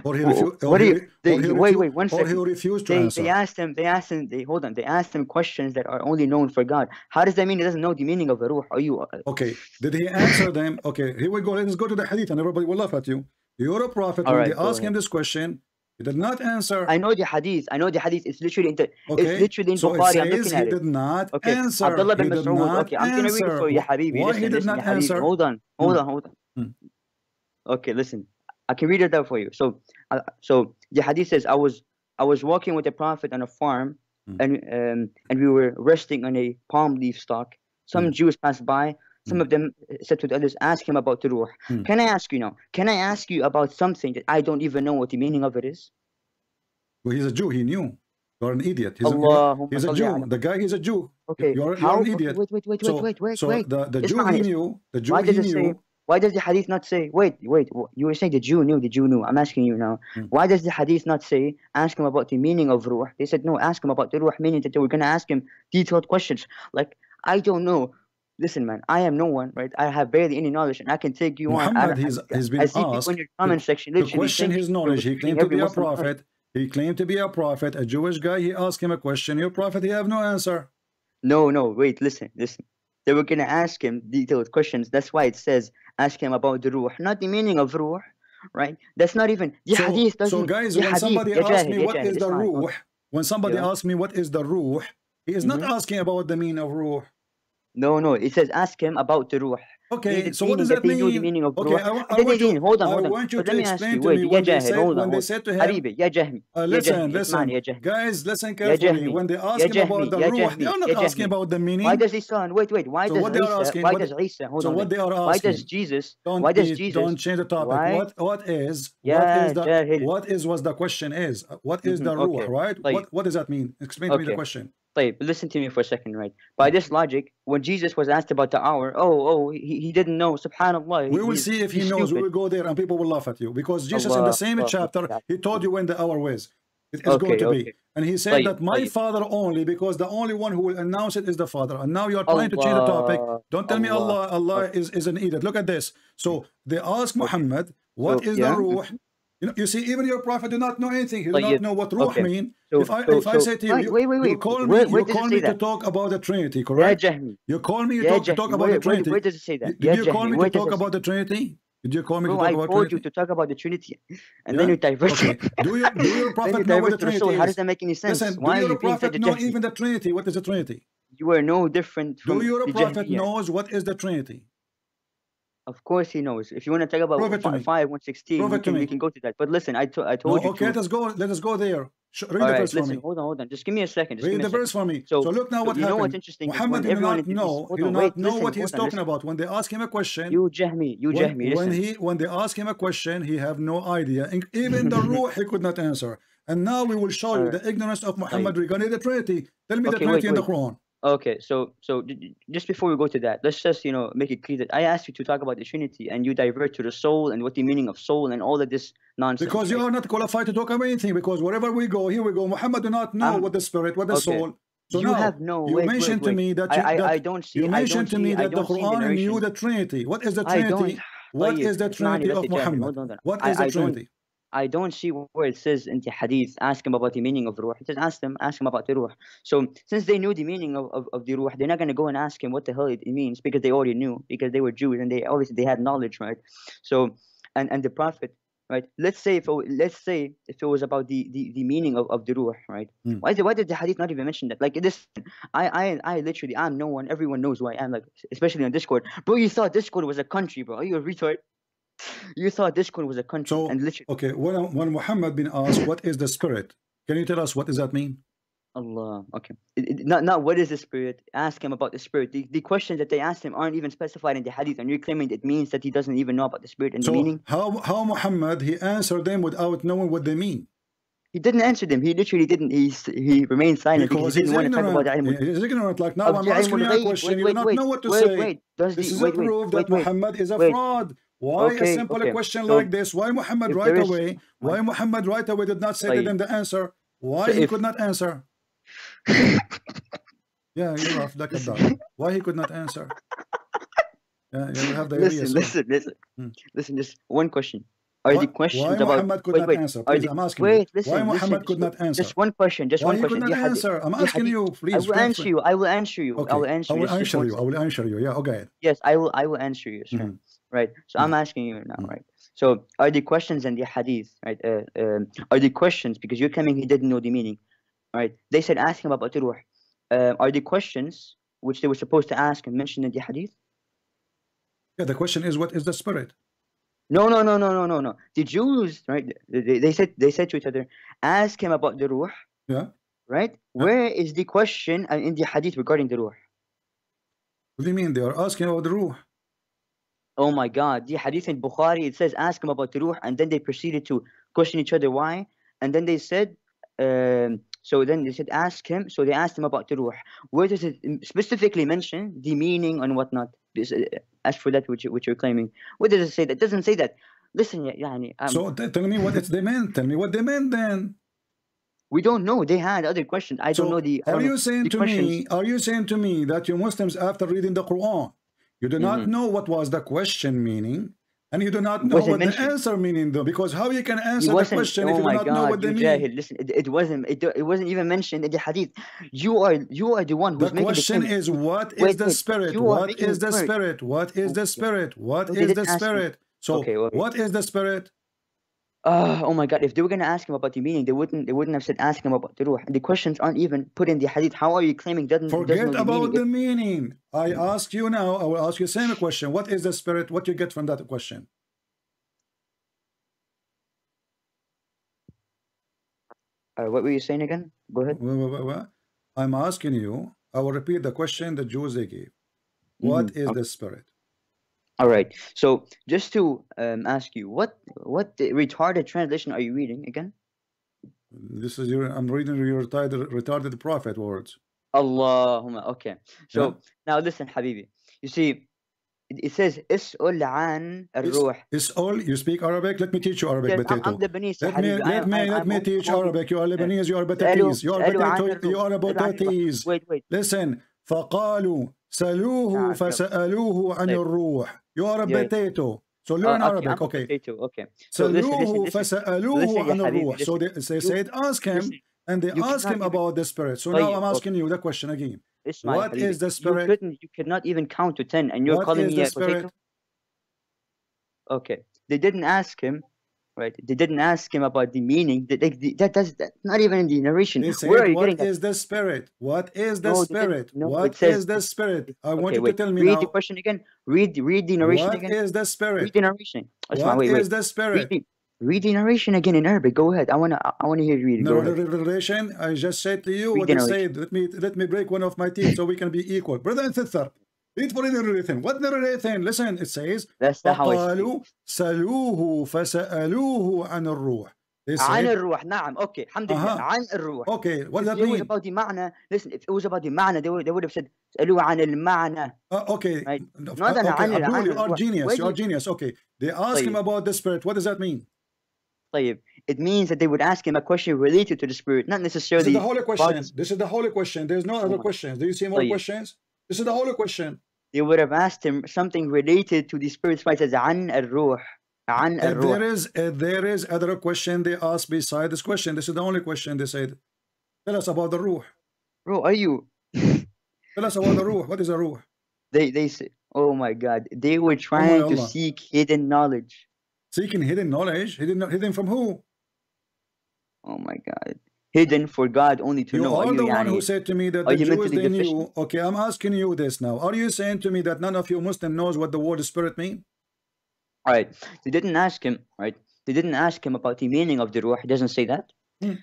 [SPEAKER 7] Or he
[SPEAKER 13] Wh-
[SPEAKER 7] refused?
[SPEAKER 13] what you? They,
[SPEAKER 7] or he
[SPEAKER 13] wait,
[SPEAKER 7] refu-
[SPEAKER 13] wait, one
[SPEAKER 7] or he refused to
[SPEAKER 13] they,
[SPEAKER 7] answer.
[SPEAKER 13] they asked him. They asked him. They hold on. They asked him questions that are only known for God. How does that mean he doesn't know the meaning of the ruh? Are you? uh,
[SPEAKER 7] Okay, did he answer them? Okay, here we go. Let's go to the hadith, and everybody will laugh at you. You're a prophet.
[SPEAKER 13] All
[SPEAKER 7] when
[SPEAKER 13] right,
[SPEAKER 7] they ask him this question, he did not answer.
[SPEAKER 13] I know the hadith. I know the hadith. It's literally in the.
[SPEAKER 7] Okay,
[SPEAKER 13] It's literally in
[SPEAKER 7] so it
[SPEAKER 13] Bukhari. I'm looking
[SPEAKER 7] he
[SPEAKER 13] at
[SPEAKER 7] did
[SPEAKER 13] it.
[SPEAKER 7] not
[SPEAKER 13] Okay,
[SPEAKER 7] answer.
[SPEAKER 13] Abdullah bin
[SPEAKER 7] He did
[SPEAKER 13] Mas'ud. Okay, I'm gonna read it for you, Habibi.
[SPEAKER 7] Why
[SPEAKER 13] listen,
[SPEAKER 7] he did
[SPEAKER 13] listen,
[SPEAKER 7] not answer?
[SPEAKER 13] Hold on, hold
[SPEAKER 7] Hmm.
[SPEAKER 13] on, hold on.
[SPEAKER 7] Hmm.
[SPEAKER 13] Okay, listen. I can read it out for you. So, uh, so the hadith says, I was I was walking with the Prophet on a farm,
[SPEAKER 7] Hmm.
[SPEAKER 13] and um, and we were resting on a palm leaf stalk. Some
[SPEAKER 7] Hmm.
[SPEAKER 13] Jews passed by. Some
[SPEAKER 7] Hmm.
[SPEAKER 13] of them said to the others, "Ask him about the ruh."
[SPEAKER 7] Hmm.
[SPEAKER 13] Can I ask you now? Can I ask you about something that I don't even know what the meaning of it is?
[SPEAKER 7] Well, he's a Jew. He knew. You're an idiot. He's a, he's a Jew. The guy, he's a Jew.
[SPEAKER 13] Okay,
[SPEAKER 7] You're,
[SPEAKER 13] how?
[SPEAKER 7] you're an idiot.
[SPEAKER 13] Wait, wait, wait,
[SPEAKER 7] so,
[SPEAKER 13] wait, wait, wait,
[SPEAKER 7] so the, the Jew he knew. The Jew
[SPEAKER 13] Why
[SPEAKER 7] he knew.
[SPEAKER 13] Why does the hadith not say? Wait, wait. You were saying the Jew knew. The Jew knew. I'm asking you now.
[SPEAKER 7] Hmm.
[SPEAKER 13] Why does the hadith not say? Ask him about the meaning of ruh. They said no. Ask him about the ruh, meaning that they were gonna ask him detailed questions. Like I don't know. Listen, man. I am no one, right? I have barely any knowledge, and I can take you on. I,
[SPEAKER 7] he's,
[SPEAKER 13] I,
[SPEAKER 7] he's been
[SPEAKER 13] I see
[SPEAKER 7] asked
[SPEAKER 13] in your comment
[SPEAKER 7] to,
[SPEAKER 13] section
[SPEAKER 7] to
[SPEAKER 13] literally
[SPEAKER 7] question his knowledge. He claimed to be a prophet. He claimed to be a prophet, a Jewish guy. He asked him a question. Your prophet, he have no answer.
[SPEAKER 13] No, no, wait, listen, listen. They were gonna ask him detailed questions. That's why it says ask him about the ruh, not the meaning of ruh, right? That's not even the
[SPEAKER 7] so,
[SPEAKER 13] hadith doesn't.
[SPEAKER 7] So guys, when somebody asks me what is the ruh, when somebody asks me what is the ruh, he is not
[SPEAKER 13] mm-hmm.
[SPEAKER 7] asking about the meaning of ruh.
[SPEAKER 13] No, no, it says ask him about the ruh.
[SPEAKER 7] Okay,
[SPEAKER 13] did
[SPEAKER 7] so what
[SPEAKER 13] meaning
[SPEAKER 7] does
[SPEAKER 13] that
[SPEAKER 7] that
[SPEAKER 13] they knew the
[SPEAKER 7] mean?
[SPEAKER 13] meaning of
[SPEAKER 7] Okay,
[SPEAKER 13] ruh.
[SPEAKER 7] I, wa- I
[SPEAKER 13] They
[SPEAKER 7] want you,
[SPEAKER 13] didn't. Hold on,
[SPEAKER 7] I
[SPEAKER 13] hold on.
[SPEAKER 7] want you
[SPEAKER 13] But
[SPEAKER 7] to
[SPEAKER 13] let me ask
[SPEAKER 7] explain
[SPEAKER 13] you,
[SPEAKER 7] to
[SPEAKER 13] wait,
[SPEAKER 7] me
[SPEAKER 13] يا
[SPEAKER 7] when they
[SPEAKER 13] جاهل,
[SPEAKER 7] said
[SPEAKER 13] hold on,
[SPEAKER 7] when they
[SPEAKER 13] hold
[SPEAKER 7] said to
[SPEAKER 13] on.
[SPEAKER 7] him,
[SPEAKER 13] حبيبي يا جهمي
[SPEAKER 7] uh,
[SPEAKER 13] يا
[SPEAKER 7] listen,
[SPEAKER 13] جهمي اسمعني يا
[SPEAKER 7] listen,
[SPEAKER 13] جهمي
[SPEAKER 7] guys, listen
[SPEAKER 13] يا
[SPEAKER 7] carefully.
[SPEAKER 13] جهمي
[SPEAKER 7] When they
[SPEAKER 13] يا
[SPEAKER 7] ask him about
[SPEAKER 13] جهمي
[SPEAKER 7] the
[SPEAKER 13] يا
[SPEAKER 7] ruh, they
[SPEAKER 13] جهمي
[SPEAKER 7] are not
[SPEAKER 13] يا
[SPEAKER 7] asking
[SPEAKER 13] جهمي
[SPEAKER 7] about the
[SPEAKER 13] why
[SPEAKER 7] meaning.
[SPEAKER 13] does his son wait wait why
[SPEAKER 7] So
[SPEAKER 13] does
[SPEAKER 7] what they are
[SPEAKER 13] Isa
[SPEAKER 7] asking,
[SPEAKER 13] why
[SPEAKER 7] what,
[SPEAKER 13] does Isa hold
[SPEAKER 7] so
[SPEAKER 13] on
[SPEAKER 7] what
[SPEAKER 13] wait
[SPEAKER 7] they are
[SPEAKER 13] why does
[SPEAKER 7] asking,
[SPEAKER 13] Jesus
[SPEAKER 7] don't
[SPEAKER 13] why does
[SPEAKER 7] be,
[SPEAKER 13] Jesus
[SPEAKER 7] don't change the topic.
[SPEAKER 13] why
[SPEAKER 7] What what is what
[SPEAKER 13] يا
[SPEAKER 7] is the
[SPEAKER 13] جاهل
[SPEAKER 7] what is what the question is? What is
[SPEAKER 13] Mhm,
[SPEAKER 7] the ruh,
[SPEAKER 13] okay
[SPEAKER 7] right?
[SPEAKER 13] طيب
[SPEAKER 7] What what does that mean? Explain to me the
[SPEAKER 13] okay
[SPEAKER 7] question.
[SPEAKER 13] طيب listen to me for a second right by this logic when Jesus was asked about the hour oh oh he, he didn't know subhanallah
[SPEAKER 7] We
[SPEAKER 13] he,
[SPEAKER 7] will
[SPEAKER 13] he's,
[SPEAKER 7] see if he
[SPEAKER 13] he's
[SPEAKER 7] knows. We
[SPEAKER 13] stupid
[SPEAKER 7] will go there and people will laugh at you because Jesus in
[SPEAKER 13] Allah
[SPEAKER 7] the same
[SPEAKER 13] Allah
[SPEAKER 7] chapter he told you when the hour was. It is going
[SPEAKER 13] okay
[SPEAKER 7] to be.
[SPEAKER 13] okay
[SPEAKER 7] And he said
[SPEAKER 13] طيب
[SPEAKER 7] that my
[SPEAKER 13] طيب
[SPEAKER 7] father only because the only one who will announce it is the father. And now you are trying to change the topic.
[SPEAKER 13] Allah
[SPEAKER 7] Don't tell me
[SPEAKER 13] Allah
[SPEAKER 7] Allah Allah
[SPEAKER 13] okay
[SPEAKER 7] is, is an idiot. Look at this. So they ask
[SPEAKER 13] okay
[SPEAKER 7] Muhammad,
[SPEAKER 13] so
[SPEAKER 7] what is the
[SPEAKER 13] yeah
[SPEAKER 7] ruh? You, know, you see, even your prophet do not know anything. He do not
[SPEAKER 13] you,
[SPEAKER 7] know what ruh
[SPEAKER 13] okay.
[SPEAKER 7] mean.
[SPEAKER 13] So,
[SPEAKER 7] if I,
[SPEAKER 13] so,
[SPEAKER 7] if
[SPEAKER 13] so, I
[SPEAKER 7] say to you,
[SPEAKER 13] wait, wait, wait,
[SPEAKER 7] you call me,
[SPEAKER 13] where
[SPEAKER 7] you call me to talk about the Trinity, correct?
[SPEAKER 13] Yeah,
[SPEAKER 7] you call me to talk, yeah, talk about
[SPEAKER 13] where, the
[SPEAKER 7] Trinity.
[SPEAKER 13] Where, does it say that?
[SPEAKER 7] Did
[SPEAKER 13] yeah,
[SPEAKER 7] you call me to talk about the Trinity? Did you call me
[SPEAKER 13] Bro, to
[SPEAKER 7] talk
[SPEAKER 13] I
[SPEAKER 7] about
[SPEAKER 13] Trinity? I
[SPEAKER 7] called you
[SPEAKER 13] to talk about the Trinity, and then you diverge.
[SPEAKER 7] Okay. do, you, do your prophet know what the Trinity is?
[SPEAKER 13] How does that make any sense?
[SPEAKER 7] Listen,
[SPEAKER 13] Why do
[SPEAKER 7] your prophet know even the Trinity? What is the Trinity?
[SPEAKER 13] You are no different
[SPEAKER 7] Do your prophet knows what is the Trinity?
[SPEAKER 13] Of course he knows. If you want to talk about
[SPEAKER 7] Prove
[SPEAKER 13] 5,
[SPEAKER 7] 116,
[SPEAKER 13] we can, we can go to that. But listen, I, to, I told you.
[SPEAKER 7] okay,
[SPEAKER 13] to.
[SPEAKER 7] let us go. Let us go there. Read
[SPEAKER 13] All
[SPEAKER 7] the
[SPEAKER 13] right,
[SPEAKER 7] verse for me.
[SPEAKER 13] Hold on, hold on. Just give me a second. Just
[SPEAKER 7] Read the verse for me.
[SPEAKER 13] So,
[SPEAKER 7] look now
[SPEAKER 13] so
[SPEAKER 7] what
[SPEAKER 13] you know
[SPEAKER 7] happened.
[SPEAKER 13] what's interesting?
[SPEAKER 7] Muhammad did not know. He did not wait, know
[SPEAKER 13] listen,
[SPEAKER 7] what he's
[SPEAKER 13] on,
[SPEAKER 7] talking
[SPEAKER 13] listen.
[SPEAKER 7] about. When they ask him a question,
[SPEAKER 13] You Jahmi, you
[SPEAKER 7] when,
[SPEAKER 13] Jahmi,
[SPEAKER 7] when he when they ask him a question, he have no idea. Even the ruh he could not answer. And now we will show you the ignorance of Muhammad regarding the Trinity. Tell me the Trinity in the. Quran.
[SPEAKER 13] Okay, so so just before we go to that, let's just you know make it clear that I asked you to talk about the Trinity, and you divert to the soul and what the meaning of soul and all of this nonsense.
[SPEAKER 7] Because you are not qualified to talk about anything. Because wherever we go, here we go. Muhammad do not know
[SPEAKER 13] um,
[SPEAKER 7] what the spirit, what the
[SPEAKER 13] okay.
[SPEAKER 7] soul. So
[SPEAKER 13] you
[SPEAKER 7] now,
[SPEAKER 13] have no.
[SPEAKER 7] You
[SPEAKER 13] wait,
[SPEAKER 7] mentioned
[SPEAKER 13] wait, wait.
[SPEAKER 7] to me that you,
[SPEAKER 13] I, I,
[SPEAKER 7] that
[SPEAKER 13] I don't see.
[SPEAKER 7] You mentioned to me that the Quran knew the Trinity. What is the Trinity? What is the Trinity of Muhammad? What is the Trinity?
[SPEAKER 13] I don't see where it says in the hadith, ask him about the meaning of ruh. Just ask them, ask him about the ruh. So since they knew the meaning of, of, of the ruh, they're not gonna go and ask him what the hell it, it means because they already knew, because they were Jews and they obviously they had knowledge, right? So and, and the Prophet, right? Let's say if it, let's say if it was about the, the, the meaning of, of the ruh, right?
[SPEAKER 7] Hmm.
[SPEAKER 13] Why did why did the hadith not even mention that? Like this I I I literally I'm no one, everyone knows who I am, like especially on Discord. Bro, you thought Discord was a country, bro. Are you a retard? You thought Discord was a country
[SPEAKER 7] So
[SPEAKER 13] and literally
[SPEAKER 7] okay, when when Muhammad been asked what is the spirit, can you tell us what does that mean?
[SPEAKER 13] Allah. Okay. It- it- not not what is the spirit. Ask him about the spirit. The, the questions that they asked him aren't even specified in the hadith, and you're claiming it means that he doesn't even know about the spirit and the
[SPEAKER 7] So
[SPEAKER 13] meaning.
[SPEAKER 7] how how Muhammad he answered them without knowing what they mean?
[SPEAKER 13] He didn't answer them. He literally didn't. He he remained silent. Because he didn't want to talk about Ahlul
[SPEAKER 7] He's ignorant. Like now, I'm asking you a question.
[SPEAKER 13] Wait, wait,
[SPEAKER 7] you do not know what to say.
[SPEAKER 13] Wait,
[SPEAKER 7] this is a proof that Muhammad is a fraud. Why
[SPEAKER 13] okay, a
[SPEAKER 7] simple
[SPEAKER 13] okay.
[SPEAKER 7] question
[SPEAKER 13] so
[SPEAKER 7] like this? Why Muhammad right
[SPEAKER 13] is,
[SPEAKER 7] away? Why Muhammad right away did not say to them the answer? Why
[SPEAKER 13] so
[SPEAKER 7] he
[SPEAKER 13] if,
[SPEAKER 7] could not answer? yeah, you're off like a. Why he could not answer? Yeah, you have the
[SPEAKER 13] listen,
[SPEAKER 7] idea,
[SPEAKER 13] listen, so. listen,
[SPEAKER 7] hmm.
[SPEAKER 13] listen. Just one question. Are
[SPEAKER 7] Why,
[SPEAKER 13] the questions
[SPEAKER 7] why
[SPEAKER 13] about
[SPEAKER 7] Muhammad could
[SPEAKER 13] wait,
[SPEAKER 7] not
[SPEAKER 13] wait?
[SPEAKER 7] answer? Please,
[SPEAKER 13] the
[SPEAKER 7] I'm asking you.
[SPEAKER 13] wait? Listen,
[SPEAKER 7] Why
[SPEAKER 13] listen.
[SPEAKER 7] Muhammad could not answer?
[SPEAKER 13] just one question. Just
[SPEAKER 7] Why
[SPEAKER 13] one
[SPEAKER 7] he
[SPEAKER 13] question.
[SPEAKER 7] could not answer? I'm asking you,
[SPEAKER 13] I will answer you. I will answer you. I will answer
[SPEAKER 7] I
[SPEAKER 13] you.
[SPEAKER 7] will answer you. I will answer you. Yeah, okay.
[SPEAKER 13] Yes, I will. I will answer you, sir.
[SPEAKER 7] Mhm.
[SPEAKER 13] Right. So I'm asking you now,
[SPEAKER 7] Mhm.
[SPEAKER 13] right? So are the questions and the hadith, right? Uh, um, are the questions because you're coming? he didn't know the meaning, right? They said asking about the ruh. Uh, are the questions which they were supposed to ask and mentioned in the hadith?
[SPEAKER 7] Yeah, the question is, what is the spirit?
[SPEAKER 13] No, no, no, no, no, no, no. The Jews, right? They, they- said they said to each other, ask him about the ruh,
[SPEAKER 7] Yeah.
[SPEAKER 13] right? Where is the question uh, in the hadith regarding the ruh?
[SPEAKER 7] What do you mean? They are asking about the ruh.
[SPEAKER 13] Oh my God, the hadith in Bukhari, it says ask him about the ruh, and then they proceeded to question each other why, and then they said, um, so then they said ask him, so they asked him about the ruh. Where does it specifically mention the meaning and whatnot? This, uh, As for that which, you- which you're claiming, where does it say that? It doesn't say that. Listen, yeah, يعني, um,
[SPEAKER 7] So t- tell me what it's they meant. Tell me what they meant then.
[SPEAKER 13] we don't know. They had other questions. I don't
[SPEAKER 7] So
[SPEAKER 13] know the. I
[SPEAKER 7] are
[SPEAKER 13] don't know
[SPEAKER 7] you saying
[SPEAKER 13] the
[SPEAKER 7] to
[SPEAKER 13] questions.
[SPEAKER 7] me? Are you saying to me that you Muslims, after reading the Quran, you do not
[SPEAKER 13] Mhm.
[SPEAKER 7] know what was the question meaning, And you do not know what the answer meaning though? Because how you can answer the question
[SPEAKER 13] Oh
[SPEAKER 7] if you do not know what they mean?
[SPEAKER 13] jahil. Listen, it, it wasn't. It, it wasn't even mentioned in the hadith. You are you are the one who's
[SPEAKER 7] The
[SPEAKER 13] making
[SPEAKER 7] question
[SPEAKER 13] the
[SPEAKER 7] is, what is
[SPEAKER 13] Wait,
[SPEAKER 7] the spirit? What is the spirit? What is the spirit? What is the spirit? So,
[SPEAKER 13] okay.
[SPEAKER 7] what is the spirit?
[SPEAKER 13] Uh, oh my god, if they were gonna ask him about the meaning, they wouldn't they wouldn't have said ask him about the ruh. The questions aren't even put in the hadith. How are you claiming doesn't doesn't
[SPEAKER 7] Forget
[SPEAKER 13] the
[SPEAKER 7] about
[SPEAKER 13] meaning?
[SPEAKER 7] the meaning. I ask you now, I will ask you the same question. What is the spirit? What you get from that question?
[SPEAKER 13] Uh, what were you saying again? Go ahead.
[SPEAKER 7] I'm asking you, I will repeat the question the Jews they gave. What
[SPEAKER 13] Mhm,
[SPEAKER 7] is
[SPEAKER 13] okay.
[SPEAKER 7] the spirit?
[SPEAKER 13] All right. So just to um, ask you, what what retarded translation are you reading again?
[SPEAKER 7] This is your I'm reading your retarded, retarded prophet words.
[SPEAKER 13] Allahumma. Okay. So
[SPEAKER 7] Yeah.
[SPEAKER 13] now listen, Habibi. You see, it, it says اسأل عن
[SPEAKER 7] It's,
[SPEAKER 13] الروح.
[SPEAKER 7] it's all you speak Arabic. Let me teach you Arabic,
[SPEAKER 13] Yes, I'm,
[SPEAKER 7] potato.
[SPEAKER 13] I'm Lebanese, ya
[SPEAKER 7] Let me
[SPEAKER 13] Habibi. I
[SPEAKER 7] let
[SPEAKER 13] am,
[SPEAKER 7] me
[SPEAKER 13] I'm,
[SPEAKER 7] let
[SPEAKER 13] I'm
[SPEAKER 7] me
[SPEAKER 13] only
[SPEAKER 7] teach
[SPEAKER 13] only
[SPEAKER 7] Arabic. You are
[SPEAKER 13] uh,
[SPEAKER 7] Lebanese. You are
[SPEAKER 13] اسألوا
[SPEAKER 7] Batatis. You are
[SPEAKER 13] اسألوا عن
[SPEAKER 7] potato. You
[SPEAKER 13] الروح.
[SPEAKER 7] are
[SPEAKER 13] اسألوا عن الروح.
[SPEAKER 7] Batatis.
[SPEAKER 13] Wait, wait.
[SPEAKER 7] Listen. فقالوا سألوه
[SPEAKER 13] نعم. يلا.
[SPEAKER 7] فسألوه عن
[SPEAKER 13] طيب.
[SPEAKER 7] الروح. You are a
[SPEAKER 13] Yeah.
[SPEAKER 7] potato. So
[SPEAKER 13] Uh,
[SPEAKER 7] learn
[SPEAKER 13] okay,
[SPEAKER 7] Arabic.
[SPEAKER 13] I'm a
[SPEAKER 7] Okay.
[SPEAKER 13] potato. Okay. So listen, listen,
[SPEAKER 7] سألوه
[SPEAKER 13] listen.
[SPEAKER 7] فسألوه
[SPEAKER 13] Listen,
[SPEAKER 7] عن
[SPEAKER 13] ya Habibi.
[SPEAKER 7] الروح. So
[SPEAKER 13] Listen.
[SPEAKER 7] they, they
[SPEAKER 13] You,
[SPEAKER 7] said ask him
[SPEAKER 13] listen.
[SPEAKER 7] and they
[SPEAKER 13] You
[SPEAKER 7] ask
[SPEAKER 13] cannot
[SPEAKER 7] him
[SPEAKER 13] even.
[SPEAKER 7] about the spirit. So now
[SPEAKER 13] طيب.
[SPEAKER 7] I'm
[SPEAKER 13] Okay.
[SPEAKER 7] asking you the question again.
[SPEAKER 13] اسمع يا
[SPEAKER 7] What
[SPEAKER 13] حبيبي.
[SPEAKER 7] is the
[SPEAKER 13] You
[SPEAKER 7] spirit?
[SPEAKER 13] couldn't. You could not even count to ten, and you're
[SPEAKER 7] What
[SPEAKER 13] calling
[SPEAKER 7] is
[SPEAKER 13] me
[SPEAKER 7] the
[SPEAKER 13] a potato.
[SPEAKER 7] spirit?
[SPEAKER 13] Okay. They didn't ask him, right? They didn't ask him about the meaning. That, they, that that's that's not even in the narration.
[SPEAKER 7] They
[SPEAKER 13] Where
[SPEAKER 7] said,
[SPEAKER 13] you
[SPEAKER 7] What
[SPEAKER 13] getting
[SPEAKER 7] the spirit? What is the
[SPEAKER 13] No,
[SPEAKER 7] spirit?
[SPEAKER 13] No,
[SPEAKER 7] What
[SPEAKER 13] says.
[SPEAKER 7] is the spirit? I
[SPEAKER 13] Okay,
[SPEAKER 7] want you to tell me
[SPEAKER 13] Read the question again. Read read the narration
[SPEAKER 7] What
[SPEAKER 13] again.
[SPEAKER 7] is the spirit?
[SPEAKER 13] Read the narration. Asma,
[SPEAKER 7] What
[SPEAKER 13] wait,
[SPEAKER 7] is
[SPEAKER 13] wait.
[SPEAKER 7] the
[SPEAKER 13] Read
[SPEAKER 7] spirit?
[SPEAKER 13] the read the narration again in Arabic. Go ahead. I wanna I wanna hear you read it. Ahead.
[SPEAKER 7] Narration. I just said to you
[SPEAKER 13] Read
[SPEAKER 7] what they
[SPEAKER 13] narration.
[SPEAKER 7] said. Let me let me break one of my teeth so we can be equal. Brother and sister, read for the narration. What narration? Listen, it says
[SPEAKER 13] That's not how I speak.
[SPEAKER 7] فقالوا سألوه فسألوه عن الروح. They
[SPEAKER 13] عن
[SPEAKER 7] said,
[SPEAKER 13] الروح نعم okay الحمد لله
[SPEAKER 7] uh-huh.
[SPEAKER 13] عن الروح
[SPEAKER 7] Okay, what
[SPEAKER 13] if
[SPEAKER 7] does that
[SPEAKER 13] it was
[SPEAKER 7] mean?
[SPEAKER 13] about the معنى listen if it was about the معنى they would, they would have said اسألوه عن المعنى
[SPEAKER 7] Uh, okay,
[SPEAKER 13] right
[SPEAKER 7] uh,
[SPEAKER 13] not عن
[SPEAKER 7] okay,
[SPEAKER 13] عن
[SPEAKER 7] Abdul,
[SPEAKER 13] عن
[SPEAKER 7] you are
[SPEAKER 13] الروح
[SPEAKER 7] genius.
[SPEAKER 13] where
[SPEAKER 7] You
[SPEAKER 13] do
[SPEAKER 7] are
[SPEAKER 13] you
[SPEAKER 7] genius. Okay, they ask him
[SPEAKER 13] طيب
[SPEAKER 7] about the spirit. What does that mean?
[SPEAKER 13] طيب it means that they would ask him a question related to the spirit not
[SPEAKER 7] This is
[SPEAKER 13] necessarily
[SPEAKER 7] the holy
[SPEAKER 13] about
[SPEAKER 7] question.
[SPEAKER 13] the
[SPEAKER 7] This is the holy question. There's no
[SPEAKER 13] oh
[SPEAKER 7] other
[SPEAKER 13] my
[SPEAKER 7] questions. Do you see more
[SPEAKER 13] طيب
[SPEAKER 7] questions? This is the holy question.
[SPEAKER 13] they would have asked him something related to the spirit spice as an al-ruh.
[SPEAKER 7] An there is uh, there is other question they asked beside this question. This is the only question they said. Tell us about the ruh.
[SPEAKER 13] Ruh, are you?
[SPEAKER 7] Tell us about the ruh. What is the ruh?
[SPEAKER 13] They they say, oh my God, they were
[SPEAKER 7] oh
[SPEAKER 13] trying oh
[SPEAKER 7] to
[SPEAKER 13] seek hidden knowledge.
[SPEAKER 7] Seeking hidden knowledge, hidden hidden from who?
[SPEAKER 13] Oh my God hidden for God only to
[SPEAKER 7] you
[SPEAKER 13] know. You
[SPEAKER 7] are the you, one who said to me that the Jews they knew. Okay, I'm asking you this now. Are you saying to me that none of you Muslim knows what the word spirit means?
[SPEAKER 13] All right. They didn't ask him. Right. They didn't ask him about the meaning of the ruh. He doesn't say that.
[SPEAKER 7] Hmm.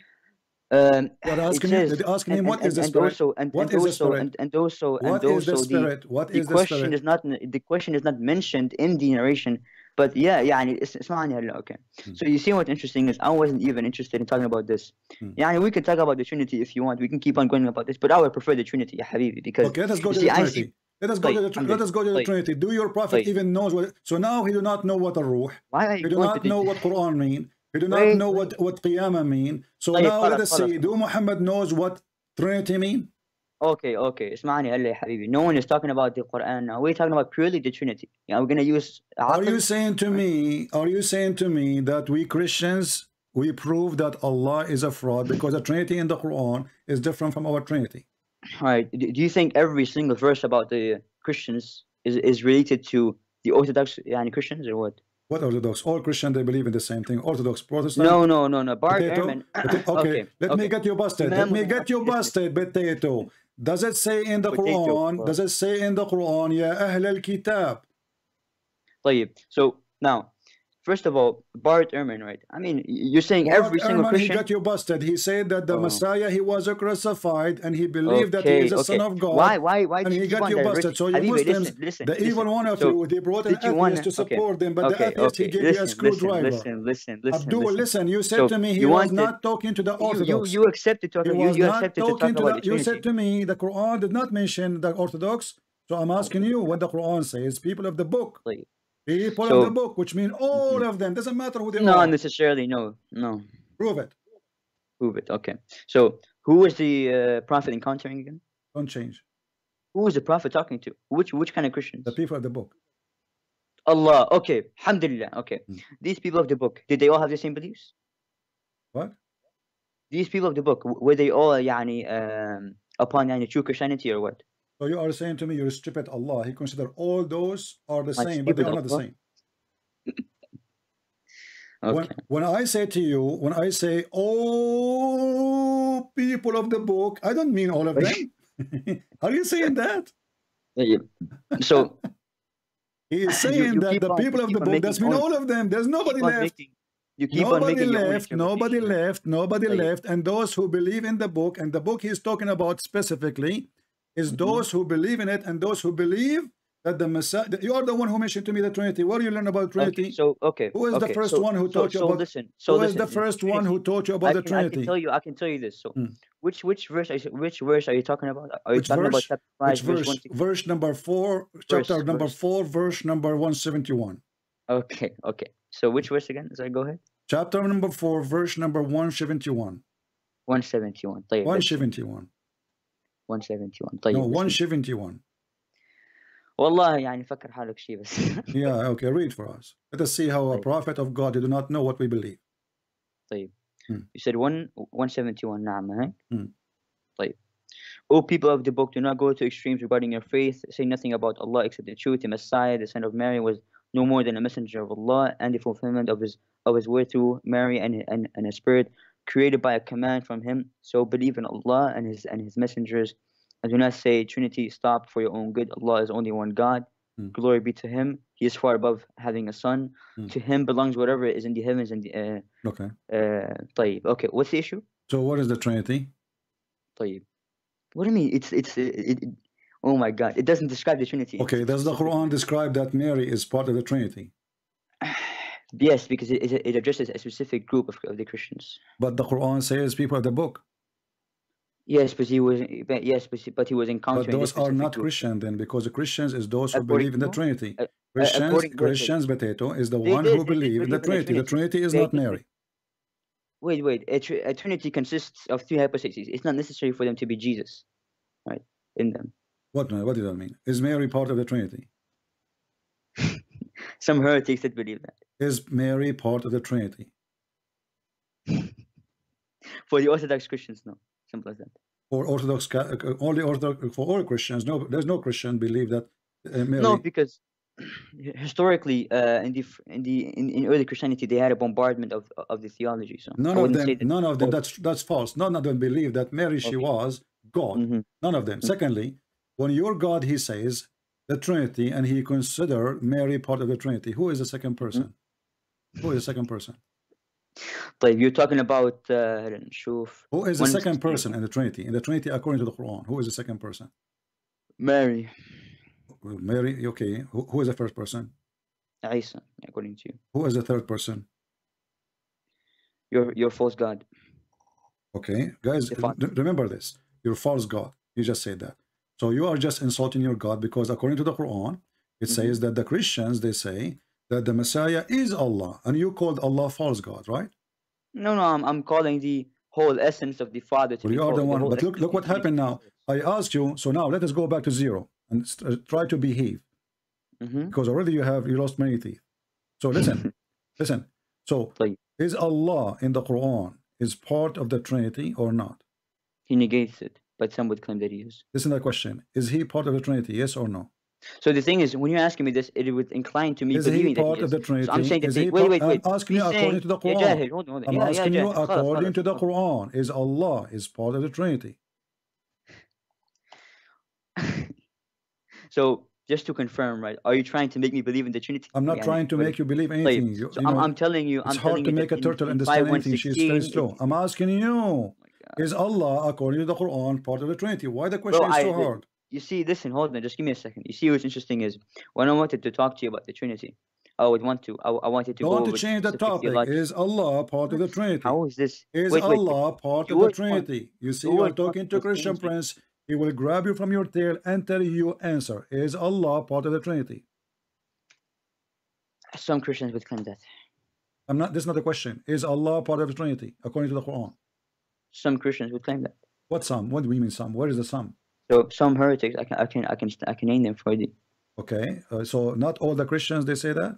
[SPEAKER 13] Um, but
[SPEAKER 7] asking
[SPEAKER 13] says,
[SPEAKER 7] him, asking him, what the spirit?
[SPEAKER 13] Also, and,
[SPEAKER 7] also, the spirit?
[SPEAKER 13] And, also, and also, the
[SPEAKER 7] spirit? What is the,
[SPEAKER 13] question
[SPEAKER 7] spirit?
[SPEAKER 13] is not the question is not mentioned in the narration But yeah, يعني اس- اسمعني هلا, okay.
[SPEAKER 7] Hmm.
[SPEAKER 13] So you see what interesting is? I wasn't even interested in talking about this.
[SPEAKER 7] Hmm.
[SPEAKER 13] يعني we can talk about the Trinity if you want. We can keep on going about this, but I would prefer the Trinity, يا حبيبي, because
[SPEAKER 7] Okay, let us go
[SPEAKER 13] you
[SPEAKER 7] to
[SPEAKER 13] see,
[SPEAKER 7] the
[SPEAKER 13] I
[SPEAKER 7] Trinity.
[SPEAKER 13] see.
[SPEAKER 7] Let us go
[SPEAKER 13] طيب
[SPEAKER 7] to the
[SPEAKER 13] الحمد
[SPEAKER 7] let
[SPEAKER 13] لله.
[SPEAKER 7] us go to the
[SPEAKER 13] طيب
[SPEAKER 7] Trinity. Do your prophet
[SPEAKER 13] طيب.
[SPEAKER 7] even knows what? So now he do not know what a ruh.
[SPEAKER 13] Why are
[SPEAKER 7] He
[SPEAKER 13] you
[SPEAKER 7] do
[SPEAKER 13] going
[SPEAKER 7] not
[SPEAKER 13] to the
[SPEAKER 7] know what Quran mean. He do not
[SPEAKER 13] wait,
[SPEAKER 7] know
[SPEAKER 13] wait.
[SPEAKER 7] what what Qiyamah mean. So
[SPEAKER 13] طيب
[SPEAKER 7] now let
[SPEAKER 13] خلاص
[SPEAKER 7] us see.
[SPEAKER 13] خلاص
[SPEAKER 7] Do Muhammad knows what Trinity mean?
[SPEAKER 13] Okay, okay. اسمعني هلا يا حبيبي. No one is talking about the Quran now. We're talking about purely the Trinity. Yeah, we're gonna use
[SPEAKER 7] Are you
[SPEAKER 13] عقل.
[SPEAKER 7] saying to me? Are you saying to me that we Christians we prove that Allah is a fraud because the Trinity in the Quran is different from our Trinity?
[SPEAKER 13] Right. Do do you think every single verse about the Christians is, is related to the Orthodox يعني Christians or what?
[SPEAKER 7] What Orthodox? All Christians they believe in the same thing. Orthodox, Protestant.
[SPEAKER 13] No, no, no, no. Bart
[SPEAKER 7] Potato.
[SPEAKER 13] Ehrman.
[SPEAKER 7] Pota- okay.
[SPEAKER 13] okay,
[SPEAKER 7] let me
[SPEAKER 13] okay.
[SPEAKER 7] get you busted. Let
[SPEAKER 13] Imam
[SPEAKER 7] me get you
[SPEAKER 13] listen,
[SPEAKER 7] busted. Potato. Does it say in the
[SPEAKER 13] Potato.
[SPEAKER 7] Quran?
[SPEAKER 13] uh,
[SPEAKER 7] Does it say in the Quran? Ya Ahl al Kitab.
[SPEAKER 13] طيب. So now, first of all, Bart Ehrman, right? I mean, you're saying
[SPEAKER 7] Bart
[SPEAKER 13] every single
[SPEAKER 7] Ehrman, he
[SPEAKER 13] Christian.
[SPEAKER 7] got you busted. He said that the
[SPEAKER 13] Oh.
[SPEAKER 7] Messiah he was crucified and he believed that he
[SPEAKER 13] Okay,
[SPEAKER 7] is the son of God.
[SPEAKER 13] Why, why, why
[SPEAKER 7] and he got you busted. So you
[SPEAKER 13] Habibi,
[SPEAKER 7] Muslims,
[SPEAKER 13] listen, listen,
[SPEAKER 7] the evil
[SPEAKER 13] listen.
[SPEAKER 7] one of
[SPEAKER 13] So,
[SPEAKER 7] you, they brought an atheist
[SPEAKER 13] wanna?
[SPEAKER 7] to
[SPEAKER 13] Okay,
[SPEAKER 7] support them, but the
[SPEAKER 13] okay,
[SPEAKER 7] atheist he
[SPEAKER 13] okay.
[SPEAKER 7] gave you a screwdriver.
[SPEAKER 13] listen, listen, listen,
[SPEAKER 7] Abdul,
[SPEAKER 13] listen.
[SPEAKER 7] listen, you said
[SPEAKER 13] So
[SPEAKER 7] to me he
[SPEAKER 13] you
[SPEAKER 7] was not talking to the
[SPEAKER 13] you, you,
[SPEAKER 7] Orthodox.
[SPEAKER 13] you accepted to
[SPEAKER 7] He
[SPEAKER 13] you,
[SPEAKER 7] was
[SPEAKER 13] you
[SPEAKER 7] not
[SPEAKER 13] accepted to talk
[SPEAKER 7] talking to
[SPEAKER 13] about
[SPEAKER 7] the, you said to me the Quran did not mention the Orthodox. So I'm asking you what the Quran says. People of the book.
[SPEAKER 13] Like,
[SPEAKER 7] People
[SPEAKER 13] so,
[SPEAKER 7] of the book, which means all
[SPEAKER 13] mm-hmm.
[SPEAKER 7] of them. Doesn't matter who they
[SPEAKER 13] no,
[SPEAKER 7] are.
[SPEAKER 13] No, necessarily. No, no.
[SPEAKER 7] Prove it.
[SPEAKER 13] Prove it. Okay. So who was the uh, prophet encountering again?
[SPEAKER 7] Don't change.
[SPEAKER 13] Who was the prophet talking to? Which which kind of Christians?
[SPEAKER 7] The people of the book.
[SPEAKER 13] Allah. Okay. Alhamdulillah. Okay.
[SPEAKER 7] Mm.
[SPEAKER 13] These people of the book, did they all have the same beliefs?
[SPEAKER 7] What?
[SPEAKER 13] These people of the book, were they all yani, um, upon yani, true Christianity or what?
[SPEAKER 7] So you are saying to me you're stupid Allah. He consider all those are the same, but they are not the same. When, when I say to you, when I say, oh, people of the book, I don't mean all of them. Are you saying that?
[SPEAKER 13] So
[SPEAKER 7] He is saying
[SPEAKER 13] you
[SPEAKER 7] that the
[SPEAKER 13] on-
[SPEAKER 7] people of the book, that's mean all of them. There's nobody left.
[SPEAKER 13] making- you keep on
[SPEAKER 7] nobody
[SPEAKER 13] making your own
[SPEAKER 7] left, nobody left, nobody left. And those who believe in the book, and the book he's talking about specifically, is
[SPEAKER 13] Mm-hmm.
[SPEAKER 7] those who believe in it and those who believe that the Messiah, you are the one who mentioned to me the Trinity. Where do you learn about Trinity?
[SPEAKER 13] Okay, so okay.
[SPEAKER 7] Who is the first
[SPEAKER 13] so-
[SPEAKER 7] one who
[SPEAKER 13] so-
[SPEAKER 7] taught you
[SPEAKER 13] so
[SPEAKER 7] about
[SPEAKER 13] listen, so
[SPEAKER 7] Who is the
[SPEAKER 13] listen,
[SPEAKER 7] first one who taught you about
[SPEAKER 13] I
[SPEAKER 7] the
[SPEAKER 13] can, I
[SPEAKER 7] Trinity?
[SPEAKER 13] can tell you. I can tell you this. So,
[SPEAKER 7] Hmm.
[SPEAKER 13] which which verse? Are you, which verse are you talking about? Are you
[SPEAKER 7] Which
[SPEAKER 13] talking about
[SPEAKER 7] verse?
[SPEAKER 13] chapter five,
[SPEAKER 7] Which
[SPEAKER 13] verse
[SPEAKER 7] verse? Verse number four, chapter
[SPEAKER 13] Verse-
[SPEAKER 7] number four, verse number 171.
[SPEAKER 13] Okay, okay. So which verse again? Is Sorry, go ahead.
[SPEAKER 7] Chapter number four, verse number 171.
[SPEAKER 13] One seventy one.
[SPEAKER 7] 171.
[SPEAKER 13] 171 طيب
[SPEAKER 7] No,
[SPEAKER 13] بسم الله.
[SPEAKER 7] 171.
[SPEAKER 13] والله يعني فكر حالك شيء بس
[SPEAKER 7] Yeah, okay, read for us. Let us see how a prophet of God, you do not know what we believe.
[SPEAKER 13] طيب
[SPEAKER 7] Hmm.
[SPEAKER 13] you said 1 171 نعم هيك
[SPEAKER 7] Hmm.
[SPEAKER 13] طيب O people of the book, do not go to extremes regarding your faith. Say nothing about Allah except the truth. The Messiah, the son of Mary, was no more than a messenger of Allah and the fulfillment of his of his word through Mary and, and, and a spirit created by a command from him. So believe in Allah and his and his messengers and do not say Trinity, stop for your own good. Allah is only one God.
[SPEAKER 7] Hmm.
[SPEAKER 13] Glory be to him. He is far above having a son.
[SPEAKER 7] Hmm.
[SPEAKER 13] To him belongs whatever is in the heavens and the uh,
[SPEAKER 7] Okay.
[SPEAKER 13] uh, طيب. Okay, what's the issue?
[SPEAKER 7] So what is the Trinity?
[SPEAKER 13] طيب. What do you mean? It's it's it, it, it- oh my God! It doesn't describe the Trinity.
[SPEAKER 7] Okay, does the Quran describe that Mary is part of the Trinity?
[SPEAKER 13] Yes, because it, it, it addresses a specific group of, of the Christians.
[SPEAKER 7] But the Quran says people of the book.
[SPEAKER 13] Yes, but he was but yes, but, he- but he was
[SPEAKER 7] But
[SPEAKER 13] encountering. this
[SPEAKER 7] those are not
[SPEAKER 13] group.
[SPEAKER 7] Christian then, because the Christians is those who
[SPEAKER 13] According-
[SPEAKER 7] believe in the Trinity.
[SPEAKER 13] uh, uh,
[SPEAKER 7] Christians,
[SPEAKER 13] to-
[SPEAKER 7] Christians, potato, is the
[SPEAKER 13] They
[SPEAKER 7] one
[SPEAKER 13] did-
[SPEAKER 7] who
[SPEAKER 13] they
[SPEAKER 7] believe in the Trinity. The Trinity is
[SPEAKER 13] They
[SPEAKER 7] not Mary.
[SPEAKER 13] Wait, wait. A, tr- a Trinity consists of three hypostases. It's not necessary for them to be Jesus, right? In them,
[SPEAKER 7] What, what does that mean? Is Mary part of the Trinity?
[SPEAKER 13] some heretics that believe that.
[SPEAKER 7] Is Mary part of the Trinity?
[SPEAKER 13] For the Orthodox Christians, no. Simple as that.
[SPEAKER 7] Or Orthodox, uh, only Orthodox, for all Christians, no, there's no Christian believe that uh, Mary.
[SPEAKER 13] No, because historically, uh, in the in the in, in early Christianity, they had a bombardment of of the theology. So
[SPEAKER 7] None of them,
[SPEAKER 13] that.
[SPEAKER 7] none of them. That's that's false. None of them believe that Mary she
[SPEAKER 13] Okay.
[SPEAKER 7] was God.
[SPEAKER 13] Mm-hmm.
[SPEAKER 7] None of them. Secondly, when your God he says the Trinity and he consider Mary part of the Trinity, who is the second person? Who is the second person?
[SPEAKER 13] طيب you're talking about uh, نشوف
[SPEAKER 7] Who is the
[SPEAKER 13] one-
[SPEAKER 7] second person in the Trinity? In the Trinity, according to the Quran, who is the second person?
[SPEAKER 13] Mary,
[SPEAKER 7] Mary. Okay. Who, who is the first person?
[SPEAKER 13] Isa, according to you.
[SPEAKER 7] Who is the third person?
[SPEAKER 13] Your your false god.
[SPEAKER 7] Okay, guys,
[SPEAKER 13] The Father.
[SPEAKER 7] re- remember this. You're false God. You just said that. So you are just insulting your God because according to the Quran, it
[SPEAKER 13] Mm-hmm.
[SPEAKER 7] says that the Christians they say that the Messiah is Allah, and you called Allah false God, right?
[SPEAKER 13] No, no, I'm I'm calling the whole essence of the Father to
[SPEAKER 7] Well, you are the one.
[SPEAKER 13] whole
[SPEAKER 7] But look, look what happened now. I asked you. So now let us go back to zero and uh, try to behave
[SPEAKER 13] Mhm.
[SPEAKER 7] because already you have you lost many teeth. So listen, listen. So is Allah in the Quran is part of the Trinity or not?
[SPEAKER 13] He negates it, but some would claim that he is.
[SPEAKER 7] Listen to the question. Is he part of the Trinity? Yes or no?
[SPEAKER 13] So the thing is, when you're asking me this, it would incline to me
[SPEAKER 7] is
[SPEAKER 13] believing
[SPEAKER 7] part
[SPEAKER 13] that
[SPEAKER 7] he
[SPEAKER 13] is.
[SPEAKER 7] Of the Trinity?
[SPEAKER 13] So I'm saying that. They, wait, wait, wait.
[SPEAKER 7] I'm asking you according to the Quran.
[SPEAKER 13] Yeah,
[SPEAKER 7] I'm
[SPEAKER 13] yeah,
[SPEAKER 7] asking
[SPEAKER 13] yeah, you
[SPEAKER 7] according to the Quran. Is Allah is part of the Trinity?
[SPEAKER 13] so just to confirm, right? Are you trying to make me believe in the Trinity?
[SPEAKER 7] I'm not
[SPEAKER 13] yeah,
[SPEAKER 7] trying to make you believe anything. You,
[SPEAKER 13] so
[SPEAKER 7] you
[SPEAKER 13] I'm,
[SPEAKER 7] know,
[SPEAKER 13] I'm, telling you, I'm
[SPEAKER 7] it's
[SPEAKER 13] hard
[SPEAKER 7] to make a turtle understand anything. She's very slow. I'm asking you, oh is Allah according to the Quran part of the Trinity? Why the question
[SPEAKER 13] Bro,
[SPEAKER 7] is so
[SPEAKER 13] I,
[SPEAKER 7] hard?
[SPEAKER 13] You see, listen, hold on, just give me a second. You see what's interesting is when I wanted to talk to you about the Trinity, I would want to, I, I wanted to
[SPEAKER 7] Don't
[SPEAKER 13] go
[SPEAKER 7] want to change the topic.
[SPEAKER 13] theology.
[SPEAKER 7] Is Allah part of the Trinity?
[SPEAKER 13] How is this?
[SPEAKER 7] Is
[SPEAKER 13] Wait, wait, wait.
[SPEAKER 7] Allah part of the Trinity? You see,
[SPEAKER 13] you
[SPEAKER 7] are talking to
[SPEAKER 13] to
[SPEAKER 7] Christian. Prince. He will grab you from your tail and tell you answer. Is Allah part of the Trinity?
[SPEAKER 13] Some Christians would claim that.
[SPEAKER 7] I'm not. This is not a question. Is Allah part of the Trinity according to the Quran?
[SPEAKER 13] Some Christians would claim that.
[SPEAKER 7] What some? What do we mean some? Where is the some?
[SPEAKER 13] So some heretics, I can, I can, I can, I can name them for you.
[SPEAKER 7] Okay, uh, so not all the Christians they say that.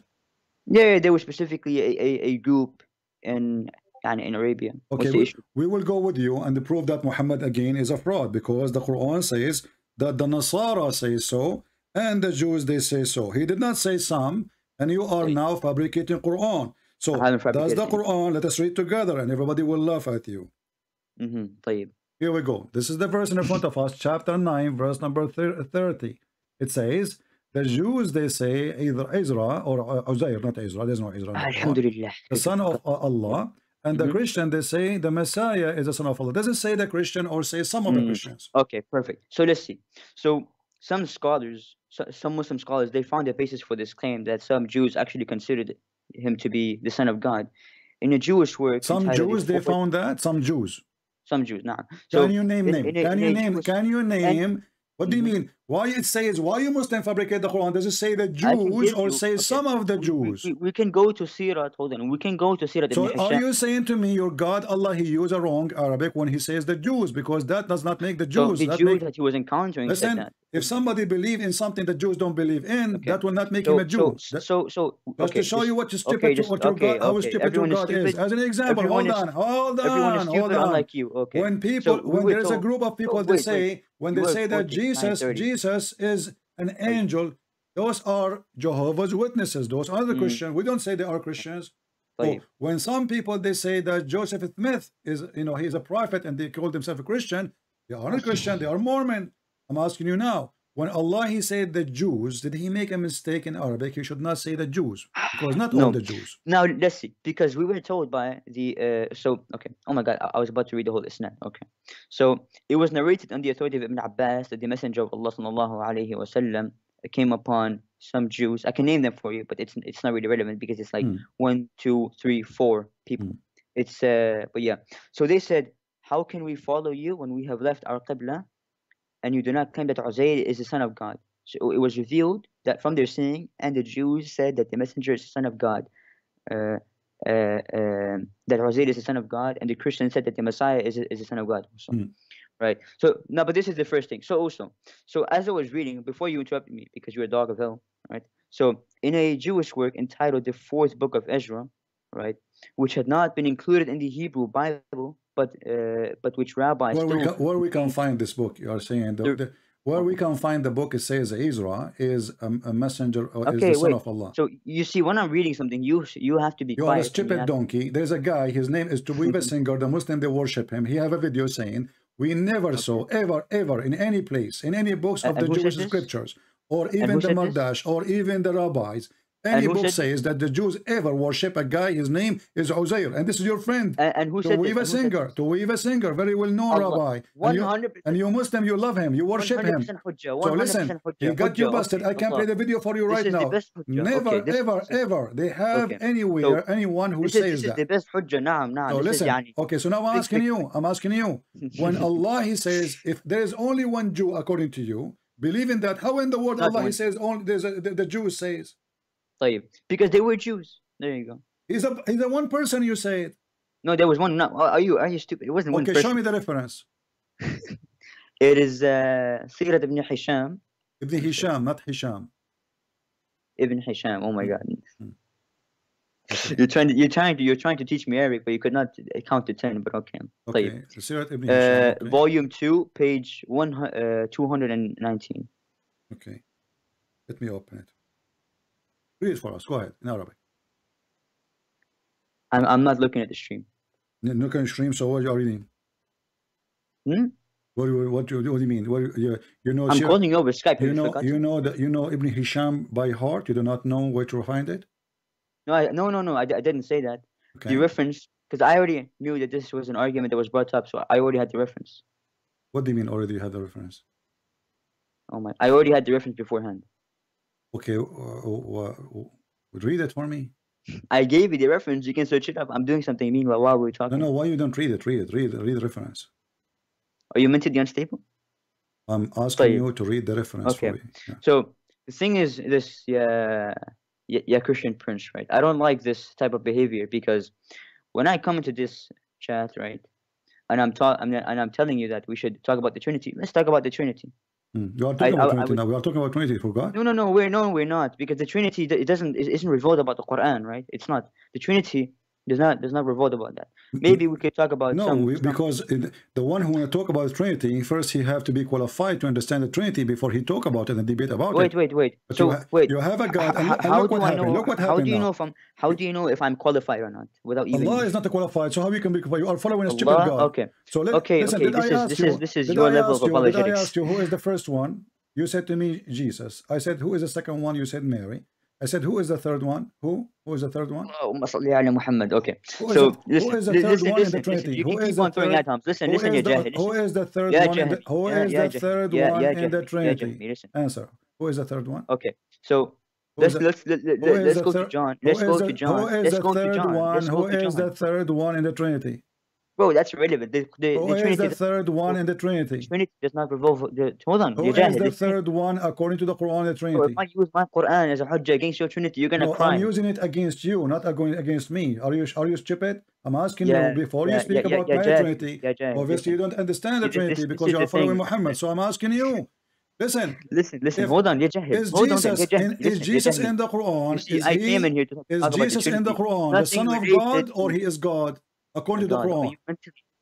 [SPEAKER 13] Yeah, yeah, there was specifically a, a, a group in, يعني in Arabia. What's
[SPEAKER 7] Okay,
[SPEAKER 13] the
[SPEAKER 7] we,
[SPEAKER 13] issue?
[SPEAKER 7] we will go with you and prove that Muhammad again is a fraud because the Quran says that the Nasara say so and the Jews they say so. He did not say some, and you are now fabricating Quran. So
[SPEAKER 13] haven't
[SPEAKER 7] that's the
[SPEAKER 13] fabricated anything.
[SPEAKER 7] Quran. Let us read together, and everybody will laugh at you.
[SPEAKER 13] Mm-hmm. طيب.
[SPEAKER 7] Here we go. This is the verse in front of us, chapter 9, verse number 30. It says, The Jews, they say either Ezra or uh, Uzair, not Ezra, there's no Ezra. the.
[SPEAKER 13] Alhamdulillah.
[SPEAKER 7] The son of uh, Allah. And the Christian, they say the Messiah is the son of Allah. doesn't say the Christian or say some of the
[SPEAKER 13] Mm.
[SPEAKER 7] Christians.
[SPEAKER 13] Okay, perfect. So let's see. So some scholars, so, some Muslim scholars, they found a basis for this claim that some Jews actually considered him to be the son of God. In a Jewish work,
[SPEAKER 7] Some Jews, they found that. Some Jews.
[SPEAKER 13] Some Jews, nah.
[SPEAKER 7] Can you name name? Can you name? Can you name? What do you mhm. mean? Why it says why you Muslim fabricate the Quran? Does it say the Jews or
[SPEAKER 13] you-
[SPEAKER 7] say
[SPEAKER 13] okay,
[SPEAKER 7] some of the
[SPEAKER 13] we- we-
[SPEAKER 7] Jews?
[SPEAKER 13] We, we can go to Sirat. Hold on. We can go to Sirat
[SPEAKER 7] So are you saying to me your God Allah he used a wrong Arabic when he says the Jews because that does not make the Jews.
[SPEAKER 13] So
[SPEAKER 7] Jews.
[SPEAKER 13] the
[SPEAKER 7] that
[SPEAKER 13] Jew
[SPEAKER 7] make-
[SPEAKER 13] that he was encountering
[SPEAKER 7] Listen,
[SPEAKER 13] that.
[SPEAKER 7] if somebody believe in something the Jews don't believe in, that will not make
[SPEAKER 13] So,
[SPEAKER 7] him a Jew.
[SPEAKER 13] so, so, so,
[SPEAKER 7] Just to show
[SPEAKER 13] just-
[SPEAKER 7] you what you stupid,
[SPEAKER 13] okay, just-
[SPEAKER 7] what your
[SPEAKER 13] okay,
[SPEAKER 7] God, how stupid your
[SPEAKER 13] everyone is
[SPEAKER 7] God is.
[SPEAKER 13] stupid.
[SPEAKER 7] As an example,
[SPEAKER 13] Everyone
[SPEAKER 7] hold
[SPEAKER 13] is-
[SPEAKER 7] on, hold on,
[SPEAKER 13] is
[SPEAKER 7] hold on.
[SPEAKER 13] unlike you. Okay.
[SPEAKER 7] When people, when there is a group of people, they say when they say that
[SPEAKER 13] Jesus,
[SPEAKER 7] Jesus,
[SPEAKER 13] 9:30.
[SPEAKER 7] Jesus is an angel. Those are Jehovah's Witnesses. Those are the
[SPEAKER 13] mm.
[SPEAKER 7] Christians. We don't say they are Christians. So
[SPEAKER 13] oh,
[SPEAKER 7] when some people they say that Joseph Smith is, you know, he's a prophet and they call themselves a Christian, they are not Christian, they are Mormon. I'm asking you now, when Allah He said the Jews, did He make a mistake in Arabic? He should not say the Jews because not
[SPEAKER 13] No.
[SPEAKER 7] all the Jews.
[SPEAKER 13] Now let's see, because we were told by the uh, so okay. Oh my God, I, I was about to read the whole isnad. Okay, so it was narrated on the authority of Ibn Abbas that the Messenger of Allah sallallahu alaihi wasallam came upon some Jews. I can name them for you, but it's it's not really relevant because it's like
[SPEAKER 7] Hmm.
[SPEAKER 13] one, two, three, four people. It's uh, but yeah. So they said, "How can we follow you when we have left our qibla, and you do not claim that Uzair is the son of God?" So it was revealed that from their saying, and the Jews said that the messenger is the son of God. Uh, uh, um, that Uzair is the son of God, and the Christians said that the Messiah is, is the son of God. Also. Right. So now, but this is the first thing. So also, so as I was reading before you interrupted me because you're a dog of hell, right? So in a Jewish work entitled the Fourth Book of Ezra, right, which had not been included in the Hebrew Bible, but uh, but which rabbis
[SPEAKER 7] Where we, can, where we can find this book, you are saying the, the, where we can find the book. It says Ezra is a, a messenger, or is
[SPEAKER 13] okay,
[SPEAKER 7] the son of Allah.
[SPEAKER 13] So you see, when I'm reading something, you you have to be
[SPEAKER 7] You are a stupid donkey. There's a guy, his name is Tovia Singer, the Muslim, they worship him. He have a video saying, we never saw, ever, ever, in any place, in any books of
[SPEAKER 13] And-
[SPEAKER 7] the
[SPEAKER 13] and who said
[SPEAKER 7] Jewish scriptures, or even the? Mardash, or even the rabbis, any book
[SPEAKER 13] said,
[SPEAKER 7] says that the Jews ever worship a guy, his name is Uzair, and this is your friend.
[SPEAKER 13] And, and who said to this?
[SPEAKER 7] Singer, Singer, very well known
[SPEAKER 13] Allah.
[SPEAKER 7] rabbi. 100 and you, and you Muslim, you love him, you worship him. So listen, he you got you busted.
[SPEAKER 13] Okay,
[SPEAKER 7] I can play the video for you right now. Never,
[SPEAKER 13] okay,
[SPEAKER 7] ever, ever, they have
[SPEAKER 13] okay.
[SPEAKER 7] anywhere
[SPEAKER 13] so,
[SPEAKER 7] anyone who
[SPEAKER 13] says is,
[SPEAKER 7] this that.
[SPEAKER 13] This is the best hujjah, naam, naam.
[SPEAKER 7] So listen, okay, so now I'm asking you, I'm asking you, when Allah, he says, if there is only one Jew according to you, believe in that, how in the world Allah, he says, only, there's a, the, the Jew says?
[SPEAKER 13] طيب. Because they were Jews. There you go.
[SPEAKER 7] he's a he's a one person you say it.
[SPEAKER 13] No, there was one. No, are you are you stupid? It wasn't one
[SPEAKER 7] Okay,
[SPEAKER 13] person.
[SPEAKER 7] show me the reference.
[SPEAKER 13] It is uh, Sirat ibn Hisham.
[SPEAKER 7] Ibn Hisham, not Hisham.
[SPEAKER 13] Ibn Hisham. Oh
[SPEAKER 7] Hmm.
[SPEAKER 13] my God. You're trying to you're trying to you're trying to teach me Arabic, but you could not count to ten. But okay.
[SPEAKER 7] Okay,
[SPEAKER 13] طيب.
[SPEAKER 7] Sirat Ibn
[SPEAKER 13] Uh,
[SPEAKER 7] Hisham. Okay.
[SPEAKER 13] volume two, page one hu- uh, two hundred and nineteen.
[SPEAKER 7] okay, let me open it. Read it for us. Go ahead in Arabic.
[SPEAKER 13] I'm I'm not looking at the stream.
[SPEAKER 7] No no can stream. So what you are reading?
[SPEAKER 13] Hmm?
[SPEAKER 7] What do you, what do you, what do you mean? What you, you, know?
[SPEAKER 13] I'm calling you over Skype.
[SPEAKER 7] You know, you know that you know Ibn Hisham by heart. You do not know where to find it.
[SPEAKER 13] No, I, no, no, no. I, I didn't say that.
[SPEAKER 7] Okay.
[SPEAKER 13] The reference, because I already knew that this was an argument that was brought up, so I already had the reference.
[SPEAKER 7] What do you mean already? You have the reference.
[SPEAKER 13] Oh my! I already had the reference beforehand.
[SPEAKER 7] Okay, uh, uh, uh, read it for me.
[SPEAKER 13] I gave you the reference. You can search it up. I'm doing something meanwhile while we're talking.
[SPEAKER 7] No, no. Why you don't read it? Read it. Read read the reference.
[SPEAKER 13] Are you meant to the unstable?
[SPEAKER 7] I'm asking you to read the reference.
[SPEAKER 13] Okay.
[SPEAKER 7] Yeah.
[SPEAKER 13] So the thing is, this yeah, yeah, Christian Prince, right? I don't like this type of behavior because when I come into this chat, right, and I'm, I'm and I'm telling you that we should talk about the Trinity. Let's talk about the Trinity.
[SPEAKER 7] Hmm. You are talking
[SPEAKER 13] I-
[SPEAKER 7] about
[SPEAKER 13] I
[SPEAKER 7] Trinity
[SPEAKER 13] would-
[SPEAKER 7] now. We are talking about Trinity. Forgot.
[SPEAKER 13] No, no, no. We're no, we're not because the Trinity it doesn't it isn't revealed about the Quran, right? It's not the Trinity there's not there's not revolt about that. Maybe we could talk about
[SPEAKER 7] no,
[SPEAKER 13] some,
[SPEAKER 7] because the one who want to talk about Trinity first, he have to be qualified to understand the Trinity before he talk about it and debate about
[SPEAKER 13] wait,
[SPEAKER 7] it.
[SPEAKER 13] Wait, wait,
[SPEAKER 7] wait.
[SPEAKER 13] so
[SPEAKER 7] you
[SPEAKER 13] wait,
[SPEAKER 7] you have a God. How, and
[SPEAKER 13] how do I know?
[SPEAKER 7] Look what happened.
[SPEAKER 13] How do you
[SPEAKER 7] now.
[SPEAKER 13] know if I'm how do you know if I'm qualified or not without even?
[SPEAKER 7] Allah is not qualified. So how you can be qualified? You are following a stupid
[SPEAKER 13] Allah?
[SPEAKER 7] God.
[SPEAKER 13] Okay.
[SPEAKER 7] So let,
[SPEAKER 13] okay,
[SPEAKER 7] listen,
[SPEAKER 13] okay. This is this,
[SPEAKER 7] you,
[SPEAKER 13] is, this is your
[SPEAKER 7] I
[SPEAKER 13] level of
[SPEAKER 7] you. Did I ask you who is the first one? You said to me Jesus. I said who is the second one? You said Mary. I said, who is the third one? Who? Who is the third one?
[SPEAKER 13] Oh, Muhammad. Okay.
[SPEAKER 7] Who is
[SPEAKER 13] so
[SPEAKER 7] the,
[SPEAKER 13] listen,
[SPEAKER 7] who is the third
[SPEAKER 13] listen,
[SPEAKER 7] one
[SPEAKER 13] listen,
[SPEAKER 7] in
[SPEAKER 13] the
[SPEAKER 7] Trinity?
[SPEAKER 13] Listen,
[SPEAKER 7] who is the third?
[SPEAKER 13] Atoms. Listen, listen, listen.
[SPEAKER 7] Who is the third one? In the, third one in the Trinity?
[SPEAKER 13] Yeah, listen.
[SPEAKER 7] Answer. Who is the third one?
[SPEAKER 13] Okay. So let's let's let, let, let's go to John. Let's go to John.
[SPEAKER 7] Who is the third one? Who is the third one in the Trinity?
[SPEAKER 13] Bro, that's relevant. The, the, the
[SPEAKER 7] the third one in the Trinity?
[SPEAKER 13] Trinity does not revolve the hold on.
[SPEAKER 7] Who is the third one according to the Quran? The Trinity.
[SPEAKER 13] Bro, if I use my Quran as a hujjah against your Trinity, you're gonna
[SPEAKER 7] no,
[SPEAKER 13] cry.
[SPEAKER 7] I'm using it against you, not against me. Are you are you stupid? I'm asking
[SPEAKER 13] yeah,
[SPEAKER 7] you before
[SPEAKER 13] yeah,
[SPEAKER 7] you speak
[SPEAKER 13] yeah,
[SPEAKER 7] about my Trinity. obviously, you don't understand the Trinity
[SPEAKER 13] this,
[SPEAKER 7] because you are following
[SPEAKER 13] thing.
[SPEAKER 7] Muhammad. So I'm asking you. Listen,
[SPEAKER 13] listen, listen.
[SPEAKER 7] If,
[SPEAKER 13] hold on, Yajahid.
[SPEAKER 7] Is
[SPEAKER 13] hold
[SPEAKER 7] Jesus,
[SPEAKER 13] on,
[SPEAKER 7] in, is
[SPEAKER 13] listen,
[SPEAKER 7] Jesus in the Quran? Is, he, I
[SPEAKER 13] came in here to talk
[SPEAKER 7] is Jesus in the Quran the Son of God or he is God? according to the Quran.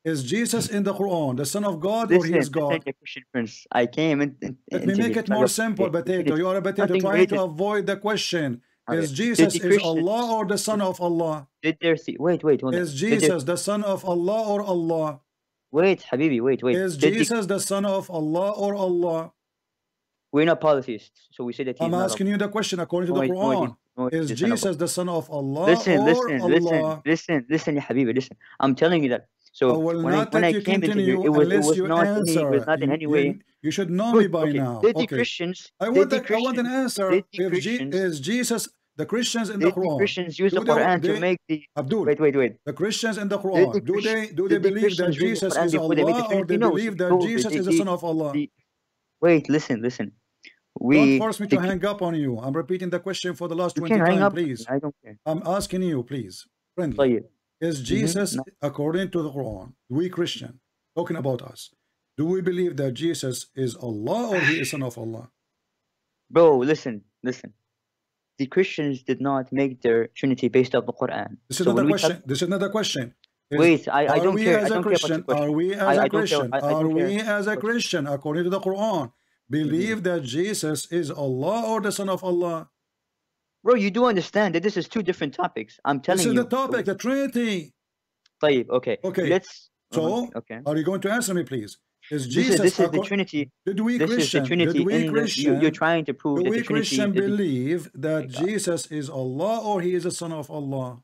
[SPEAKER 7] Is Jesus in the Quran the Son of God or he is God?
[SPEAKER 13] I came and,
[SPEAKER 7] Let me make it more simple, Potato. You are a potato trying to avoid the question. Is Jesus is Allah or the Son of Allah?
[SPEAKER 13] Did there see? Wait, wait.
[SPEAKER 7] Is Jesus the Son of Allah or Allah?
[SPEAKER 13] Wait, Habibi, wait, wait.
[SPEAKER 7] Is Jesus the Son of Allah or Allah?
[SPEAKER 13] We're not polytheists, so we say that.
[SPEAKER 7] I'm asking you the question according to the Quran.
[SPEAKER 13] Oh,
[SPEAKER 7] is Jesus the son of Allah
[SPEAKER 13] listen,
[SPEAKER 7] or
[SPEAKER 13] listen,
[SPEAKER 7] Allah?
[SPEAKER 13] Listen, listen, listen, listen, Habibi, listen. I'm telling you that. So when I, when I came into you, it was, it was not answer. Any, it was not in any way.
[SPEAKER 7] You should know me by
[SPEAKER 13] okay.
[SPEAKER 7] now. Okay.
[SPEAKER 13] Christians?
[SPEAKER 7] I want,
[SPEAKER 13] the,
[SPEAKER 7] Christians, I want an answer. If
[SPEAKER 13] the
[SPEAKER 7] is Jesus the Christians in the Quran?
[SPEAKER 13] Christians use the Quran
[SPEAKER 7] they, to
[SPEAKER 13] make the
[SPEAKER 7] Abdul.
[SPEAKER 13] Wait, wait, wait.
[SPEAKER 7] The Christians in the Quran.
[SPEAKER 13] The
[SPEAKER 7] do they do they believe that Jesus is Allah, or they believe that Jesus is the Son of Allah?
[SPEAKER 13] Wait, listen, listen. We don't
[SPEAKER 7] force me to hang up on you. I'm repeating the question for the last 20 times, please.
[SPEAKER 13] I don't care.
[SPEAKER 7] I'm asking you, please. Friendly. Is mm-hmm. Jesus, mm -hmm.
[SPEAKER 13] no.
[SPEAKER 7] according to the Quran, we Christian, talking about us, do we believe that Jesus is Allah or he is son of Allah?
[SPEAKER 13] Bro, listen, listen. The Christians did not make their Trinity based on the Quran.
[SPEAKER 7] This is
[SPEAKER 13] so
[SPEAKER 7] not a question. This is not a question. Is,
[SPEAKER 13] Wait, I, I don't care. Are we
[SPEAKER 7] as a Christian? Are we as a Christian? Are we as a Christian according to the Quran? believe that Jesus is Allah or the Son of Allah.
[SPEAKER 13] Bro, you do understand that this is two different topics. I'm telling you.
[SPEAKER 7] This is
[SPEAKER 13] you.
[SPEAKER 7] the topic, the Trinity.
[SPEAKER 13] Tayyib, okay.
[SPEAKER 7] Okay.
[SPEAKER 13] Let's.
[SPEAKER 7] So, uh-huh,
[SPEAKER 13] okay.
[SPEAKER 7] are you going to answer me, please? Is Jesus?
[SPEAKER 13] This is, this is the Trinity.
[SPEAKER 7] Did we
[SPEAKER 13] this
[SPEAKER 7] Christian?
[SPEAKER 13] Is the Trinity
[SPEAKER 7] did we
[SPEAKER 13] Christian? you, are trying to prove.
[SPEAKER 7] Do we Christian believe that Jesus is Allah or He is a Son of Allah?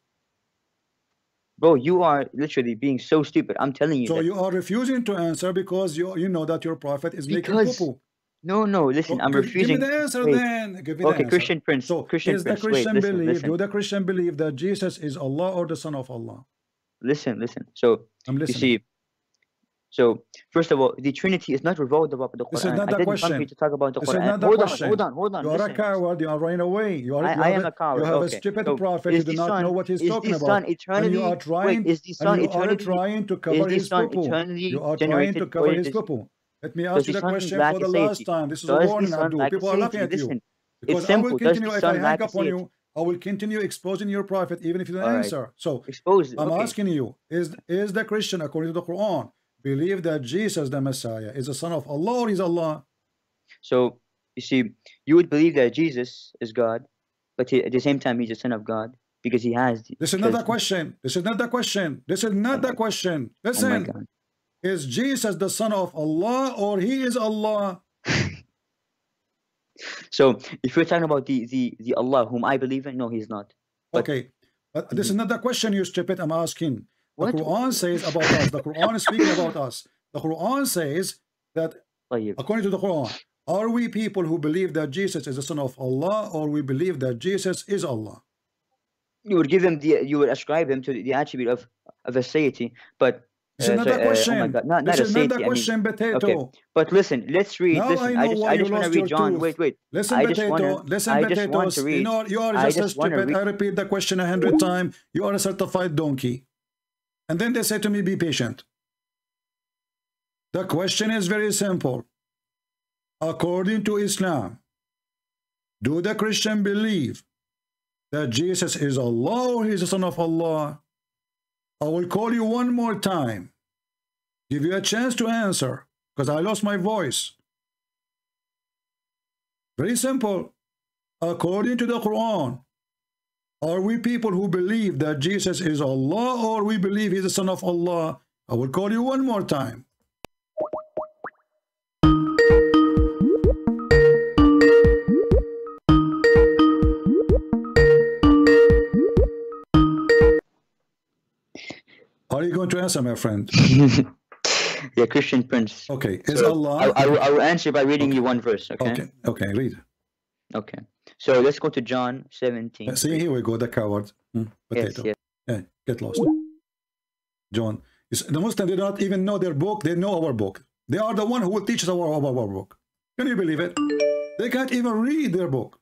[SPEAKER 13] Bro, you are literally being so stupid. I'm telling you.
[SPEAKER 7] So you are refusing to answer because you you know that your prophet is because, making
[SPEAKER 13] poo,
[SPEAKER 7] -poo.
[SPEAKER 13] No, no, listen,
[SPEAKER 7] oh,
[SPEAKER 13] I'm
[SPEAKER 7] give,
[SPEAKER 13] refusing.
[SPEAKER 7] Give me the answer
[SPEAKER 13] wait.
[SPEAKER 7] then. Give me
[SPEAKER 13] okay, the
[SPEAKER 7] answer.
[SPEAKER 13] Christian Prince.
[SPEAKER 7] So
[SPEAKER 13] Christian
[SPEAKER 7] is
[SPEAKER 13] Prince.
[SPEAKER 7] the Christian
[SPEAKER 13] wait,
[SPEAKER 7] belief?
[SPEAKER 13] Listen, listen.
[SPEAKER 7] Do the Christian believe that Jesus is Allah or the Son of Allah?
[SPEAKER 13] Listen, listen. So
[SPEAKER 7] I'm listening.
[SPEAKER 13] you see, so first of all, the Trinity is not revolved about the Quran.
[SPEAKER 7] This is not
[SPEAKER 13] I
[SPEAKER 7] the question.
[SPEAKER 13] To talk about the
[SPEAKER 7] this
[SPEAKER 13] Quran.
[SPEAKER 7] Is
[SPEAKER 13] hold
[SPEAKER 7] question.
[SPEAKER 13] on, hold on, hold on.
[SPEAKER 7] You
[SPEAKER 13] listen.
[SPEAKER 7] are a coward. You are running away. You are.
[SPEAKER 13] I,
[SPEAKER 7] you
[SPEAKER 13] I am a, a coward.
[SPEAKER 7] You have
[SPEAKER 13] okay.
[SPEAKER 7] a stupid
[SPEAKER 13] so
[SPEAKER 7] prophet who do not know what he's talking about. And you are trying.
[SPEAKER 13] Is the son
[SPEAKER 7] eternity? You are trying to cover his poo. You are trying to cover his poo. Let me ask so you
[SPEAKER 13] the
[SPEAKER 7] question for the last time. This is
[SPEAKER 13] does a
[SPEAKER 7] warning, Abdul. People are
[SPEAKER 13] looking
[SPEAKER 7] at you. Because
[SPEAKER 13] it's
[SPEAKER 7] I will continue, if I hang up on you, I will continue exposing your prophet even if you don't
[SPEAKER 13] All
[SPEAKER 7] answer. Right. So
[SPEAKER 13] Expose
[SPEAKER 7] I'm
[SPEAKER 13] okay.
[SPEAKER 7] asking you, is is the Christian according to the Quran believe that Jesus the Messiah is the son of Allah or is Allah?
[SPEAKER 13] So you see, you would believe that Jesus is God, but he, at the same time he's a son of God because he has
[SPEAKER 7] This is not the question. This is not the question. This is not oh the question.
[SPEAKER 13] Oh
[SPEAKER 7] Listen.
[SPEAKER 13] Oh
[SPEAKER 7] is Jesus the son of Allah or he is Allah?
[SPEAKER 13] so if we're talking about the, the, the Allah whom I believe in, no, he's not. But
[SPEAKER 7] okay. But this is mm-hmm. not the question you stupid I'm asking. The
[SPEAKER 13] what?
[SPEAKER 7] Quran says about us. The Quran is speaking about us. The Quran says that according to the Quran, are we people who believe that Jesus is the son of Allah or we believe that Jesus is Allah?
[SPEAKER 13] You would give him the you would ascribe him to the attribute of, of a deity, but
[SPEAKER 7] it's
[SPEAKER 13] another
[SPEAKER 7] question.
[SPEAKER 13] Uh, oh my God. Not, not
[SPEAKER 7] it's another
[SPEAKER 13] safety.
[SPEAKER 7] question,
[SPEAKER 13] I mean,
[SPEAKER 7] potato.
[SPEAKER 13] Okay. But listen, let's read.
[SPEAKER 7] Now
[SPEAKER 13] listen,
[SPEAKER 7] I, know
[SPEAKER 13] I
[SPEAKER 7] just,
[SPEAKER 13] just want to read John.
[SPEAKER 7] Tooth.
[SPEAKER 13] Wait, wait.
[SPEAKER 7] Listen,
[SPEAKER 13] I
[SPEAKER 7] potato.
[SPEAKER 13] Wanna,
[SPEAKER 7] listen,
[SPEAKER 13] I potatoes. Want to read.
[SPEAKER 7] You, know, you are just a stupid. I repeat the question a hundred times. You are a certified donkey. And then they say to me, be patient. The question is very simple. According to Islam, do the Christian believe that Jesus is Allah or He's the Son of Allah? I will call you one more time. Give you a chance to answer because I lost my voice. Very simple. According to the Quran, are we people who believe that Jesus is Allah or we believe he's the son of Allah? I will call you one more time. Are you going to answer, my friend?
[SPEAKER 13] yeah, Christian Prince.
[SPEAKER 7] Okay, is
[SPEAKER 13] So,
[SPEAKER 7] Allah?
[SPEAKER 13] I, I, will- I will answer by reading you one verse. Okay.
[SPEAKER 7] Okay, okay, read.
[SPEAKER 13] Okay. So let's go to John 17.
[SPEAKER 7] See, here we go, the coward. Hmm,
[SPEAKER 13] yes,
[SPEAKER 7] potato.
[SPEAKER 13] yes.
[SPEAKER 7] Yeah, get lost. John. The Muslims, they don't even know their book. They know our book. They are the one who will teach us our, our, our book. Can you believe it? They can't even read their book.